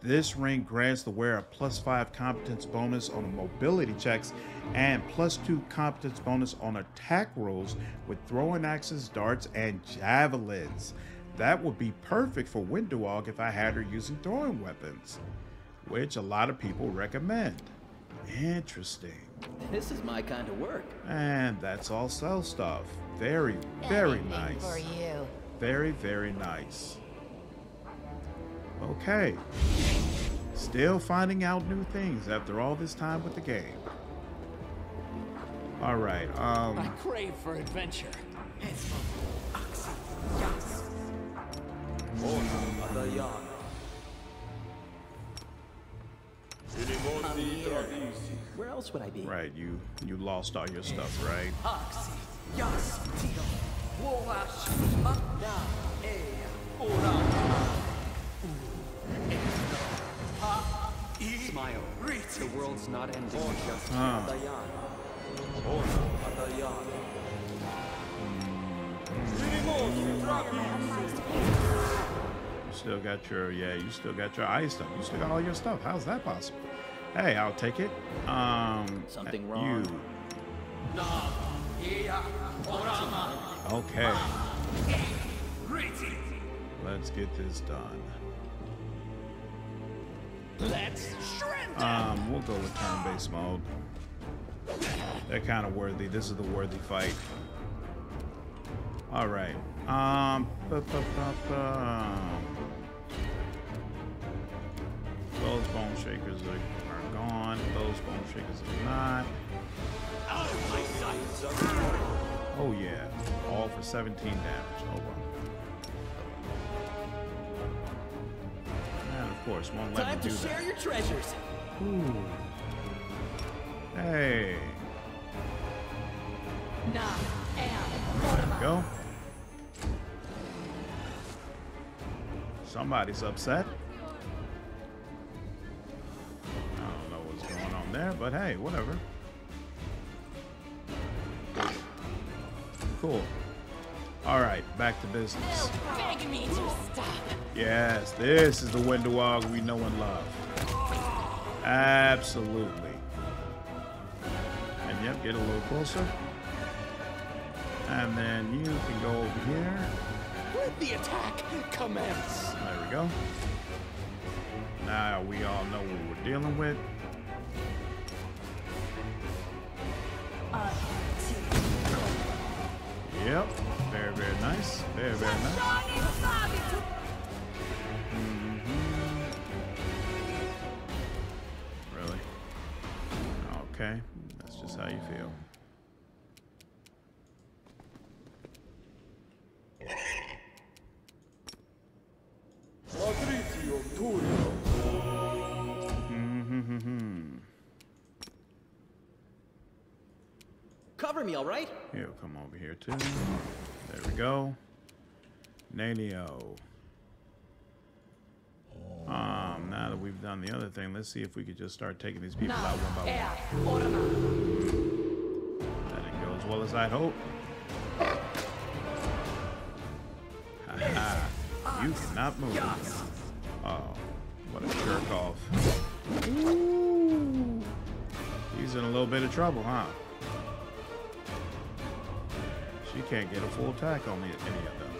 This ring grants the wearer a plus five competence bonus on mobility checks and plus two competence bonus on attack rolls with throwing axes, darts, and javelins. That would be perfect for Wenduag if I had her using throwing weapons, which a lot of people recommend. Interesting. This is my kind of work. And that's all sell stuff. Very, very Anything nice. for you. Very, very nice. Okay. Still finding out new things after all this time with the game. All right. Um. I crave for adventure. Finimosi Tradisi. Where else would I be? Right. You you lost all your stuff, right? Smile. The world's not ending just. You still got your yeah. You still got your ice stuff. You still got all your stuff. How's that possible? Hey, I'll take it. Um. Something you- wrong? Okay. Let's get this done. Let's. Um, we'll go with turn-based mode. They're kind of worthy. This is the worthy fight. All right. Um. ba- ba- ba-. Those bone shakers are, are gone. Those bone shakers are not. Oh yeah. All for 17 damage. Oh well. Course, won't let Time me to do that. share your treasures. Ooh. Hey. There we go. Somebody's upset. I don't know what's going on there, but hey, whatever. Cool. All right, back to business. Beg me to stop. Yes, this is the Wenduag we know and love. Absolutely. And yep, get a little closer. And then you can go over here. Let the attack commence. There we go. now we all know what we're dealing with. Uh, Yep. Very, very nice. Very, very nice. Mhm. Really? Okay. That's just how you feel. Patrizio Turio. Cover me, all right? He'll come over here too. There we go. Nenio. Um, now that we've done the other thing, let's see if we could just start taking these people out one by one. That didn't go as well as I'd hoped. Haha. <laughs> You cannot move. Oh, what a jerk off. Ooh. He's in a little bit of trouble, huh? She can't get a full attack on the, any of them.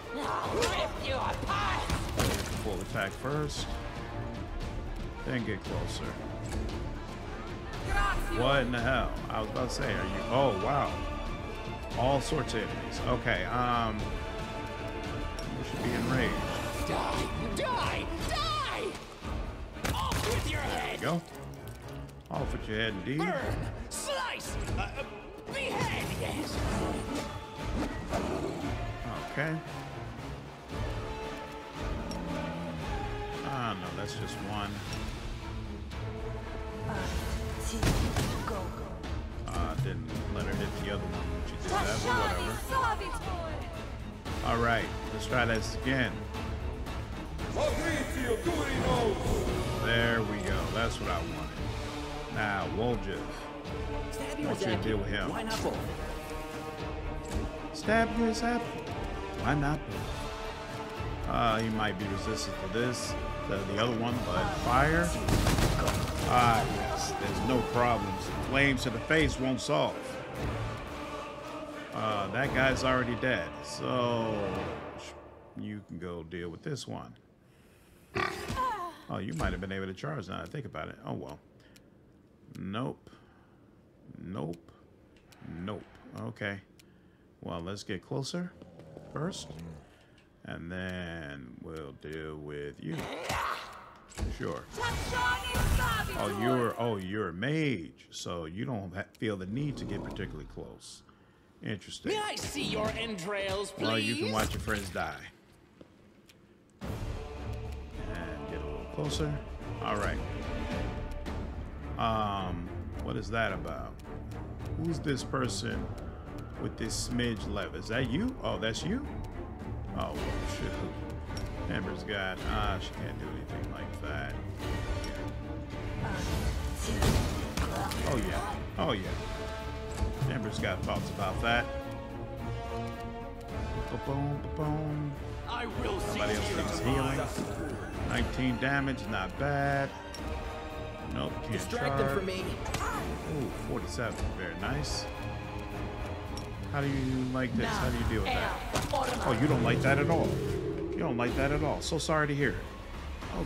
Full attack first. Then get closer. What in the hell? I was about to say, are you? Oh wow, all sorts of enemies. Okay, um, we should be enraged. Die! Die! Die! Off with your There head! you go. Off with your head, indeed. Burn! Slice! Uh, uh, behead! Yes! Okay. Ah, no, that's just one. Uh, didn't let her hit the other one when she did that, but whatever. All right, let's try this again. There we go. That's what I wanted. Now, Woljif. Stab you or What's your deal with him? Why not both? Stab you is happy. Why not? Uh, he might be resistant to this, the, the other one, but fire? Ah, yes. There's no problems. Flames to the face won't solve. Uh, that guy's already dead, so you can go deal with this one. Oh, you might have been able to charge now. I think about it. Oh well. Nope. Nope. Nope. Okay. Well, let's get closer first, and then we'll deal with you. Sure. Oh, you're oh you're a mage, so you don't feel the need to get particularly close. Interesting. May I see your entrails, please? Well, you can watch your friends die. And get a little closer. All right. Um, what is that about? Who's this person with this smidge left? Is that you? Oh, that's you? Oh, well, shoot. Ember's got, ah, she can't do anything like that. Oh, yeah. Oh, yeah. Ember's got thoughts about that. Boom, boom. I will see Somebody else needs healing. 19 damage, not bad. Nope, can't Distract charge. them for me. Ooh, 47, very nice. How do you like this? How do you deal with that? Oh, you don't like that at all. You don't like that at all. So sorry to hear it.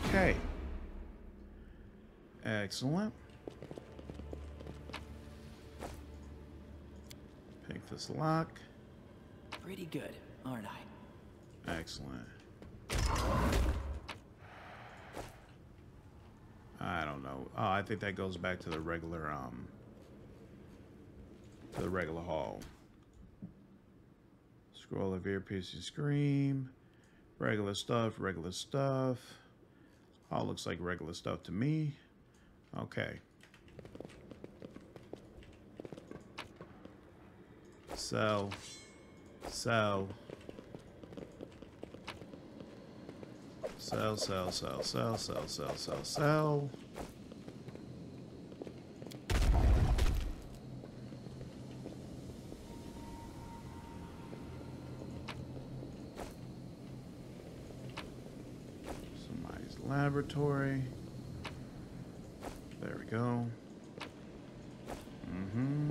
Okay. Excellent. Pick this lock. Pretty good, aren't I? Excellent. I don't know. Oh, I think that goes back to the regular, um, to the regular hall. Scroll of ear piercing scream. Regular stuff, regular stuff. All looks like regular stuff to me. Okay. Sell. Sell. Sell, sell, sell, sell, sell, sell, sell, sell. Somebody's laboratory. There we go. Mm-hmm.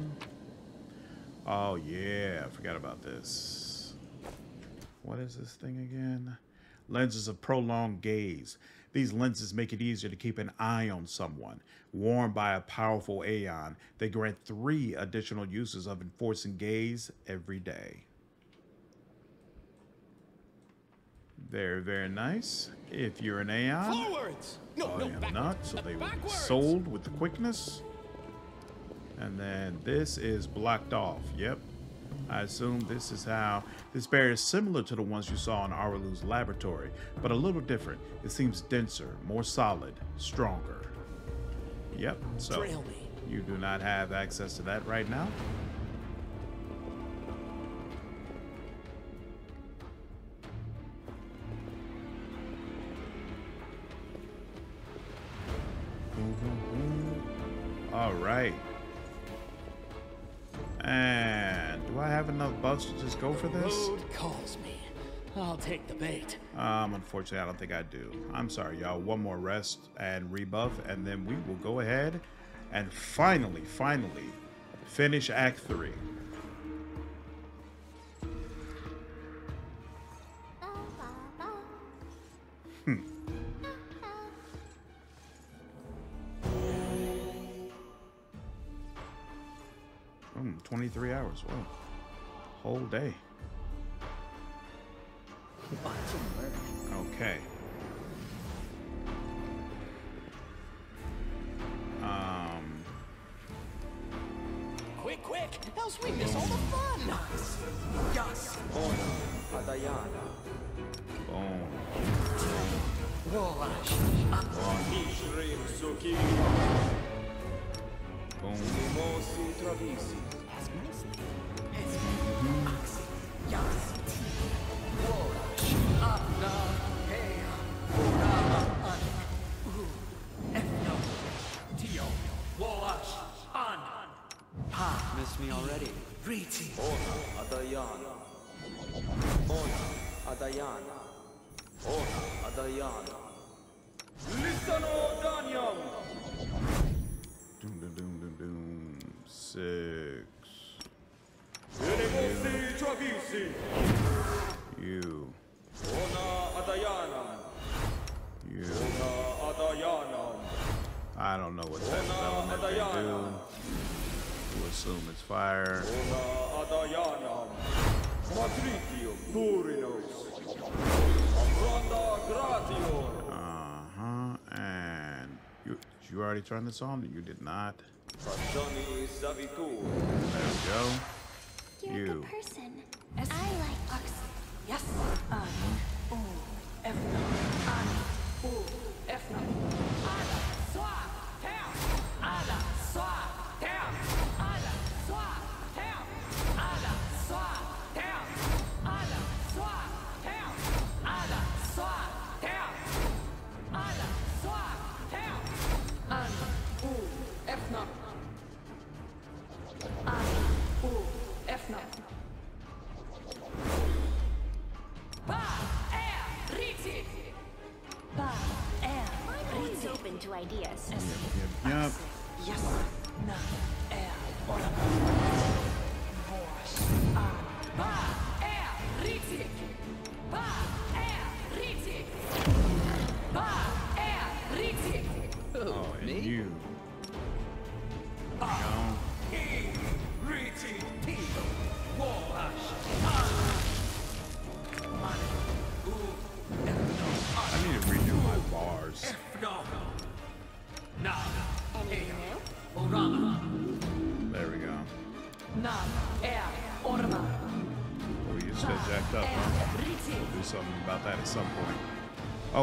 Oh yeah, I forgot about this. What is this thing again? Lenses of prolonged gaze. These lenses make it easier to keep an eye on someone. Worn by a powerful Aeon, they grant three additional uses of enforcing gaze every day. Very, very nice. If you're an Aeon, Forwards! No, I no, am backwards. not, so they will be Backwards! sold with the quickness. And then this is blocked off. Yep. I assume this is how this barrier is similar to the ones you saw in Areelu's laboratory, but a little different. It seems denser, more solid, stronger. Yep. So you do not have access to that right now. All right. And do I have enough buffs to just go for this? Road calls me. I'll take the bait. Um, unfortunately, I don't think I do. I'm sorry, y'all. One more rest and rebuff, and then we will go ahead and finally, finally finish Act 3. Hmm, 23 hours. Whoa. Whole day. Watch and learn. Okay. Um, Quick, quick! Else we miss all the fun! Yes! Adayana. boom. Ishrim Suki, Boom. Already turned this on? You did not. There we go.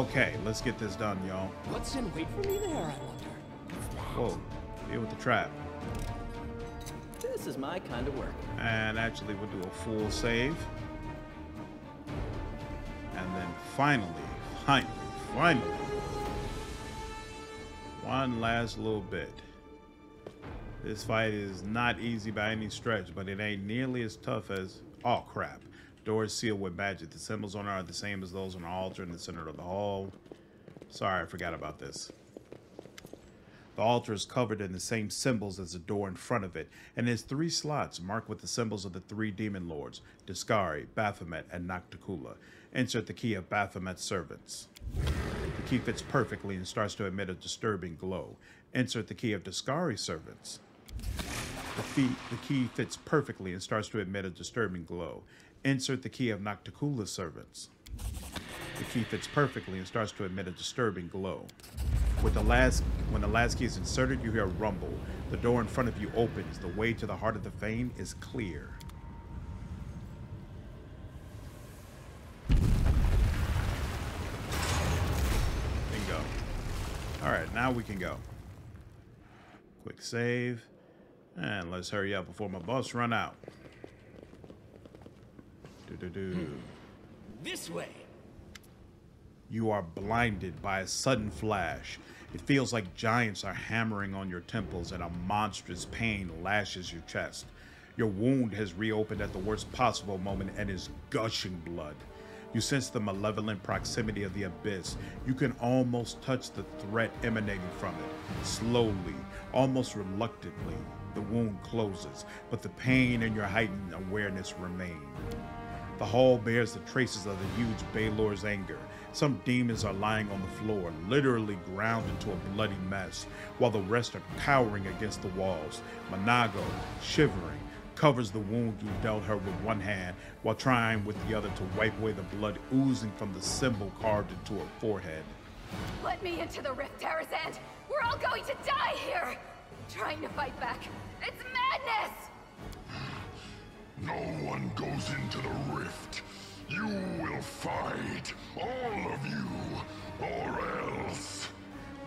Okay, let's get this done, y'all. What's in wait for me there, I wonder? Whoa, deal with the trap. This is my kind of work. And actually, we'll do a full save. And then finally, finally, finally, one last little bit. This fight is not easy by any stretch, but it ain't nearly as tough as. Oh, crap. Doors sealed with magic. The symbols on it are the same as those on the altar in the center of the hall. Sorry, I forgot about this. The altar is covered in the same symbols as the door in front of it, and has three slots marked with the symbols of the three demon lords, Deskari, Baphomet, and Nocticula. Insert the key of Baphomet's servants. The key fits perfectly and starts to emit a disturbing glow. Insert the key of Deskari servants. The, the key fits perfectly and starts to emit a disturbing glow. Insert the key of Nocticula's servants. The key fits perfectly and starts to emit a disturbing glow. With the last, when the last key is inserted, you hear a rumble. The door in front of you opens. The way to the heart of the fane is clear. Bingo. All right, now we can go. Quick save. And let's hurry up before my boss run out. Do-do-do. Hmm. This way. You are blinded by a sudden flash. It feels like giants are hammering on your temples and a monstrous pain lashes your chest. Your wound has reopened at the worst possible moment and is gushing blood. You sense the malevolent proximity of the abyss. You can almost touch the threat emanating from it. Slowly, almost reluctantly, the wound closes, but the pain and your heightened awareness remain. The hall bears the traces of the huge balor's anger. Some demons are lying on the floor, literally ground into a bloody mess, while the rest are cowering against the walls. Minagho, shivering, covers the wound you dealt her with one hand while trying with the other to wipe away the blood oozing from the symbol carved into her forehead. Let me into the rift, Tarazand! We're all going to die here! Trying to fight back. It's madness! No one goes into the rift. You will fight, all of you, or else.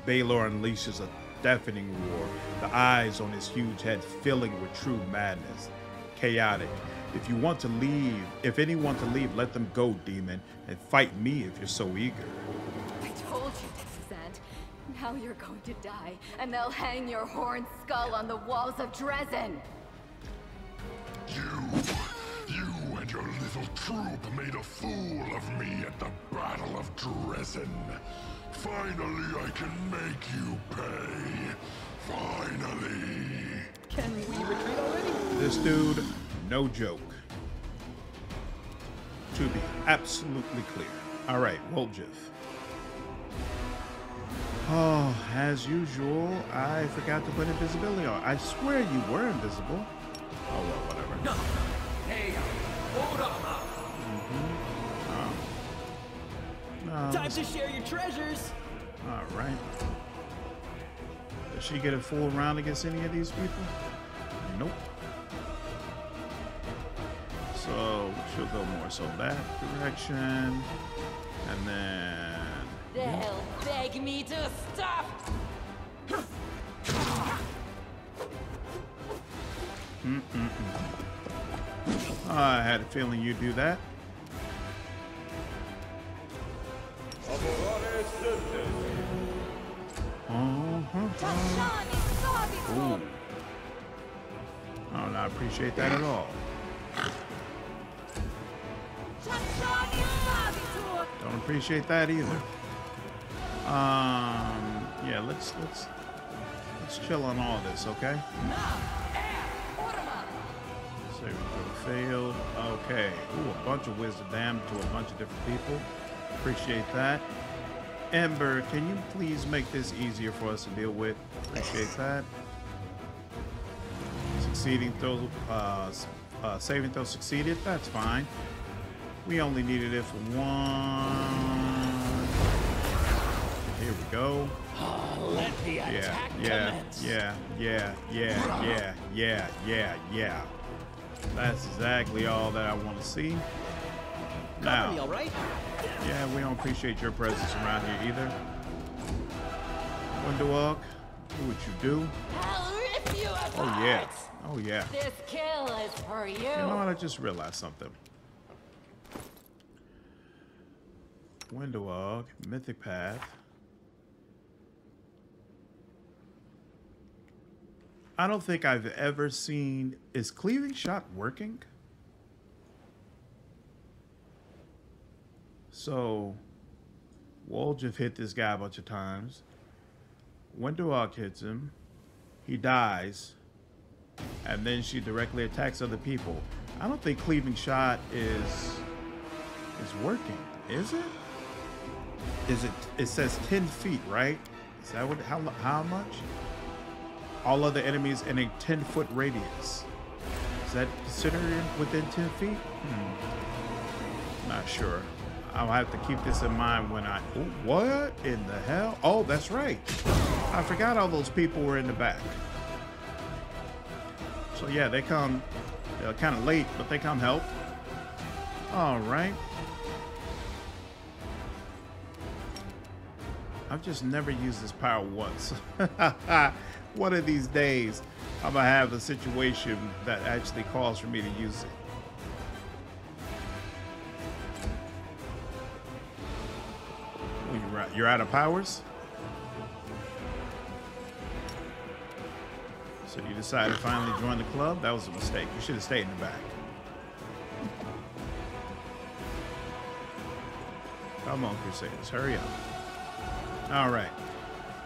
Balor unleashes a deafening roar, the eyes on his huge head filling with true madness. Chaotic. If you want to leave, if anyone to leave, let them go, demon, and fight me if you're so eager. I told you, this, Tarazand. Now you're going to die, and they'll hang your horned skull on the walls of Drezen! You, you and your little troop made a fool of me at the Battle of Drezen. Finally, I can make you pay. Finally. Can we retreat already? This dude, no joke. To be absolutely clear. All right, Woljif. Oh, as usual, I forgot to put invisibility on. I swear you were invisible. Oh, well, whatever. No. Um, Time to share your treasures. Oh. all right. Does she get a full round against any of these people? Nope. So she'll go more so that direction. And then They'll beg me to stop! Hmm, hmm, hmm, I had a feeling you'd do that. Uh-huh. Ooh. Oh, no, I appreciate that at all. Don't appreciate that either. Um, yeah, let's let's let's chill on all this, okay? Saving throw failed. Okay. Ooh, a bunch of wisdom damage to a bunch of different people. Appreciate that. Ember, can you please make this easier for us to deal with? Appreciate that. Succeeding throw, uh, uh, saving throw succeeded. That's fine. We only needed it for one. Here we go. <gasps> Let the Yeah, attack yeah, commence. yeah, yeah, yeah, yeah, yeah, yeah, yeah. That's exactly all that I want to see. Cover me, Now, all right? yeah, we don't appreciate your presence around here either. Wenduag, do what you do. I'll rip you apart! Oh yeah, oh yeah. This kill is for you! You know what? I just realized something. Wenduag, Mythic Path. I don't think I've ever seen. Is cleaving shot working? So, Woljif hit this guy a bunch of times. Wenduag hits him. He dies and then she directly attacks other people. I don't think cleaving shot is is working, is it? is it? It says 10 feet, right? Is that what? How how much? All other enemies in a 10 foot radius. Is that considered within 10 feet? Hmm. Not sure. I'll have to keep this in mind when I. Oh, what in the hell? Oh, that's right. I forgot all those people were in the back. So yeah, they come uh, kind of late, but they come help. All right. I've just never used this power once. <laughs> One of these days, I'm gonna have a situation that actually calls for me to use it. You're out of powers? So you decided to finally join the club? That was a mistake. You should have stayed in the back. Come on, Crusaders, hurry up. All right.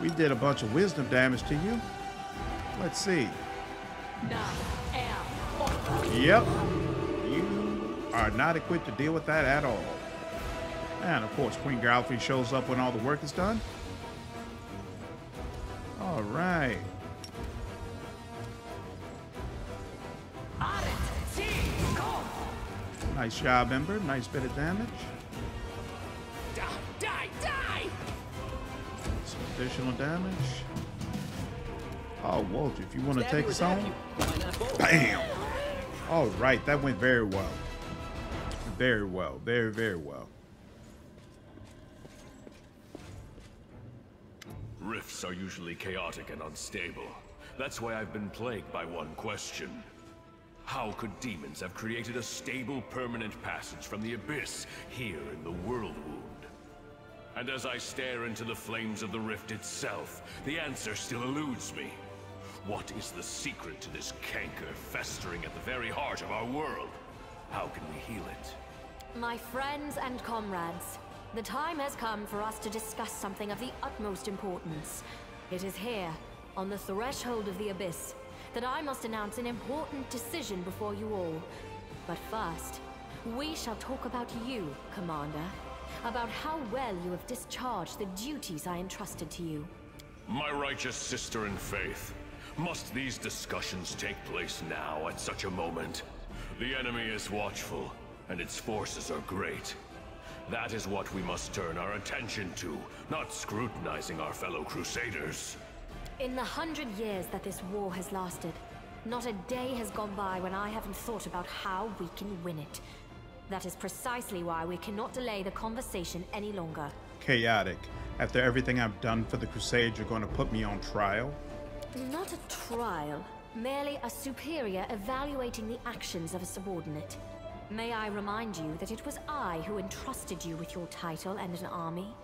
We did a bunch of wisdom damage to you. Let's see. Yep. You are not equipped to deal with that at all. And of course, Queen Galfrey shows up when all the work is done. All right. Nice job, Ember. Nice bit of damage. Die, die, die! Some additional damage. Oh, Wolf, if you want to take us on. Bam! All right, that went very well. Very well. Very, very well. Rifts are usually chaotic and unstable. That's why I've been plagued by one question. How could demons have created a stable, permanent passage from the Abyss here in the World Wound? And as I stare into the flames of the rift itself, the answer still eludes me. What is the secret to this canker festering at the very heart of our world? How can we heal it? My friends and comrades, the time has come for us to discuss something of the utmost importance. It is here, on the threshold of the Abyss, that I must announce an important decision before you all. But first, we shall talk about you, Commander. About how well you have discharged the duties I entrusted to you. My righteous sister in faith, must these discussions take place now at such a moment? The enemy is watchful, and its forces are great. That is what we must turn our attention to, not scrutinizing our fellow crusaders. In the hundred years that this war has lasted, not a day has gone by when I haven't thought about how we can win it. That is precisely why we cannot delay the conversation any longer. Chaotic. After everything I've done for the Crusade, you're going to put me on trial? Not a trial, merely a superior evaluating the actions of a subordinate. May I remind you that it was I who entrusted you with your title and an army?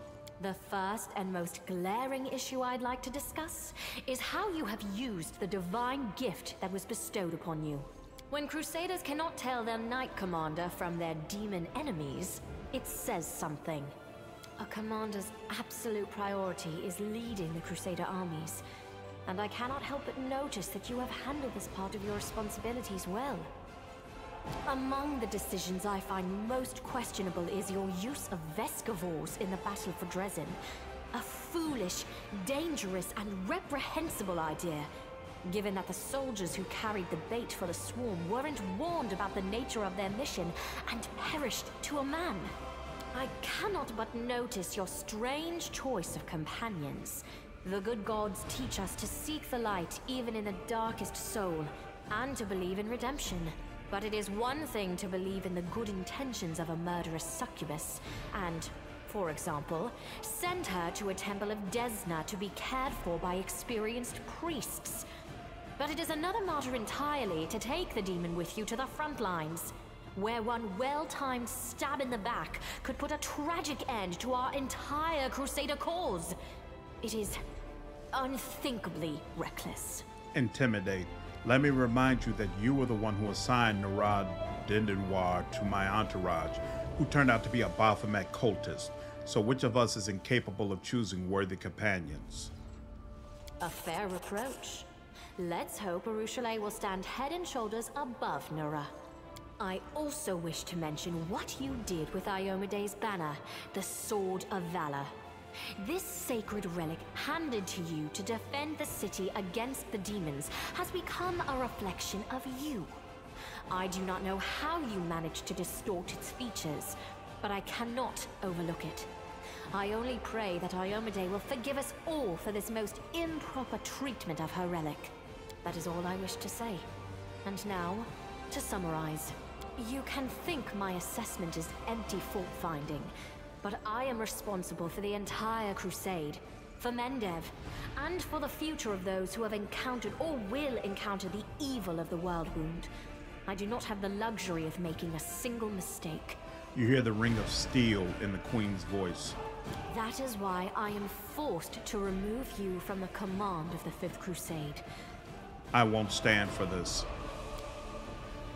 The first and most glaring issue I'd like to discuss is how you have used the divine gift that was bestowed upon you. When Crusaders cannot tell their Knight Commander from their demon enemies, it says something. A commander's absolute priority is leading the Crusader armies, and I cannot help but notice that you have handled this part of your responsibilities well. Among the decisions I find most questionable is your use of Vescavors in the battle for Drezen. A foolish, dangerous, and reprehensible idea, given that the soldiers who carried the bait for the swarm weren't warned about the nature of their mission and perished to a man. I cannot but notice your strange choice of companions. The good gods teach us to seek the light even in the darkest soul, and to believe in redemption. But it is one thing to believe in the good intentions of a murderous succubus, and, for example, send her to a temple of Desna to be cared for by experienced priests. But it is another matter entirely to take the demon with you to the front lines, where one well-timed stab in the back could put a tragic end to our entire Crusader cause. It is unthinkably reckless. Intimidate. Let me remind you that you were the one who assigned Nurah Dendiwhar to my entourage, who turned out to be a Baphomet cultist. So which of us is incapable of choosing worthy companions? A fair reproach. Let's hope Urushalei will stand head and shoulders above Nurah. I also wish to mention what you did with Iomedae's banner, the Sword of Valor. This sacred relic handed to you to defend the city against the demons has become a reflection of you. I do not know how you managed to distort its features, but I cannot overlook it. I only pray that Iomedae will forgive us all for this most improper treatment of her relic. That is all I wish to say. And now, to summarize. You can think my assessment is empty fault-finding, but I am responsible for the entire crusade, for Mendev, and for the future of those who have encountered or will encounter the evil of the Worldwound. I do not have the luxury of making a single mistake. You hear the ring of steel in the Queen's voice. That is why I am forced to remove you from the command of the Fifth Crusade. I won't stand for this.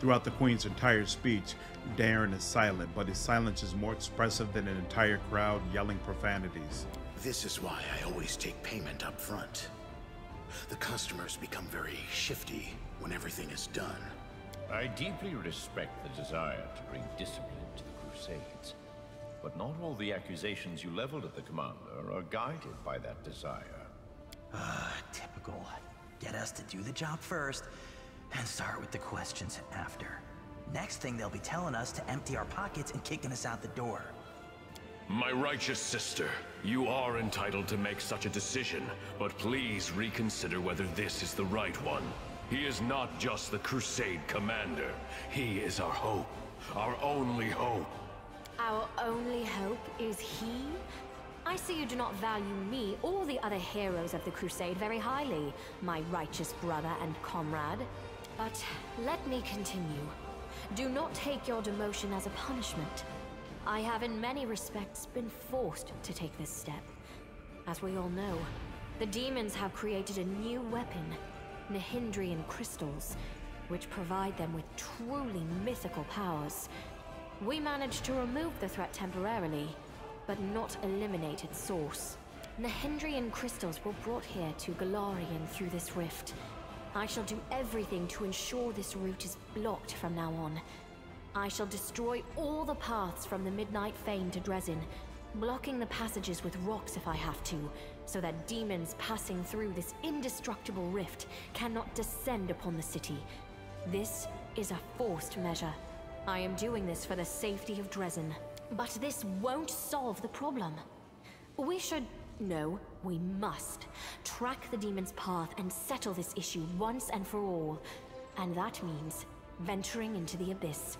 Throughout the Queen's entire speech, Daeran is silent, but his silence is more expressive than an entire crowd yelling profanities. This is why I always take payment up front. The customers become very shifty when everything is done. I deeply respect the desire to bring discipline to the Crusades. But not all the accusations you leveled at the Commander are guided by that desire. Ah, typical. Get us to do the job first, and start with the questions after. Next thing they'll be telling us to empty our pockets and kicking us out the door. My righteous sister, you are entitled to make such a decision, but please reconsider whether this is the right one. He is not just the Crusade commander. He is our hope. Our only hope. Our only hope is he? I see you do not value me or the other heroes of the Crusade very highly, my righteous brother and comrade. But let me continue. Do not take your demotion as a punishment. I have in many respects been forced to take this step. As we all know, the demons have created a new weapon, Nahyndrian crystals, which provide them with truly mythical powers. We managed to remove the threat temporarily, but not eliminate its source. Nahyndrian crystals were brought here to Golarion through this rift, I shall do everything to ensure this route is blocked from now on. I shall destroy all the paths from the Midnight Fane to Drezen, blocking the passages with rocks if I have to, so that demons passing through this indestructible rift cannot descend upon the city. This is a forced measure. I am doing this for the safety of Drezen. But this won't solve the problem. We should no, we must. Track the demon's path and settle this issue once and for all. And that means venturing into the Abyss.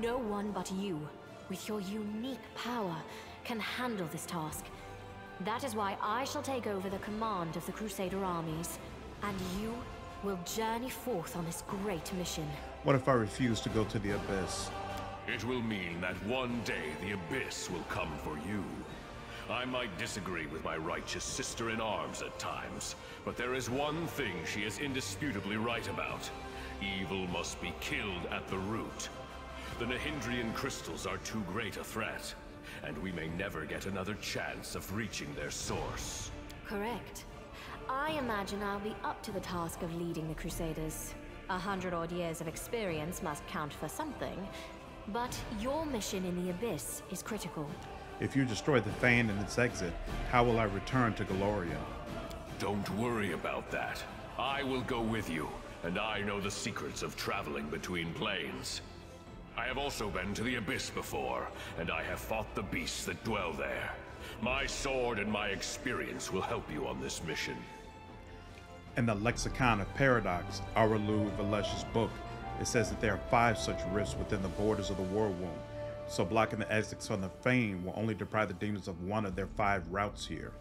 No one but you, with your unique power, can handle this task. That is why I shall take over the command of the Crusader armies, and you will journey forth on this great mission. What if I refuse to go to the Abyss? It will mean that one day the Abyss will come for you. I might disagree with my righteous sister-in-arms at times, but there is one thing she is indisputably right about. Evil must be killed at the root. The Nahyndrian crystals are too great a threat, and we may never get another chance of reaching their source. Correct. I imagine I'll be up to the task of leading the Crusaders. A hundred odd years of experience must count for something, but your mission in the Abyss is critical. If you destroy the Fane and its exit, how will I return to Golarion? Don't worry about that. I will go with you, and I know the secrets of traveling between planes. I have also been to the Abyss before, and I have fought the beasts that dwell there. My sword and my experience will help you on this mission. In the Lexicon of Paradox, Areelu Vorlesh's book, it says that there are five such rifts within the borders of the Worldwound, so blocking the exits from the Fane will only deprive the demons of one of their five routes here.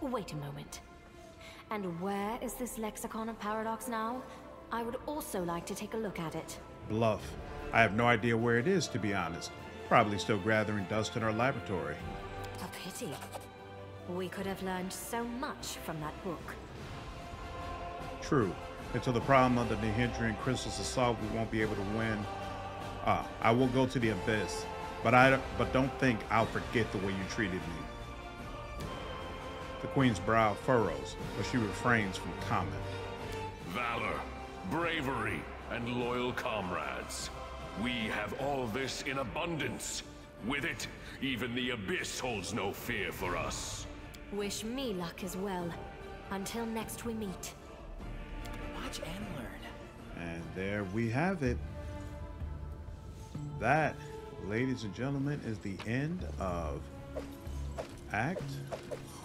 Wait a moment. And where is this lexicon of paradox now? I would also like to take a look at it. Bluff. I have no idea where it is, to be honest. Probably still gathering dust in our laboratory. A pity. We could have learned so much from that book. True. Until the problem of the Nahyndrian crystals is solved, we won't be able to win uh, I will go to the abyss, but I but don't think I'll forget the way you treated me. The queen's brow furrows, but she refrains from comment. Valor, bravery, and loyal comrades. We have all this in abundance. With it, even the Abyss holds no fear for us. Wish me luck as well. Until next we meet. Watch and learn. And there we have it. That, ladies and gentlemen, is the end of Act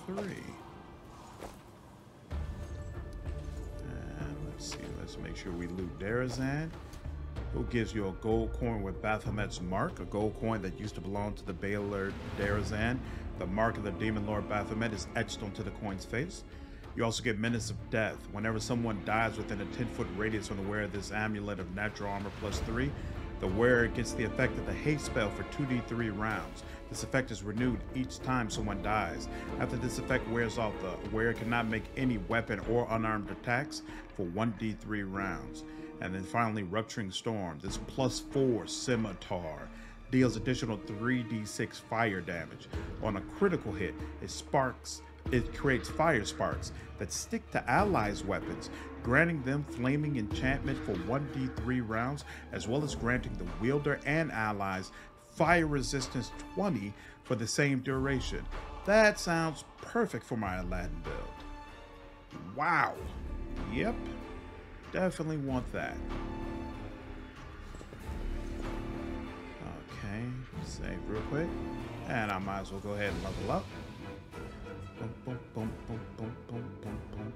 3. And let's see, let's make sure we loot Darazan, who gives you a gold coin with Baphomet's mark, a gold coin that used to belong to the balor Darazan. The mark of the Demon Lord Baphomet is etched onto the coin's face. You also get Menace of Death. Whenever someone dies within a 10 foot radius from the wearer of this amulet of natural armor plus 3, the wearer gets the effect of the haste spell for 2d3 rounds. This effect is renewed each time someone dies. After this effect wears off, the wearer cannot make any weapon or unarmed attacks for 1d3 rounds. And then finally, Rupturing Storm. This plus 4 scimitar deals additional 3d6 fire damage. On a critical hit, it sparks it creates fire sparks that stick to allies' weapons, granting them flaming enchantment for 1d3 rounds, as well as granting the wielder and allies fire resistance 20 for the same duration. That sounds perfect for my Aladdin build. Wow. Yep. Definitely want that. Okay, save real quick. And I might as well go ahead and level up. Boom, boom, boom, boom, boom, boom, boom, boom.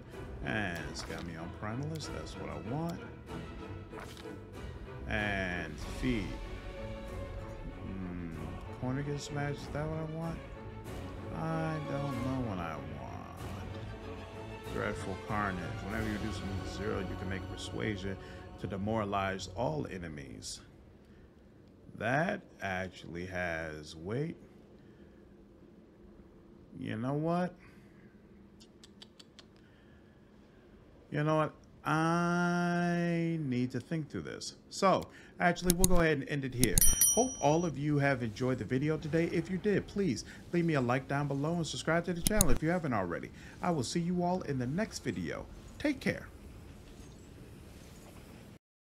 And it's got me on Primalist. That's what I want. And feed. Hmm, corner gets smashed. Is that what I want? I don't know what I want. Dreadful Carnage. Whenever you do something zero, you can make persuasion to demoralize all enemies. That actually has weight. You know what? You know what? I need to think through this. So, actually, we'll go ahead and end it here. Hope all of you have enjoyed the video today. If you did, please leave me a like down below and subscribe to the channel if you haven't already. I will see you all in the next video. Take care.